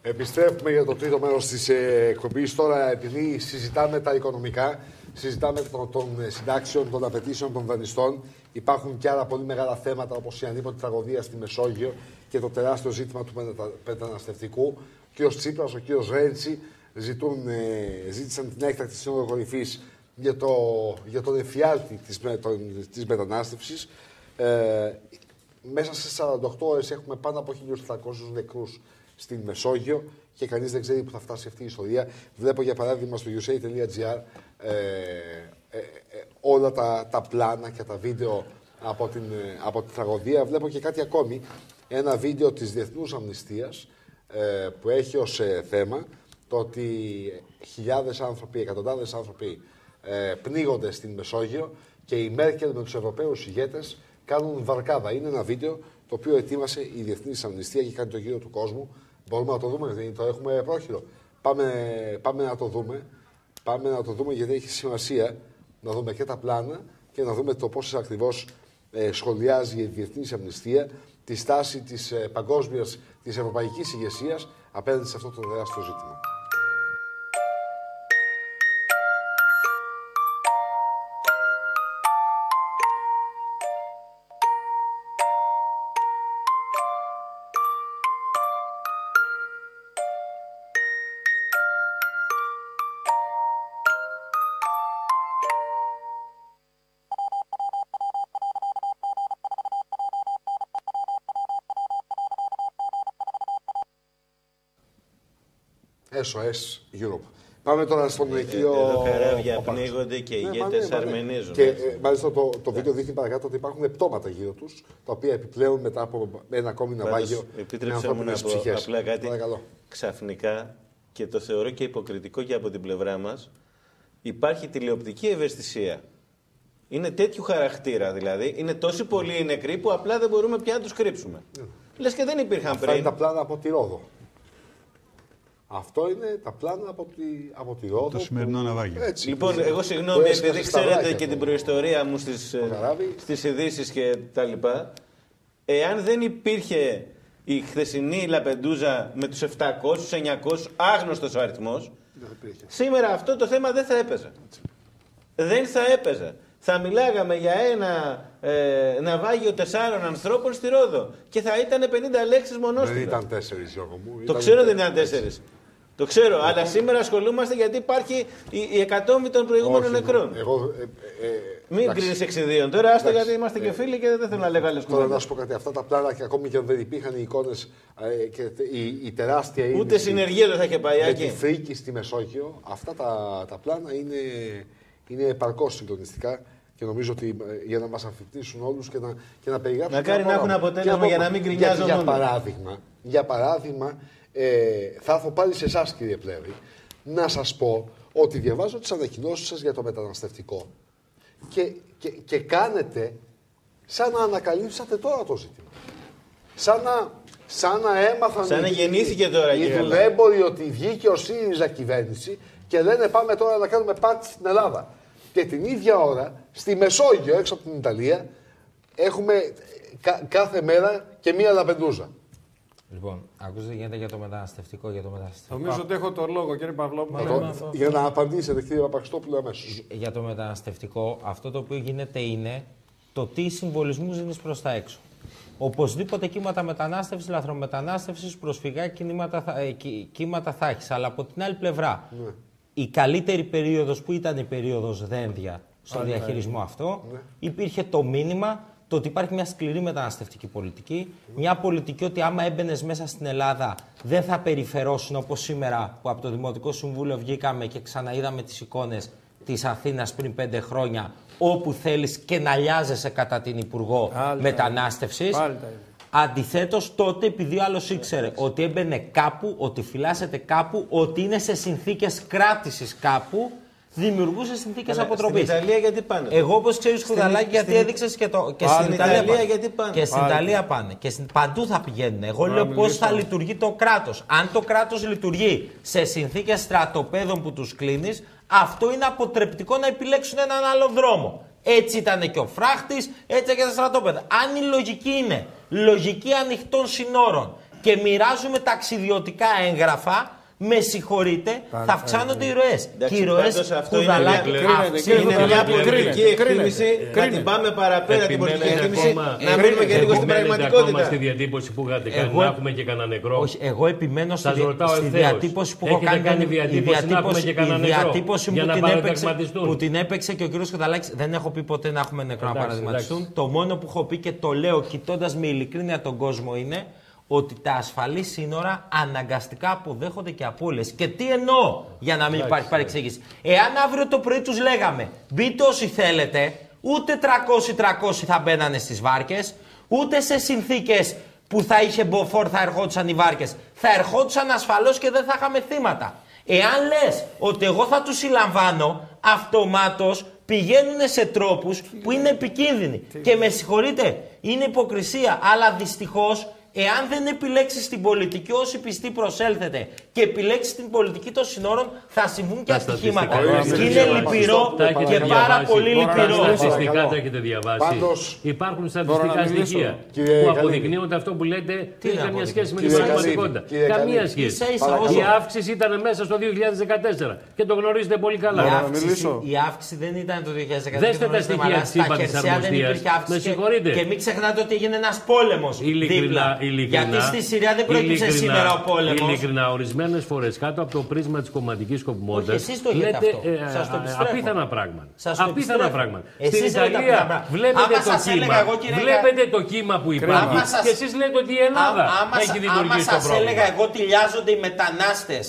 Επιστρέφουμε για το τρίτο μέρος της ε, εκπομπής. Τώρα, επειδή συζητάμε τα οικονομικά, συζητάμε των, των ε, συντάξεων, των απαιτήσεων των δανειστών, υπάρχουν και άλλα πολύ μεγάλα θέματα όπως η ανίποτη τραγωδία στη Μεσόγειο και το τεράστιο ζήτημα του μετα- μεταναστευτικού. Ο κ. Τσίπρας, ο κ. Ρέντσι ζητούν, ε, ζήτησαν την έκτακτη σύνοδο κορυφής για, το, για τον εφιάλτη της, με, τον, της μετανάστευσης. Ε, μέσα σε 48 ώρες έχουμε πάνω από 1.300 νεκρούς στην Μεσόγειο και κανείς δεν ξέρει που θα φτάσει αυτή η ιστορία. Βλέπω για παράδειγμα στο usa.gr ε, ε, ε, όλα τα, τα πλάνα και τα βίντεο από την, ε, από την τραγωδία. Βλέπω και κάτι ακόμη, ένα βίντεο της Διεθνούς Αμνηστίας ε, που έχει ως ε, θέμα το ότι χιλιάδες άνθρωποι, εκατοντάδες άνθρωποι ε, πνίγονται στην Μεσόγειο και η Μέρκελ με τους Ευρωπαίους ηγέτες κάνουν βαρκάδα. Είναι ένα βίντεο το οποίο ετοίμασε η Διεθνής Αμνηστία και κάνει το γύρο του κόσμου. Μπορούμε να το δούμε, δεν είναι, το έχουμε πρόχειρο. Πάμε, πάμε να το δούμε. Πάμε να το δούμε γιατί έχει σημασία να δούμε και τα πλάνα και να δούμε το πώς ακριβώς ε, σχολιάζει η Διεθνής Αμνηστία τη στάση της ε, παγκόσμιας, της ευρωπαϊκής ηγεσίας απέναντι σε αυτό το τεράστιο ζήτημα. SOS Europe. Πάμε τώρα στον κύριο. Εδώ καράβια Παπάκη. πνίγονται και οι Ναι, ηγέτες μα ναι, μα ναι. αρμενίζουν. Και ε, μάλιστα το, το βίντεο δείχνει παρακάτω ότι υπάρχουν πτώματα γύρω τους, τα οποία επιπλέον μετά από ένα ακόμη Πάντως, ναυάγιο με Επιτρέψτε μου να ανθρώπινες πω ψυχές. απλά κάτι. Παρακαλώ. Ξαφνικά, και το θεωρώ και υποκριτικό και από την πλευρά μας, υπάρχει τηλεοπτική ευαισθησία. Είναι τέτοιου χαρακτήρα δηλαδή. Είναι τόσοι πολλοί οι νεκροί που απλά δεν μπορούμε πια να τους κρύψουμε. Λες και δεν υπήρχαν Αυτά είναι πριν. τα πλάνα από τη Ρόδο. Αυτό είναι τα πλάνα από τη, από τη Ρόδο. Το σημερινό ναυάγιο. Έτσι, Λοιπόν, που- εγώ που συγγνώμη, έσκασε επειδή στα ξέρετε βράχια και το- την προϊστορία μου στις, ε, στις ειδήσεις και τα λοιπά, εάν δεν υπήρχε η χθεσινή Λαπεντούζα με τους 700-900, άγνωστος ο αριθμός, Δεν υπήρχε. σήμερα αυτό το θέμα δεν θα έπαιζε. Δεν θα έπαιζε. Θα μιλάγαμε για ένα ε, ναυάγιο τεσσάρων ανθρώπων στη Ρόδο και θα ήταν 50 λέξεις Δεν μονόστιλα. ήταν τέσσερις, Γιώργο μου. Το Ήταν ξέρω δεν τέσσερις. ήταν τέσσερις. Το ξέρω, αλλά σήμερα ασχολούμαστε γιατί υπάρχει η, η εκατόμβη των προηγούμενων Όχι, νεκρών. Εγώ, ε, ε, ε, Μην εντάξει. κρίνεις εξιδίων. Τώρα άστο Εντάξει, γιατί είμαστε και ε, φίλοι και δεν θέλω να λέγω άλλε Τώρα να κουβέντε. σου πω κάτι. Αυτά τα πλάνα και ακόμη και αν δεν υπήρχαν οι εικόνες και η, η τεράστια Ούτε είδηση συνεργείο δεν θα είχε πάει με εκεί. τη φρίκη στη Μεσόγειο, αυτά τα, τα πλάνα είναι, είναι επαρκώς συγκλονιστικά και νομίζω ότι ε, για να μας αμφιτήσουν όλους και να, και να περιγράψουν. Μακάρι και να από- έχουν αποτέλεσμα και από- για να μην γιατί, γκρινιάζω για μόνο. παράδειγμα, για παράδειγμα ε, θα έρθω πάλι σε εσάς, κύριε Πλεύρη, να σας πω ότι διαβάζω τις ανακοινώσεις σας για το μεταναστευτικό και, και, και κάνετε σαν να ανακαλύψατε τώρα το ζήτημα. Σαν να, σαν να έμαθαν. Σαν να οι- γεννήθηκε τώρα, οι κύριε δουλέμποροι ότι βγήκε ο ΣΥΡΙΖΑ κυβέρνηση και λένε πάμε τώρα να κάνουμε πάτη στην Ελλάδα. Και την ίδια ώρα στη Μεσόγειο, έξω από την Ιταλία, έχουμε κα- κάθε μέρα και μία λαπεντούζα. Λοιπόν, ακούστε τι γίνεται για το μεταναστευτικό. Για το μεταναστευτικό. Νομίζω ότι έχω το λόγο, κύριε Παυλόπουλο. Εδώ, για να απαντήσετε, κύριε Παπαξιτόπουλο, αμέσως. Για το μεταναστευτικό, αυτό το οποίο γίνεται είναι το τι συμβολισμούς δίνεις προς τα έξω. Οπωσδήποτε κύματα μετανάστευσης, λαθρομετανάστευσης, προσφυγά κίνηματα θα, ε, κύ- κύματα θα έχεις. Αλλά από την άλλη πλευρά, Ναι. η καλύτερη περίοδος που ήταν η περίοδος δένδια στο Άλλη, διαχειρισμό ναι. αυτό, Ναι. υπήρχε το μήνυμα το ότι υπάρχει μια σκληρή μεταναστευτική πολιτική. Μια πολιτική ότι άμα έμπαινες μέσα στην Ελλάδα δεν θα περιφερώσουν όπως σήμερα που από το Δημοτικό Συμβούλιο βγήκαμε και ξαναείδαμε τις εικόνες της Αθήνας πριν πέντε χρόνια, όπου θέλεις και να λιάζεσαι κατά την Υπουργό Πάλι τα Μετανάστευσης. ίδια. Πάλι τα ίδια. Αντιθέτως, τότε επειδή ο άλλος ήξερε ότι έμπαινε κάπου, ότι φυλάσσεται κάπου, ότι είναι σε συνθήκες κράτησης κάπου, δημιουργούσε συνθήκες Καλά, αποτροπής. στην Ιταλία γιατί πάνε; Εγώ, όπως ξέρεις, Στην- Χουδαλάκη, γιατί στην- έδειξες και, το, και Πάλι στην Ιταλία. Ιταλία πάνε. γιατί πάνε. Και στην Πάλι. Ιταλία πάνε. Και στην, παντού θα πηγαίνουν. Εγώ Να λέω πώς μιλήσω. θα λειτουργεί το κράτος. Αν το κράτος λειτουργεί σε συνθήκες στρατοπέδων που τους κλείνεις, αυτό είναι αποτρεπτικό να επιλέξουν έναν άλλο δρόμο. Έτσι ήταν και ο φράχτης, έτσι ήταν και τα στρατόπεδα. Αν η λογική είναι λογική ανοιχτών συνόρων και μοιράζουμε ταξιδιωτικά έγγραφα, με συγχωρείτε, θα αυξάνονται οι ροές. Και οι ροές πάντως αυτό είναι μια, είναι μια πολιτική εκτίμηση. Να την πάμε παραπέρα την πολιτική εκτίμηση. Να μείνουμε και λίγο στην ακόμα στη πραγματικότητα. διατύπωση που είχατε κάνει, Εγώ- να έχουμε και κανένα νεκρό. Όχι, εγώ επιμένω στη, Σας δια- ρωτάω στη ευθέως. διατύπωση που έχω Έχετε κάνει. κάνει η διατύπωση να έχουμε και κανένα η νεκρό, διατύπωση για που να την, έπαιξε, παραδειγματιστούν. που την έπαιξε και ο κ. Καταλάκης δεν έχω πει ποτέ να έχουμε νεκρό να Εντάξει, παραδειγματιστούν. εντάξει. Το μόνο που έχω πει και το λέω κοιτώντας με ειλικρίνεια τον κόσμο είναι ότι τα ασφαλή σύνορα αναγκαστικά αποδέχονται και απώλειες. Και τι εννοώ, για να μην Εντάξει, υπάρχει παρεξήγηση. Εάν αύριο το πρωί τους λέγαμε, μπείτε όσοι θέλετε, ούτε 300-300 θα μπαίνανε στις βάρκες, ούτε σε συνθήκες που θα είχε μποφόρ θα ερχόντουσαν οι βάρκες. Θα ερχόντουσαν ασφαλώς και δεν θα είχαμε θύματα. Εάν λες ότι εγώ θα τους συλλαμβάνω, αυτομάτως πηγαίνουν σε τρόπους που είναι επικίνδυνοι. Και με συγχωρείτε, είναι υποκρισία, αλλά δυστυχώς Εάν δεν επιλέξεις την πολιτική όσοι πιστοί προσέλθετε και επιλέξεις την πολιτική των συνόρων, θα συμβούν και Τα ατυχήματα. στατιστικά. Και είναι λυπηρό Τα έχετε και πάρα διαβάσει. πολύ λυπηρό. Τα στατιστικά τα έχετε διαβάσει. Πάντως, Υπάρχουν μπορώ στατιστικά να μιλήσω. στοιχεία Κύριε που Καλίνη. αποδεικνύουν ότι αυτό που λέτε δεν να έχει καμία αποδεικνύει. σχέση με την Κύριε πραγματικότητα. Καλίνη, κύριε Καμία Καλίνη. σχέση. Ίσα ίσα Παρακαλώ. Η αύξηση ήταν μέσα στο 2014 και το γνωρίζετε πολύ Η καλά. αύξηση, μιλήσω. η αύξηση δεν ήταν το 2014. Δέστε και το τα γνωρίζετε στοιχεία καλά. της Στα ΥΠΑ της χερσαία δεν Αρμοστίας. υπήρχε αύξηση. Με και- συγχωρείτε. Και μην ξεχνάτε ότι έγινε ένας πόλεμος. Ειλικρινά, ειλικρινά. Γιατί στη Συρία δεν προέκυψε ειλικρινά, σήμερα ο πόλεμος. Ειλικρινά, ορισμένες φορές κάτω από το πρίσμα της κομματικής σκοπιμότητας. Όχι, εσείς το έχετε αυτό. Σας το επιστρέφω. απίθανα πράγματα. Σας το απίθανα επιστρέφω. πράγματα. Εσείς Στην λέτε απίθανα Ιταλία πράγματα. βλέπετε Άμα το σας έλεγα κύμα. εγώ, κύριε Βλέπετε το κύμα που υπάρχει Άμα σας- και εσείς λέτε ότι η Ελλάδα Άμα- άμα έχει σα- δημιουργήσει άμα το σας πρόβλημα. έλεγα εγώ ότι λιάζονται οι μετανάστες,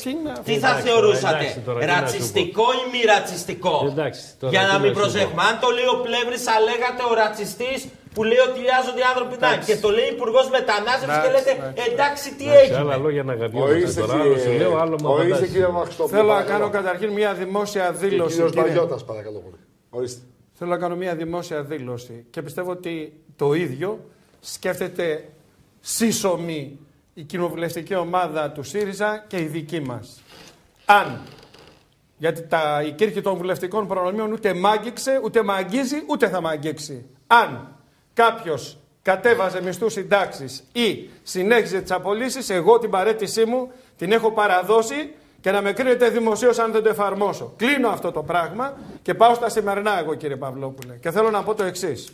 τι θα Εντάξει, θεωρούσατε, εντάξει, τώρα τι να σου πω. ρατσιστικό ή μη ρατσιστικό; Εντάξει, τώρα Για τι να να μην σου προσέχουμε. Αν το λέει ο Πλεύρης, θα λέγατε ο ρατσιστής που λέει ότι λιάζονται οι άνθρωποι. Να, και το λέει υπουργός Μετανάστευσης και λέτε εντάξει τι Εντάξει, έγινε; άλλα λόγια να αγαπιόμαστε Ορίστε, τώρα. Άλλο σου κύριε- λέω, άλλο μου ορίστε, απαντάς. κύριε Παπαξιτόπουλο. Θέλω να παρακαλώ. κάνω καταρχήν μια δημόσια Και δήλωση. κύριος κύριε. Μαριώτας, παρακαλώ πολύ. Ορίστε. Θέλω να κάνω μια δημόσια δήλωση και πιστεύω ότι το ίδιο σκέφτεται σύσσωμη η κοινοβουλευτική ομάδα του ΣΥΡΙΖΑ και η δική μας. Αν, γιατί τα, η κήρυξη των βουλευτικών προνομίων ούτε μ' άγγιξε, ούτε μ' αγγίζει, ούτε θα μ' αγγίξει. Αν κάποιος κατέβαζε μισθούς συντάξεις ή συνέχιζε τις απολύσεις, εγώ την παρέτησή μου την έχω παραδώσει και να με κρίνετε δημοσίως αν δεν το εφαρμόσω. Κλείνω αυτό το πράγμα και πάω στα σημερινά εγώ κύριε Παυλόπουλε. Και θέλω να πω το εξής.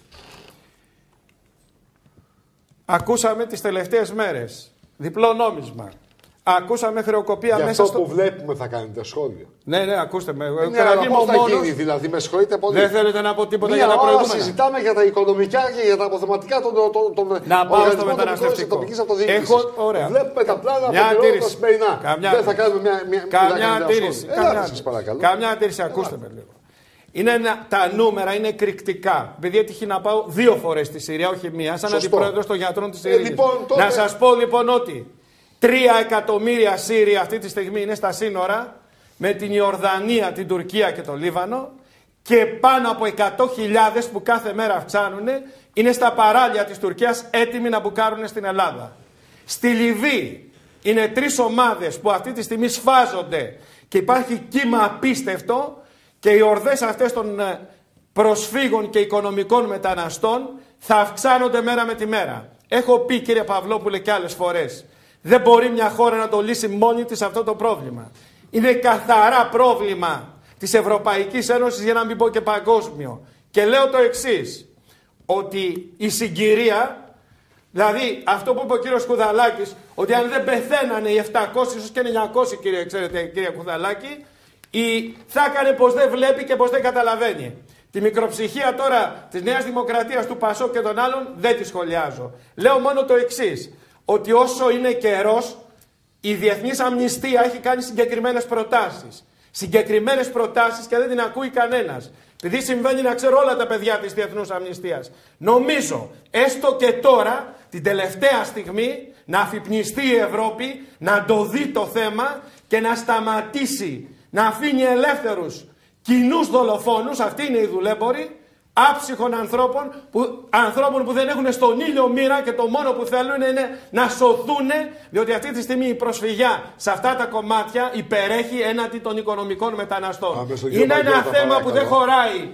Ακούσαμε τις τελευταίες μέρες διπλό νόμισμα. Ακούσαμε χρεοκοπία Για μέσα αυτό στο... που βλέπουμε θα κάνετε σχόλια. Ναι, ναι, ακούστε με. Ναι, Καταρχήν αλλά είμαι πώς ο θα μόνος- γίνει, δηλαδή, με συγχωρείτε πολύ. Δεν θέλετε να πω τίποτα Μία για τα ώρα προηγούμενα. συζητάμε για τα οικονομικά και για τα αποθεματικά των, των, των Να πάω στο οργανισμών μεταναστευτικό. τοπικής αυτοδιοίκησης. Έχω- ωραία. Βλέπουμε τα πλάνα Μια από την ώρα τα αντίρρηση. σημερινά. Καμιά Δεν θα αντίρρηση. κάνουμε μια, μια, Καμιά μια αντίρρηση. σχόλια. Καμιά Ελάτε σας αντίρρηση. παρακαλώ. Καμιά αντίρρηση, ακούστε με λίγο. Είναι ένα, τα νούμερα είναι εκρηκτικά. Επειδή έτυχε να πάω δύο φορές στη Συρία, όχι μία, σαν Σωστό. αντιπρόεδρος των γιατρών της Ε, Συρίας. λοιπόν, τότε- Να σας πω λοιπόν ότι 3 εκατομμύρια Σύριοι αυτή τη στιγμή είναι στα σύνορα με την Ιορδανία, την Τουρκία και το Λίβανο και πάνω από 100.000 που κάθε μέρα αυξάνουν είναι στα παράλια της Τουρκίας έτοιμοι να μπουκάρουν στην Ελλάδα. Στη Λιβύη είναι τρεις ομάδες που αυτή τη στιγμή σφάζονται και υπάρχει κύμα απίστευτο και οι ορδές αυτές των ε, προσφύγων και οικονομικών μεταναστών θα αυξάνονται μέρα με τη μέρα. Έχω πει κύριε Παυλόπουλε και άλλες φορές Δεν μπορεί μια χώρα να το λύσει μόνη της αυτό το πρόβλημα. Είναι καθαρά πρόβλημα της Ευρωπαϊκής Ένωσης για να μην πω και παγκόσμιο. Και λέω το εξής ότι η συγκυρία, δηλαδή αυτό που είπε ο κύριος Κουδαλάκης, ότι αν δεν πεθαίνανε οι 700 ίσως και 900 κύριε, ξέρετε, κύριε Κουδαλάκη, η, θα έκανε πως δεν βλέπει και πως δεν καταλαβαίνει. Τη μικροψυχία τώρα της Νέας Δημοκρατίας, του Πασό και των άλλων δεν τη σχολιάζω. Λέω μόνο το εξής. Ότι όσο είναι καιρός, η Διεθνής Αμνηστία έχει κάνει συγκεκριμένες προτάσεις. Συγκεκριμένες προτάσεις και δεν την ακούει κανένας. Επειδή συμβαίνει να ξέρω όλα τα παιδιά της Διεθνούς Αμνηστίας. Νομίζω, έστω και τώρα, την τελευταία στιγμή, να αφυπνιστεί η Ευρώπη, να το δει το θέμα και να σταματήσει να αφήνει ελεύθερους κοινούς δολοφόνους, αυτοί είναι οι δουλέμποροι, άψυχων ανθρώπων που, ανθρώπων που δεν έχουν στον ήλιο μοίρα και το μόνο που θέλουν είναι να σωθούν διότι αυτή τη στιγμή η προσφυγιά σε αυτά τα κομμάτια υπερέχει έναντι των οικονομικών μεταναστών. Είναι ένα θέμα που δεν χωράει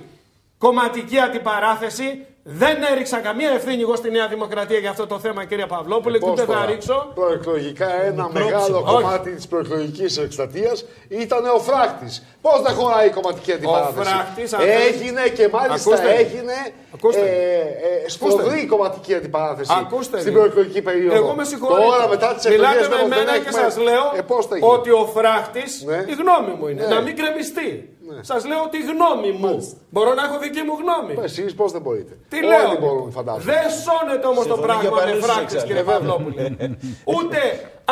κομματική αντιπαράθεση δεν έριξα καμία ευθύνη εγώ στη Νέα Δημοκρατία για αυτό το θέμα, κύριε Παυλόπουλε, ούτε θα ρίξω. Προεκλογικά ένα μεγάλο κομμάτι της προεκλογικής εκστρατείας ήταν ο φράχτης. Πώς δεν χωράει η κομματική αντιπαράθεση; Ο φράχτης, έγινε και μάλιστα Ακούστε. έγινε Ακούστε. ε, ε, σφοδρή η κομματική αντιπαράθεση Ακούστε στην λίγο. προεκλογική περίοδο. Εγώ με συγχωρείτε. Τώρα μετά τις Μιλάτε εκλογέ με εμένα και σας λέω ε, ότι ο φράχτης, η γνώμη μου είναι, Ναι. να μην κρεμιστεί. Σας λέω ότι η γνώμη μου. Μπορώ να έχω δική μου γνώμη. Εσείς πώς δεν μπορείτε. Τι Όλοι λέω; μπορούν, φαντάζομαι. Δεν σώνεται όμως το Συμφωνεί πράγμα και με παρένθεση φράκτη, εξάλλου. κύριε Ε, βέβαια. Παυλόπουλε. Ούτε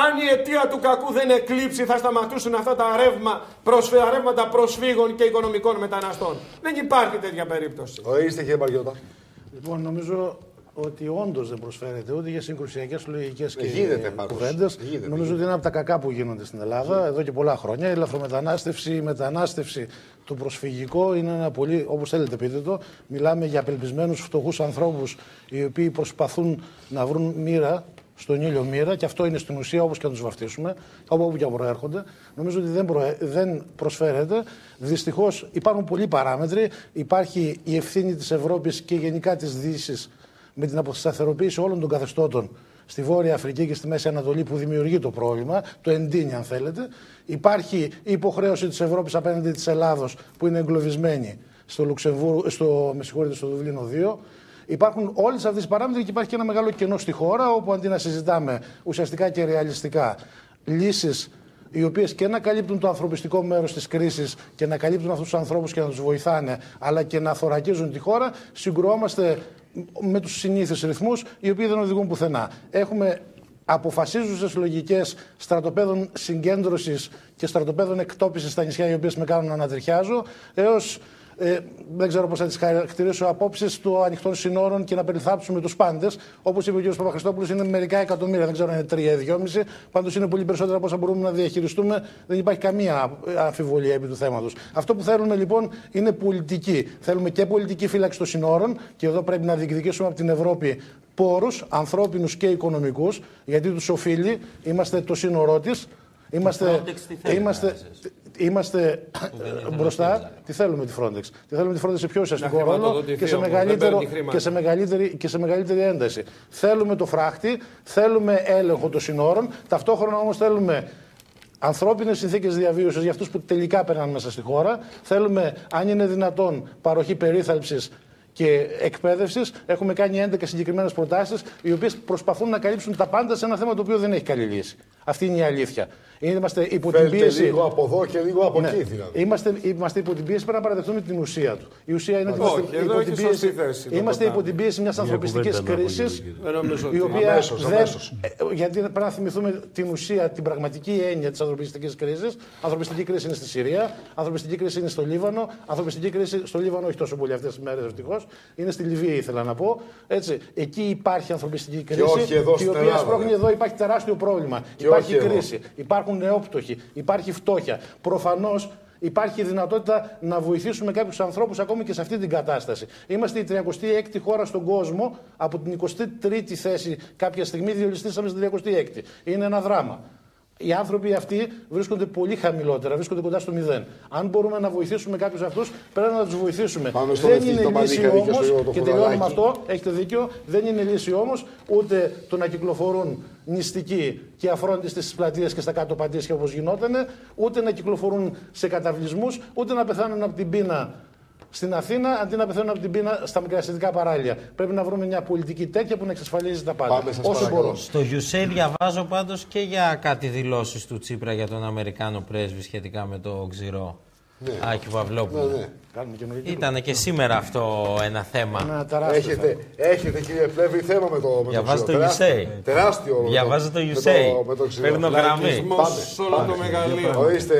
αν η αιτία του κακού δεν εκλείψει, θα σταματούσουν αυτά τα ρεύμα, προσφε- ρεύματα προσφύγων και οικονομικών μεταναστών. Δεν υπάρχει τέτοια περίπτωση. Ορίστε, κύριε Μπαριώτα. Λοιπόν, νομίζω ότι όντως δεν προσφέρεται ούτε για συγκρουσιακές λογικές και Γίνεται πάντως. κουβέντες. Γίνεται, Νομίζω ότι είναι από τα κακά που γίνονται στην Ελλάδα εδώ και πολλά χρόνια. Η ελαφρομετανάστευση, η μετανάστευση, το προσφυγικό είναι ένα πολύ, όπως θέλετε πείτε το, μιλάμε για απελπισμένους φτωχούς ανθρώπους οι οποίοι προσπαθούν να βρουν μοίρα στον ήλιο μοίρα και αυτό είναι στην ουσία όπως και να τους βαφτίσουμε, από όπου και αν προέρχονται. Νομίζω ότι δεν, προε- δεν προσφέρεται. Δυστυχώς υπάρχουν πολλοί παράμετροι. Υπάρχει η ευθύνη της Ευρώπης και γενικά της Δύσης με την αποσταθεροποίηση όλων των καθεστώτων στη Βόρεια Αφρική και στη Μέση Ανατολή που δημιουργεί το πρόβλημα, το εντείνει αν θέλετε. Υπάρχει η υποχρέωση της Ευρώπης απέναντι της Ελλάδος που είναι εγκλωβισμένη στο, Λουξεμβούργο, στο, με συγχωρείτε, στο Δουβλίνο 2. Υπάρχουν όλες αυτές τις παράμετροι και υπάρχει και ένα μεγάλο κενό στη χώρα όπου αντί να συζητάμε ουσιαστικά και ρεαλιστικά λύσεις οι οποίες και να καλύπτουν το ανθρωπιστικό μέρος της κρίσης και να καλύπτουν αυτούς τους ανθρώπους και να τους βοηθάνε, αλλά και να θωρακίζουν τη χώρα, συγκρουόμαστε με τους συνήθεις ρυθμούς οι οποίοι δεν οδηγούν πουθενά. Έχουμε αποφασίζουσες λογικές στρατοπέδων συγκέντρωσης και στρατοπέδων εκτόπισης στα νησιά, οι οποίες με κάνουν να ανατριχιάζω, έως ε, δεν ξέρω πώς θα τις χαρακτηρίσω, απόψεις των ανοιχτών συνόρων και να περιθάψουμε τους πάντες. Όπως είπε ο κ. Παπαχριστόπουλος, είναι μερικά εκατομμύρια, δεν ξέρω αν είναι τρία ή δυόμιση. Πάντως είναι πολύ περισσότερα από όσα μπορούμε να διαχειριστούμε. Δεν υπάρχει καμία αμφιβολία επί του θέματος. Αυτό που θέλουμε λοιπόν είναι πολιτική. Θέλουμε και πολιτική φύλαξη των συνόρων και εδώ πρέπει να διεκδικήσουμε από την Ευρώπη πόρους, ανθρώπινους και οικονομικούς, γιατί τους οφείλει. Είμαστε το σύνορό της. Είμαστε, Frontex τι θέλει είμαστε, είμαστε μπροστά. Τι θέλουμε τη Frontex; Τι θέλουμε τη Frontex σε πιο ουσιαστικό Να ρόλο χρηματοδοτηθεί και σε, όμως, μεγαλύτερο, δεν παίρνει χρήματα. και, σε μεγαλύτερη, και σε μεγαλύτερη ένταση. Θέλουμε το φράχτη, θέλουμε έλεγχο των συνόρων, ταυτόχρονα όμως θέλουμε ανθρώπινες συνθήκες διαβίωσης για αυτούς που τελικά περνάνε μέσα στη χώρα. Θέλουμε, αν είναι δυνατόν, παροχή περίθαλψης και εκπαίδευσης. Έχουμε κάνει 11 συγκεκριμένες προτάσεις, οι οποίες προσπαθούν να καλύψουν τα πάντα σε ένα θέμα το οποίο δεν έχει καλή λύση. Αυτή είναι η αλήθεια. Είμαστε υπό την Φέρτε πίεση. λίγο από εδώ και λίγο από Ναι. εκεί δηλαδή. Είμαστε, είμαστε υπό την πίεση, πρέπει να παραδεχτούμε την ουσία του. Η ουσία είναι ότι Όχι, είμαστε, εδώ υπό έχεις την, σωστή πίεση, θέση το είμαστε ποτάμι. υπό την πίεση μιας ανθρωπιστικής κουβέντα να πω, κρίσης. κύριε. Δεν νομίζω Η ότι- οποία Αμέσως, δεν, αμέσως. ε, γιατί πρέπει να θυμηθούμε την ουσία, την πραγματική έννοια της ανθρωπιστικής κρίσης. Ανθρωπιστική κρίση είναι στη Συρία, ανθρωπιστική κρίση είναι στο Λίβανο, ανθρωπιστική κρίση στο Λίβανο όχι τόσο πολύ αυτές τις μέρες ευτυχώς. Είναι στη Λιβύη, ήθελα να πω. Έτσι, εκεί υπάρχει ανθρωπιστική κρίση. όχι εδώ η στην οποία Ελλάδα, σπρώχνει ναι. εδώ υπάρχει τεράστιο πρόβλημα. Και υπάρχει όχι εδώ. κρίση, υπάρχουν νεόπτωχοι, υπάρχει φτώχεια. Προφανώς υπάρχει δυνατότητα να βοηθήσουμε κάποιους ανθρώπους ακόμη και σε αυτή την κατάσταση. Είμαστε η 36η χώρα στον κόσμο. Από την 23η θέση κάποια στιγμή διολυστήσαμε στη 36η. Είναι ένα δράμα. Οι άνθρωποι αυτοί βρίσκονται πολύ χαμηλότερα, βρίσκονται κοντά στο μηδέν. Αν μπορούμε να βοηθήσουμε κάποιους αυτούς, πρέπει να τους βοηθήσουμε. Πάμε στο δεν Λευτή, το είναι λύση Μαλίκα, δίκιο όμως, στο Γιώργο το και τελειώνω με Χουδαράκη. αυτό, έχετε δίκιο, δεν είναι λύση όμως ούτε το να κυκλοφορούν νηστικοί και αφρόντιστοι στις πλατείες και στα κάτω παντήσια όπως γινόταν, ούτε να κυκλοφορούν σε καταβλισμούς, ούτε να πεθάνουν από την πείνα στην Αθήνα αντί να πεθαίνουν από την πείνα στα μικρασιατικά παράλια. Πρέπει να βρούμε μια πολιτική τέτοια που να εξασφαλίζει τα πάντα. Πάμε, σας όσο παρακαλώ. μπορούμε. Στο USA διαβάζω πάντως και για κάτι δηλώσεις του Τσίπρα για τον Αμερικάνο πρέσβη σχετικά με το ξηρό. Ναι. Άκη Παυλόπουλο. Ναι, ναι. Κάνουμε καινούργιο Ήταν και σήμερα αυτό ένα θέμα. Ένα τεράστιο Έχετε, έχετε κύριε Πλεύρη θέμα με το με Διαβάζω ξύλο. το Τεράστιο. USA. Τεράστιο. με Διαβάζω το με USA. με το ξύλο. Παίρνω γραμμή. Λαϊκισμός Πάμε. σε όλο το μεγαλείο. Ορίστε,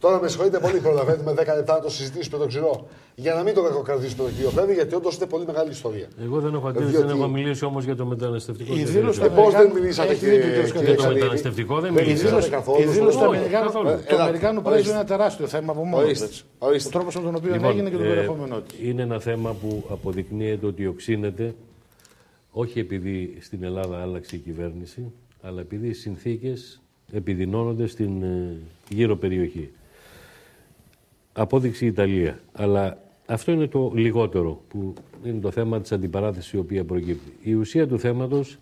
τώρα με συγχωρείτε πολύ, προλαβαίνουμε 10 λεπτά να το συζητήσουμε το ξηρό. Για να μην το κακοκρατήσουμε τον κύριο Πλεύρη, γιατί όντως είναι πολύ μεγάλη ιστορία. Εγώ δεν έχω αντίρρηση, Διότι- δεν έχω μιλήσει όμως για το μεταναστευτικό. Η δεν δήλωση ξέρω. του Ε, πώς δεν Αμερικάνου- μιλήσατε, έχει κύριε- δίκιο, κύριε κύριε Για το Σκαλίδη. μεταναστευτικό δεν Η μιλήσατε. δήλωση, καθόλου, η δήλωση του όχι, Αμερικάνου, καθόλου. του Ελάτε, Αμερικάνου ορίστε. πρέσβη είναι ένα τεράστιο θέμα από μόνος Ορίστε, του. ορίστε. Ο τρόπος με τον οποίο Λοιπόν, έγινε και το ε, περιεχόμενό του. Είναι ένα θέμα που αποδεικνύεται ότι οξύνεται όχι επειδή στην Ελλάδα άλλαξε η κυβέρνηση, αλλά επειδή οι συνθήκες επιδεινώνονται στην ε, γύρω περιοχή. Απόδειξη η Ιταλία. Αλλά αυτό είναι το λιγότερο που είναι το θέμα της αντιπαράθεσης η οποία προκύπτει. Η ουσία του θέματος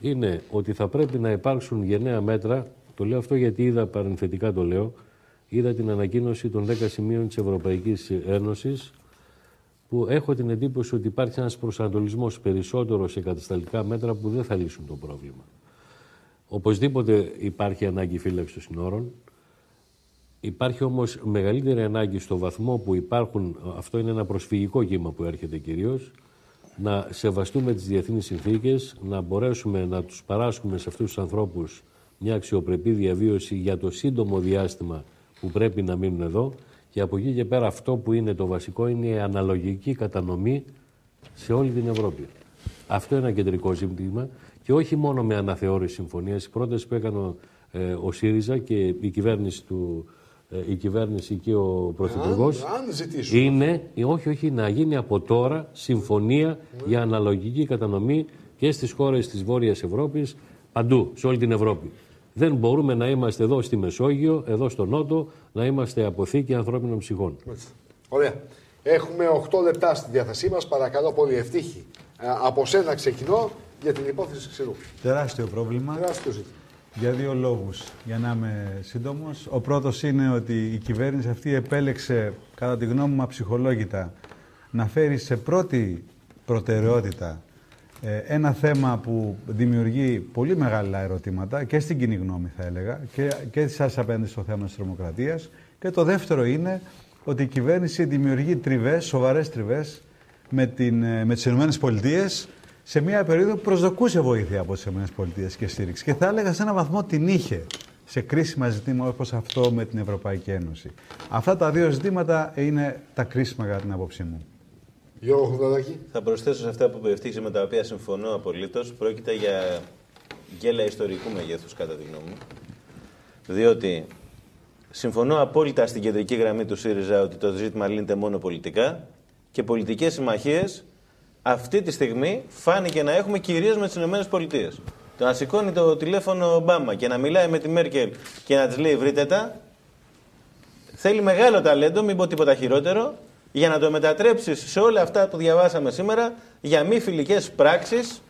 είναι ότι θα πρέπει να υπάρξουν γενναία μέτρα, το λέω αυτό γιατί είδα παρενθετικά το λέω, είδα την ανακοίνωση των 10 σημείων της Ευρωπαϊκής Ένωσης που έχω την εντύπωση ότι υπάρχει ένας προσανατολισμός περισσότερο σε κατασταλτικά μέτρα που δεν θα λύσουν το πρόβλημα. Οπωσδήποτε υπάρχει ανάγκη φύλαξης των συνόρων. Υπάρχει όμως μεγαλύτερη ανάγκη στο βαθμό που υπάρχουν, αυτό είναι ένα προσφυγικό κύμα που έρχεται κυρίως, να σεβαστούμε τις διεθνείς συνθήκες, να μπορέσουμε να τους παράσχουμε σε αυτούς τους ανθρώπους μια αξιοπρεπή διαβίωση για το σύντομο διάστημα που πρέπει να μείνουν εδώ και από εκεί και πέρα αυτό που είναι το βασικό είναι η αναλογική κατανομή σε όλη την Ευρώπη. Αυτό είναι ένα κεντρικό ζήτημα και όχι μόνο με αναθεώρηση συμφωνίας. Η πρόταση που έκανε ο, ε, ο ΣΥΡΙΖΑ και η κυβέρνηση, του, ε, η κυβέρνηση και ο Πρωθυπουργός Αν- αν ζητήσουμε. είναι, ε, όχι, όχι, να γίνει από τώρα συμφωνία για αναλογική κατανομή και στις χώρες της Βόρειας Ευρώπης, παντού, σε όλη την Ευρώπη. Δεν μπορούμε να είμαστε εδώ στη Μεσόγειο, εδώ στο Νότο, να είμαστε αποθήκη ανθρώπινων ψυχών. Μάλιστα. Ωραία. Έχουμε 8 λεπτά στη διάθεσή μας. Παρακαλώ πολύ, ευτύχη. Ε, από σένα ξεκινώ για την υπόθεση ξηρού. Τεράστιο πρόβλημα. Τεράστιο ζήτημα. Για δύο λόγους, για να είμαι σύντομος. Ο πρώτος είναι ότι η κυβέρνηση αυτή επέλεξε, κατά τη γνώμη μου αψυχολόγητα, να φέρει σε πρώτη προτεραιότητα ε, ένα θέμα που δημιουργεί πολύ μεγάλα ερωτήματα και στην κοινή γνώμη θα έλεγα και, και σας απέναντι στο θέμα της τρομοκρατίας. Και το δεύτερο είναι ότι η κυβέρνηση δημιουργεί τριβές, σοβαρές τριβές με, την, ε, με τις Ηνωμένες Πολιτείες σε μια περίοδο που προσδοκούσε βοήθεια από τις ΗΠΑ και στήριξη. Και θα έλεγα σε έναν βαθμό την είχε σε κρίσιμα ζητήματα όπως αυτό με την Ευρωπαϊκή Ένωση. Αυτά τα δύο ζητήματα είναι τα κρίσιμα κατά την άποψή μου. Γιώργο Χουδαδάκη. Θα προσθέσω σε αυτά που ευτύχησε με τα οποία συμφωνώ απολύτως. Πρόκειται για γέλα ιστορικού μεγέθους, κατά τη γνώμη μου. Διότι συμφωνώ απόλυτα στην κεντρική γραμμή του ΣΥΡΙΖΑ ότι το ζήτημα λύνεται μόνο πολιτικά και πολιτικές συμμαχίες αυτή τη στιγμή φάνηκε να έχουμε κυρίως με τις ΗΠΑ. Το να σηκώνει το τηλέφωνο ο Ομπάμα και να μιλάει με τη Μέρκελ και να της λέει βρείτε τα, θέλει μεγάλο ταλέντο, μην πω τίποτα χειρότερο, για να το μετατρέψεις σε όλα αυτά που διαβάσαμε σήμερα για μη φιλικές πράξεις,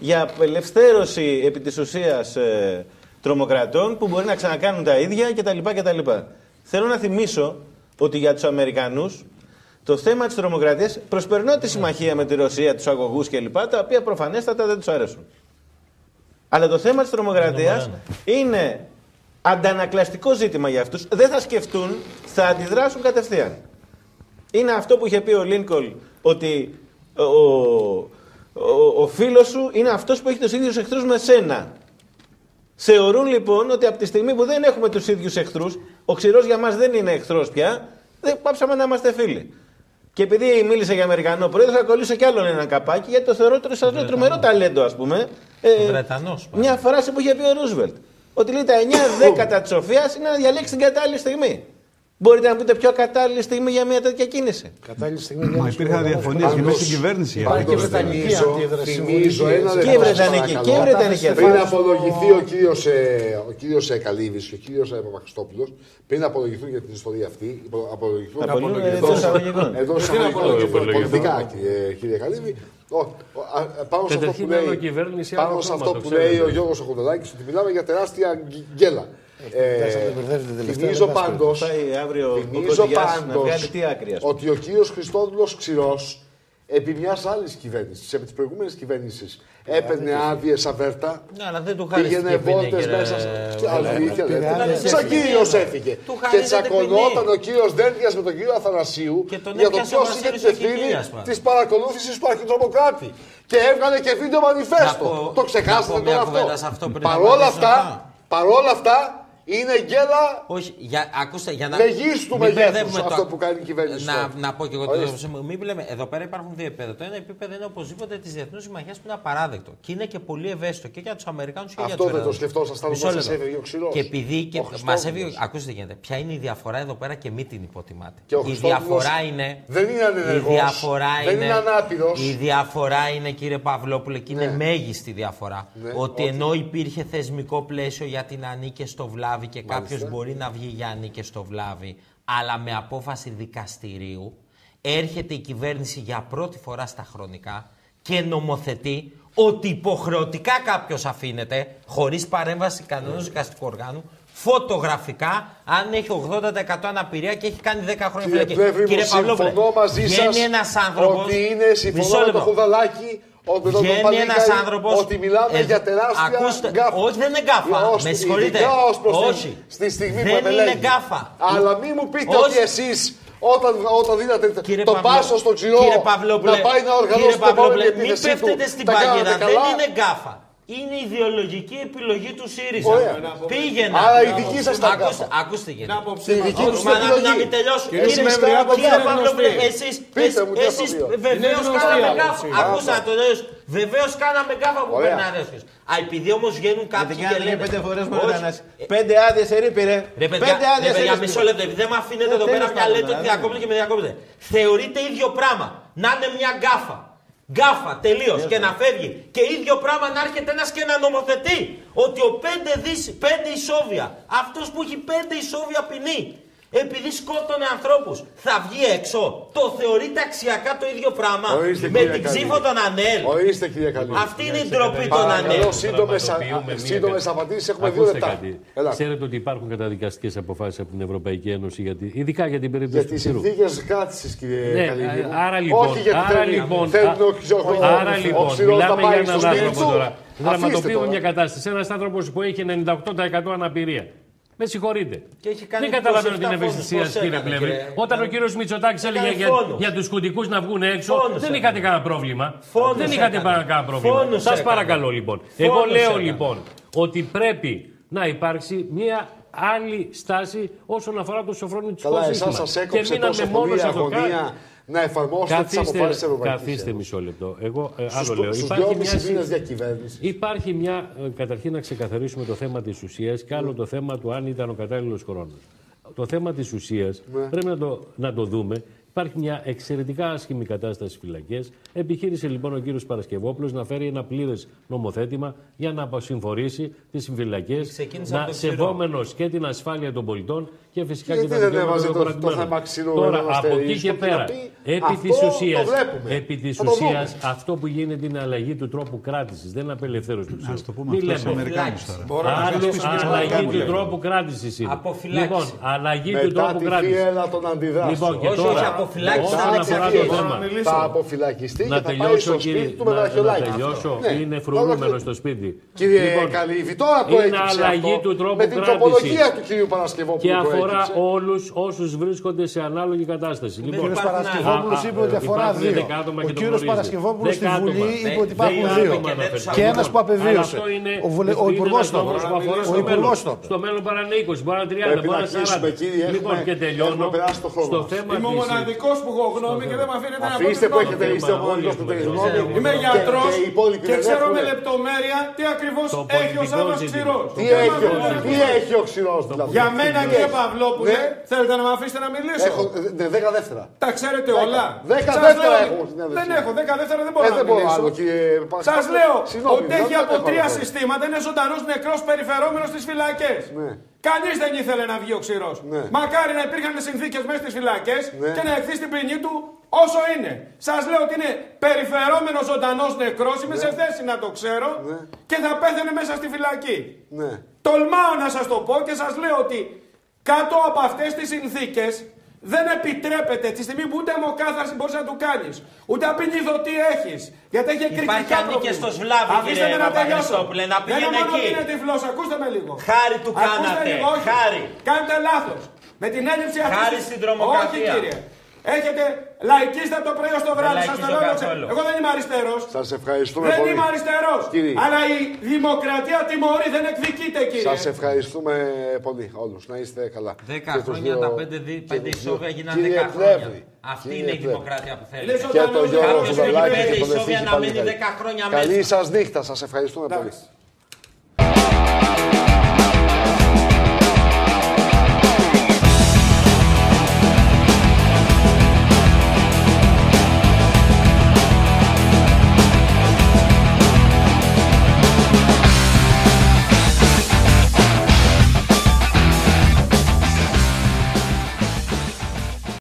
για απελευθέρωση επί της ουσίας ε, τρομοκρατών που μπορεί να ξανακάνουν τα ίδια κτλ. κτλ. Θέλω να θυμίσω ότι για τους Αμερικανούς το θέμα της τρομοκρατίας προσπερνώ τη συμμαχία με τη Ρωσία, τους αγωγούς κλπ. τα οποία προφανέστατα δεν τους αρέσουν. Αλλά το θέμα της τρομοκρατίας είναι αντανακλαστικό ζήτημα για αυτούς. Δεν θα σκεφτούν, θα αντιδράσουν κατευθείαν. Είναι αυτό που είχε πει ο Λίνκολ ότι ο, ο, ο, ο φίλος σου είναι αυτός που έχει τους ίδιους εχθρούς με σένα. Θεωρούν λοιπόν ότι από τη στιγμή που δεν έχουμε τους ίδιους εχθρούς, ο ξηρός για μας δεν είναι εχθρός πια, δεν πάψαμε να είμαστε φίλοι. Και επειδή μίλησε για Αμερικανό πρόεδρο, θα κολλήσω κι άλλον ένα καπάκι, γιατί το θεωρώ τρο- σας λέω τρομερό ταλέντο, ας πούμε. Ε, Βρετανός, Μια φράση που είχε πει ο Ρούσβελτ. Ότι λέει τα 9 δέκατα της σοφίας είναι να διαλέξει την κατάλληλη στιγμή. Μπορείτε να πείτε πιο κατάλληλη στιγμή για μια τέτοια κίνηση. Κατάλληλη στιγμή για Μα υπήρχαν διαφωνίες και μέσα στην κυβέρνηση. Υπάρχει και βρετανική αντίδραση. Και βρετανική. Και βρετανική Πριν απολογηθεί ο κύριος ε, ε, Καλίδη και ο κύριος ε, Παπαξτόπουλο, πριν απολογηθούν για την ιστορία αυτή, απολογηθούν. Εδώ σε πολιτικά, κύριε Καλύβη, πάνω σε αυτό που λέει ο Γιώργος Αχοντολάκη, ότι μιλάμε για τεράστια γκέλα. Θυμίζω πάντω ότι ο κύριος Χριστόδουλος Ξηρός επί μιας άλλης κυβέρνησης, επί της προηγούμενης κυβέρνησης, έπαιρνε άδειες αβέρτα. Ναι, αλλά δεν του. Πήγαινε βόλτες μέσα. Αλήθεια, δεν Σαν κύριος έφυγε. Και τσακωνόταν ο κύριος Δέντια με τον κύριο Αθανασίου για το ποιος είχε την ευθύνη τη παρακολούθηση του αρχιτρομοκράτη. Και έβγαλε και βίντεο μανιφέστο. Το ξεχάσατε τώρα αυτό. Παρόλα αυτά. Είναι γέλα. Όχι, για, ακούστε, για να. Λεγίστου μεγέθους το... αυτό που κάνει η κυβέρνηση. Να, να πω και εγώ το Μην εδώ πέρα υπάρχουν δύο επίπεδα. Το ένα επίπεδο είναι οπωσδήποτε της Διεθνούς Συμμαχίας που είναι απαράδεκτο. Και είναι και πολύ ευαίσθητο και για τους Αμερικάνους και αυτό για τους Αυτό δεν το σκεφτόσασταν όταν σας έβγαινε ο ξύλο. Και επειδή και μας έβγαινε. Ακούστε γίνεται. Ποια είναι η διαφορά εδώ πέρα και μη την υποτιμάτε. Η διαφορά είναι. Δεν είναι ανενεργός. Η διαφορά δεν είναι, ανάπηρος. Η διαφορά είναι, κύριε Παυλόπουλε, και είναι ναι. μέγιστη διαφορά. Ναι, ότι ενώ υπήρχε θεσμικό πλαίσιο για την ανήκε στο βλάβη και κάποιος μπορεί να βγει Γιάννη και στο βλάβη, αλλά με απόφαση δικαστηρίου έρχεται η κυβέρνηση για πρώτη φορά στα χρονικά και νομοθετεί ότι υποχρεωτικά κάποιος αφήνεται χωρίς παρέμβαση κανένα δικαστικού οργάνου φωτογραφικά αν έχει 80% αναπηρία και έχει κάνει 10 χρόνια φυλακή. Κύριε, Κύριε μαζί σας είναι συμφωνώ με το χουδαλάκι Βγαίνει ένας άνθρωπος. Ότι μιλάμε ε, για τεράστια ακούστε, γκάφα. Όχι, δεν είναι γκάφα. Με συγχωρείτε. Όχι. Στη στιγμή δεν που είναι γκάφα. Αλλά μην μου πείτε όχι. ότι εσείς όταν, όταν δίνατε κύριε το πάσο στον Τζιρό να πάει να οργανώσει τον πόλεμο. Μην πέφτετε στην παγίδα. Δεν είναι γκάφα είναι η ιδεολογική επιλογή του ΣΥΡΙΖΑ. Ωραία. Πήγαινα. Άρα η δική σας τα ακούστε. Ακούστε γιατί. Η δική. Να μην τελειώσω. Κύριε Παύλο, εσεί εσεί βεβαίως κάναμε κάφα. Ακούσα το λέω. Βεβαίως κάναμε κάφα που παίρνει αδέσιο. Α, επειδή όμως βγαίνουν κάποιοι και λένε. Πέντε φορές μωρένα. Ε, πέντε άδειες ερήπη. Πέντε άδειες ερήπη. Για μισό λεπτό, επειδή δεν με αφήνετε ε, εδώ πέρα μια λέτε ότι διακόπτε και με διακόπτε. Θεωρείται ίδιο πράγμα. Να είναι μια γκάφα. Γκάφα, τελείως. Και να ναι. φεύγει. Και ίδιο πράγμα να έρχεται ένας και να νομοθετεί ότι ο 5 δις, 5 ισόβια, αυτός που έχει 5 ισόβια ποινή, επειδή σκότωνε ανθρώπους, θα βγει έξω. Το θεωρεί ταξιακά το ίδιο πράγμα. Ορίστε, με την ψήφο των Ανέλ. Ορίστε, κύριε Καλή. Αυτή είναι η ντροπή των Ανέλ. Σύντομες απαντήσεις έχουμε δύο λεπτά. Ξέρετε ότι υπάρχουν καταδικαστικές αποφάσεις από την Ευρωπαϊκή Ένωση, γιατί, ειδικά για την περίπτωση του Σύρου. Για τι συνθήκες κράτηση, κύριε ναι, Καλή. Λοιπόν, άρα λοιπόν. Όχι γιατί λοιπόν, Άρα λοιπόν. Μιλάμε για έναν άνθρωπο τώρα. Δραματοποιούμε μια κατάσταση. Ένας άνθρωπος που έχει 98% αναπηρία. Με συγχωρείτε. Δεν καταλαβαίνω την ευαισθησία σας, κύριε Πλεύρη. Όταν ο κύριος Μητσοτάκης έλεγε για, για τους κουντικού να βγουν έξω, δεν είχατε κανένα πρόβλημα. Δεν είχατε κανένα πρόβλημα. Σας παρακαλώ λοιπόν. Εγώ λέω λοιπόν ότι πρέπει να υπάρξει μια άλλη στάση όσον αφορά το σοφρόνι της χώρα. Και μείναμε μόνος σε αυτό να εφαρμόσουν τις αποφάσεις της Ευρωπαϊκής Καθίστε μισό λεπτό. Εγώ ε, άλλο λέω. Υπάρχει, μια, διακυβέρνησης. υπάρχει μια. Ε, καταρχήν να ξεκαθαρίσουμε το θέμα της ουσίας και άλλο mm. το θέμα του αν ήταν ο κατάλληλος χρόνος. Το θέμα της ουσίας mm. πρέπει να το, να το δούμε Υπάρχει μια εξαιρετικά άσχημη κατάσταση στις φυλακές. Επιχείρησε λοιπόν ο κύριος Παρασκευόπουλος να φέρει ένα πλήρες νομοθέτημα για να αποσυμφορήσει τις φυλακές, σεβόμενο και την ασφάλεια των πολιτών και φυσικά και τα δικαιώματα δεν έβαζε το, Τώρα, από εκεί και πέρα, επί της ουσίας, αυτό που γίνεται είναι αλλαγή του τρόπου κράτησης. Δεν είναι απελευθέρωση του ξύλου. Α αλλαγή του τρόπου κράτησης είναι. Λοιπόν, αλλαγή του τρόπου κράτησης. Λοιπόν, και τώρα, όσον αφορά. Θα αποφυλακιστεί και σπίτι του με Να τελειώσω, είναι φρουρούμενος στο σπίτι. Κύριε λοιπόν, Καλή, τώρα το έκυψε. Με την τροπολογία του κυρίου Παρασκευόπουλου αφορά όλους όσους βρίσκονται σε ανάλογη κατάσταση. Ο λοιπόν, κύριος Παρασκευόπουλος είπε ότι αφορά δύο. Ο κύριος Παρασκευόπουλος στη Βουλή είπε ότι υπάρχουν δύο. Και ένα που απεβίωσε. Ο υπουργός το. Ο υπουργός. Στο μέλλον παρά είναι 20, μπορεί να είναι 30, μπορεί να 40. Λοιπόν και τελειώνω. Είμαι ο μοναδικός που έχω γνώμη και δεν με αφήνετε να πω. Αφήστε που έχετε είστε ο μοναδικό που έχει γνώμη. Είμαι γιατρός και ξέρω με λεπτομέρεια τι ακριβώς έχει ο Σάβα Ξηρός. Τι έχει ο Ξηρό. Για μένα και Παπαδάκη. Παυλόπουλε, Ναι. θέλετε να με αφήσετε να μιλήσω; Έχω ναι, δέκα δεύτερα. Τα ξέρετε Δέκα. όλα. Δέκα Σας δεύτερα λέω- έχω στην έδωση. Δεν έχω, δέκα δεύτερα δεν μπορώ Ε, να δεν μπορώ μιλήσω. άλλο, κύριε Πασχάλη. Σας λέω Συγγνώμη, ότι δεν- έχει δεν από έχω τρία άλλο. συστήματα, είναι ζωντανός νεκρός περιφερόμενος στις φυλακές. Ναι. Κανείς δεν ήθελε να βγει ο ξηρός. Ναι. Μακάρι να υπήρχαν συνθήκες μέσα στις φυλακές Ναι. και να εκθεί την ποινή του όσο είναι. Σας λέω ότι είναι περιφερόμενος ζωντανός νεκρός, είμαι σε θέση να το ξέρω και θα πέθανε μέσα στη φυλακή. Ναι. Τολμάω να σας το πω και σας λέω ότι κάτω από αυτές τις συνθήκες δεν επιτρέπεται τη στιγμή που ούτε αιμοκάθαρση μπορείς να του κάνεις, ούτε απεινιδωτή έχεις, γιατί έχει Υπάρχει εκρηκτικά ανήκε προβλήματα. στο Σβλάβι, Αφήστε κύριε με να τελειώσω. Παπαχριστόπουλε, να Δεν πήγαινε είναι μόνο εκεί. ότι είναι τυφλός, ακούστε με λίγο. Χάρη του Ακούστε κάνατε, λίγο, όχι. χάρη. Κάνετε λάθος. Με την έλλειψη αυτής Χάρη της- στην τρομοκρατία. Όχι κύριε. Έχετε λαϊκίστε από το πρωί ως το βράδυ. Σας το λαϊκίζω λέω. καθόλου. Εγώ δεν είμαι αριστερός. Σας ευχαριστούμε Δεν πολύ. είμαι αριστερός. Κύριε. Αλλά η δημοκρατία τιμωρεί, δεν εκδικείται κύριε. Σας ευχαριστούμε πολύ όλους. Να είστε καλά. 10 Και τους χρόνια δύο- τα πέντε, δι- και πέντε τους ισόβια δύο. γίνανε Κύριε 10 χρόνια. Πλεύρη, Αυτή κύριε είναι η Πλεύρη. δημοκρατία που θέλει. Και το Γιώργο Κάποιος έχει Ζουδαλάκη πέντε και τον ισόβια Ευθύμη να μείνει Παλικάρη. 10 χρόνια Καλή μέσα. σας νύχτα. Σας ευχαριστούμε πολύ.